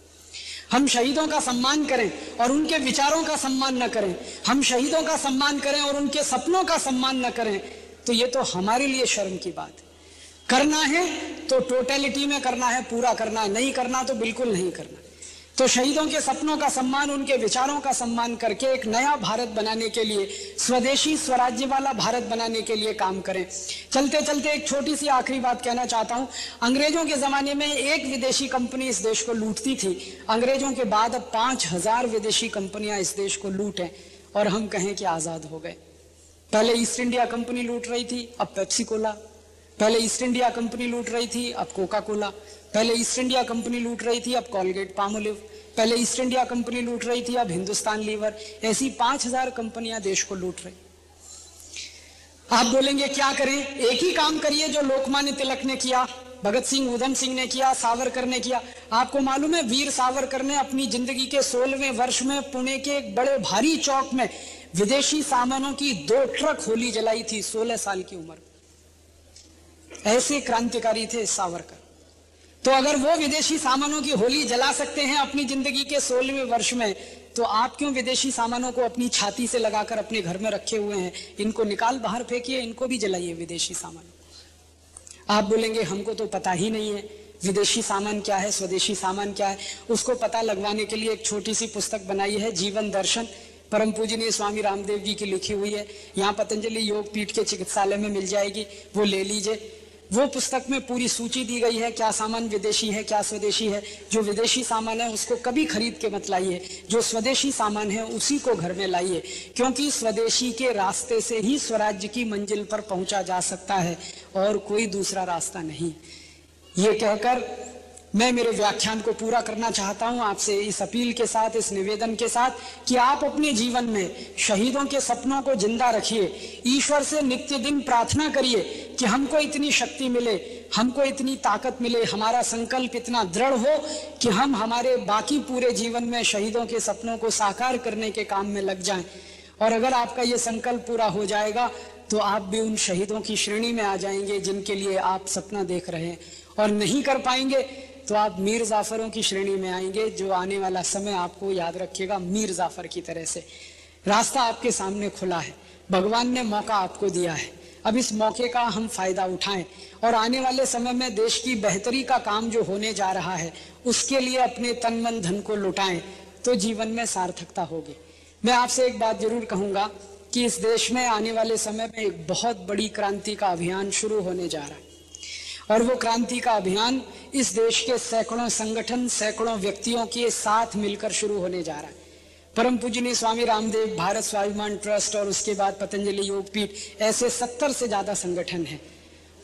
हम शहीदों का सम्मान करें और उनके विचारों का सम्मान न करें। हम शहीदों का सम्मान करें और उनके सपनों का सम्मान न करें तो ये तो हमारे लिए शर्म की बात है। करना है तो टोटेलिटी में करना है, पूरा करना है, नहीं करना तो बिल्कुल नहीं करना। तो शहीदों के सपनों का सम्मान, उनके विचारों का सम्मान करके एक नया भारत बनाने के लिए, स्वदेशी स्वराज्य वाला भारत बनाने के लिए काम करें। चलते चलते एक छोटी सी आखिरी बात कहना चाहता हूँ। अंग्रेज़ों के जमाने में एक विदेशी कंपनी इस देश को लूटती थी। अंग्रेज़ों के बाद अब पाँच हज़ार विदेशी कंपनियाँ इस देश को लूटें और हम कहें कि आज़ाद हो गए। पहले ईस्ट इंडिया कंपनी लूट रही थी, अब पेप्सी कोला। पहले ईस्ट इंडिया कंपनी लूट रही थी, अब कोका कोला। पहले ईस्ट इंडिया कंपनी लूट रही थी, अब कॉलगेट, पामोलिव। पहले ईस्ट इंडिया कंपनी लूट रही थी, अब हिंदुस्तान लीवर। ऐसी पाँच हज़ार कंपनियाँ देश को लूट रही। आप बोलेंगे, क्या करें? एक ही काम करिए जो लोकमान्य तिलक ने किया, भगत सिंह, उधम सिंह ने किया, सावरकर ने किया। आपको मालूम है, वीर सावरकर ने अपनी ज़िंदगी के सोलहवें वर्ष में पुणे के एक बड़े भारी चौक में विदेशी सामानों की दो ट्रक होली जलाई थी, सोलह साल की उम्र। ऐसे क्रांतिकारी थे सावरकर। तो अगर वो विदेशी सामानों की होली जला सकते हैं अपनी ज़िंदगी के सोलहवें वर्ष में तो आप क्यों विदेशी सामानों को अपनी छाती से लगाकर अपने घर में रखे हुए हैं? इनको निकाल बाहर फेंकिए, इनको भी जलाइए विदेशी सामान। आप बोलेंगे, हमको तो पता ही नहीं है, विदेशी सामान क्या है, स्वदेशी सामान क्या है? उसको पता लगवाने के लिए एक छोटी सी पुस्तक बनाई है, जीवन दर्शन। परम पूजनीय स्वामी रामदेव जी की लिखी हुई है। यहाँ पतंजलि योग पीठ के चिकित्सालय में मिल जाएगी, वो ले लीजिए। वो पुस्तक में पूरी सूची दी गई है, क्या सामान विदेशी है, क्या स्वदेशी है। जो विदेशी सामान है, उसको कभी खरीद के मत लाइए। जो स्वदेशी सामान है, उसी को घर में लाइए। क्योंकि स्वदेशी के रास्ते से ही स्वराज्य की मंजिल पर पहुँचा जा सकता है, और कोई दूसरा रास्ता नहीं। ये कहकर मैं मेरे व्याख्यान को पूरा करना चाहता हूँ आपसे इस अपील के साथ, इस निवेदन के साथ कि आप अपने जीवन में शहीदों के सपनों को ज़िंदा रखिए, ईश्वर से नित्य दिन प्रार्थना करिए कि हमको इतनी शक्ति मिले, हमको इतनी ताकत मिले, हमारा संकल्प इतना दृढ़ हो कि हम हमारे बाकी पूरे जीवन में शहीदों के सपनों को साकार करने के काम में लग जाएँ। और अगर आपका ये संकल्प पूरा हो जाएगा तो आप भी उन शहीदों की श्रेणी में आ जाएँगे जिनके लिए आप सपना देख रहे हैं। और नहीं कर पाएँगे तो आप मीर जाफरों की श्रेणी में आएँगे, जो आने वाला समय आपको याद रखिएगा मीर जाफ़र की तरह से। रास्ता आपके सामने खुला है। भगवान ने मौका आपको दिया है। अब इस मौके का हम फ़ायदा उठाएँ। और आने वाले समय में देश की बेहतरी का काम जो होने जा रहा है, उसके लिए अपने तन मन धन को लुटाएँ तो जीवन में सार्थकता होगी। मैं आपसे एक बात ज़रूर कहूँगा कि इस देश में आने वाले समय में एक बहुत बड़ी क्रांति का अभियान शुरू होने जा रहा है। और वो क्रांति का अभियान इस देश के सैकड़ों संगठन, सैकड़ों व्यक्तियों के साथ मिलकर शुरू होने जा रहा है। परम पूजनीय स्वामी रामदेव, भारत स्वाभिमान ट्रस्ट और उसके बाद पतंजलि योगपीठ ऐसे सत्तर से ज़्यादा संगठन हैं।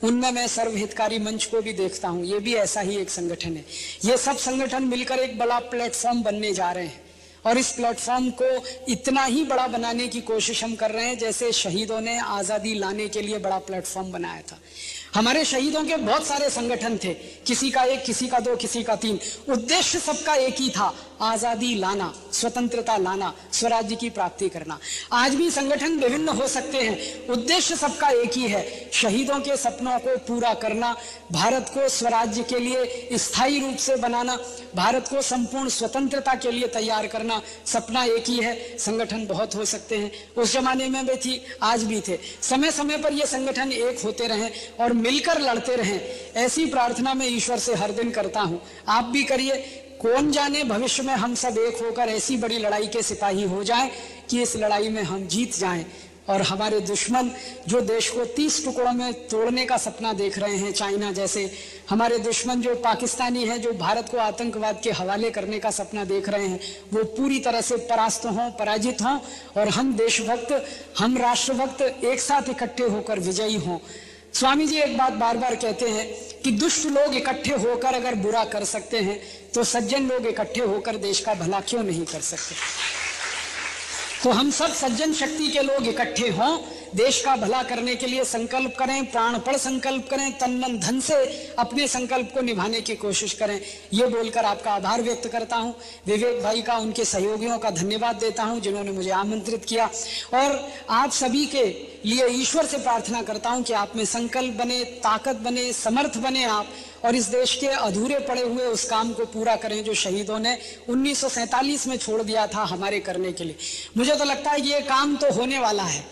उनमें मैं सर्वहितकारी मंच को भी देखता हूँ। ये भी ऐसा ही एक संगठन है। ये सब संगठन मिलकर एक बड़ा प्लेटफॉर्म बनने जा रहे हैं। और इस प्लेटफॉर्म को इतना ही बड़ा बनाने की कोशिश हम कर रहे हैं जैसे शहीदों ने आज़ादी लाने के लिए बड़ा प्लेटफॉर्म बनाया था। हमारे शहीदों के बहुत सारे संगठन थे। किसी का एक, किसी का दो, किसी का तीन। उद्देश्य सबका एक ही था, आज़ादी लाना, स्वतंत्रता लाना, स्वराज्य की प्राप्ति करना। आज भी संगठन विभिन्न हो सकते हैं। उद्देश्य सबका एक ही है, शहीदों के सपनों को पूरा करना, भारत को स्वराज्य के लिए स्थायी रूप से बनाना, भारत को संपूर्ण स्वतंत्रता के लिए तैयार करना, सपना एक ही है, संगठन बहुत हो सकते हैं। उस जमाने में भी थी, आज भी थे। समय समय पर यह संगठन एक होते रहे और मिलकर लड़ते रहें। ऐसी प्रार्थना मैं ईश्वर से हर दिन करता हूँ। आप भी करिए। कौन जाने भविष्य में हम सब एक होकर ऐसी बड़ी लड़ाई के सिपाही हो जाएँ कि इस लड़ाई में हम जीत जाएँ। और हमारे दुश्मन जो देश को तीस टुकड़ों में तोड़ने का सपना देख रहे हैं, चाइना जैसे, हमारे दुश्मन जो पाकिस्तानी हैं, जो भारत को आतंकवाद के हवाले करने का सपना देख रहे हैं, वो पूरी तरह से परास्त हों, पराजित हों, और हम देशभक्त, हम राष्ट्रभक्त एक साथ इकट्ठे होकर विजयी हों। स्वामी जी एक बात बार बार कहते हैं कि दुष्ट लोग इकट्ठे होकर अगर बुरा कर सकते हैं तो सज्जन लोग इकट्ठे होकर देश का भला क्यों नहीं कर सकते? तो हम सब सज्जन शक्ति के लोग इकट्ठे हों देश का भला करने के लिए संकल्प करें, प्राणपण संकल्प करें तन मन धन से अपने संकल्प को निभाने की कोशिश करें। ये बोलकर आपका आभार व्यक्त करता हूँ। विवेक भाई का, उनके सहयोगियों का धन्यवाद देता हूँ, जिन्होंने मुझे आमंत्रित किया। और आप सभी के लिए ईश्वर से प्रार्थना करता हूँ कि आप में संकल्प बने, ताकत बने, समर्थ बने आप, और इस देश के अधूरे पड़े हुए उस काम को पूरा करें जो शहीदों ने उन्नीस सौ सैंतालीस में छोड़ दिया था हमारे करने के लिए। मुझे तो लगता है ये काम तो होने वाला है।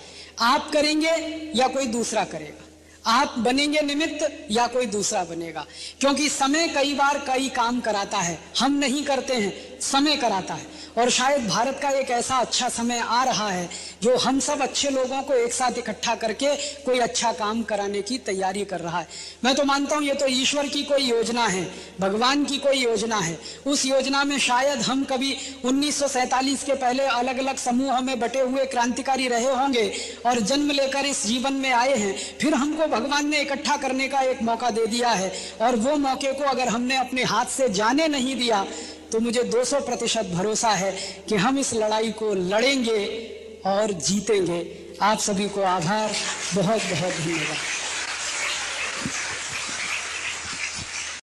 आप करेंगे या कोई दूसरा करेगा। आप बनेंगे निमित्त या कोई दूसरा बनेगा। क्योंकि समय कई बार कई काम कराता है। हम नहीं करते हैं, समय कराता है। और शायद भारत का एक ऐसा अच्छा समय आ रहा है जो हम सब अच्छे लोगों को एक साथ इकट्ठा करके कोई अच्छा काम कराने की तैयारी कर रहा है। मैं तो मानता हूँ ये तो ईश्वर की कोई योजना है, भगवान की कोई योजना है। उस योजना में शायद हम कभी उन्नीस सौ सैंतालीस के पहले अलग अलग समूह में बटे हुए क्रांतिकारी रहे होंगे और जन्म लेकर इस जीवन में आए हैं। फिर हमको भगवान ने इकट्ठा करने का एक मौका दे दिया है और वो मौके को अगर हमने अपने हाथ से जाने नहीं दिया तो मुझे 200 प्रतिशत भरोसा है कि हम इस लड़ाई को लड़ेंगे और जीतेंगे। आप सभी को आभार। बहुत बहुत धन्यवाद।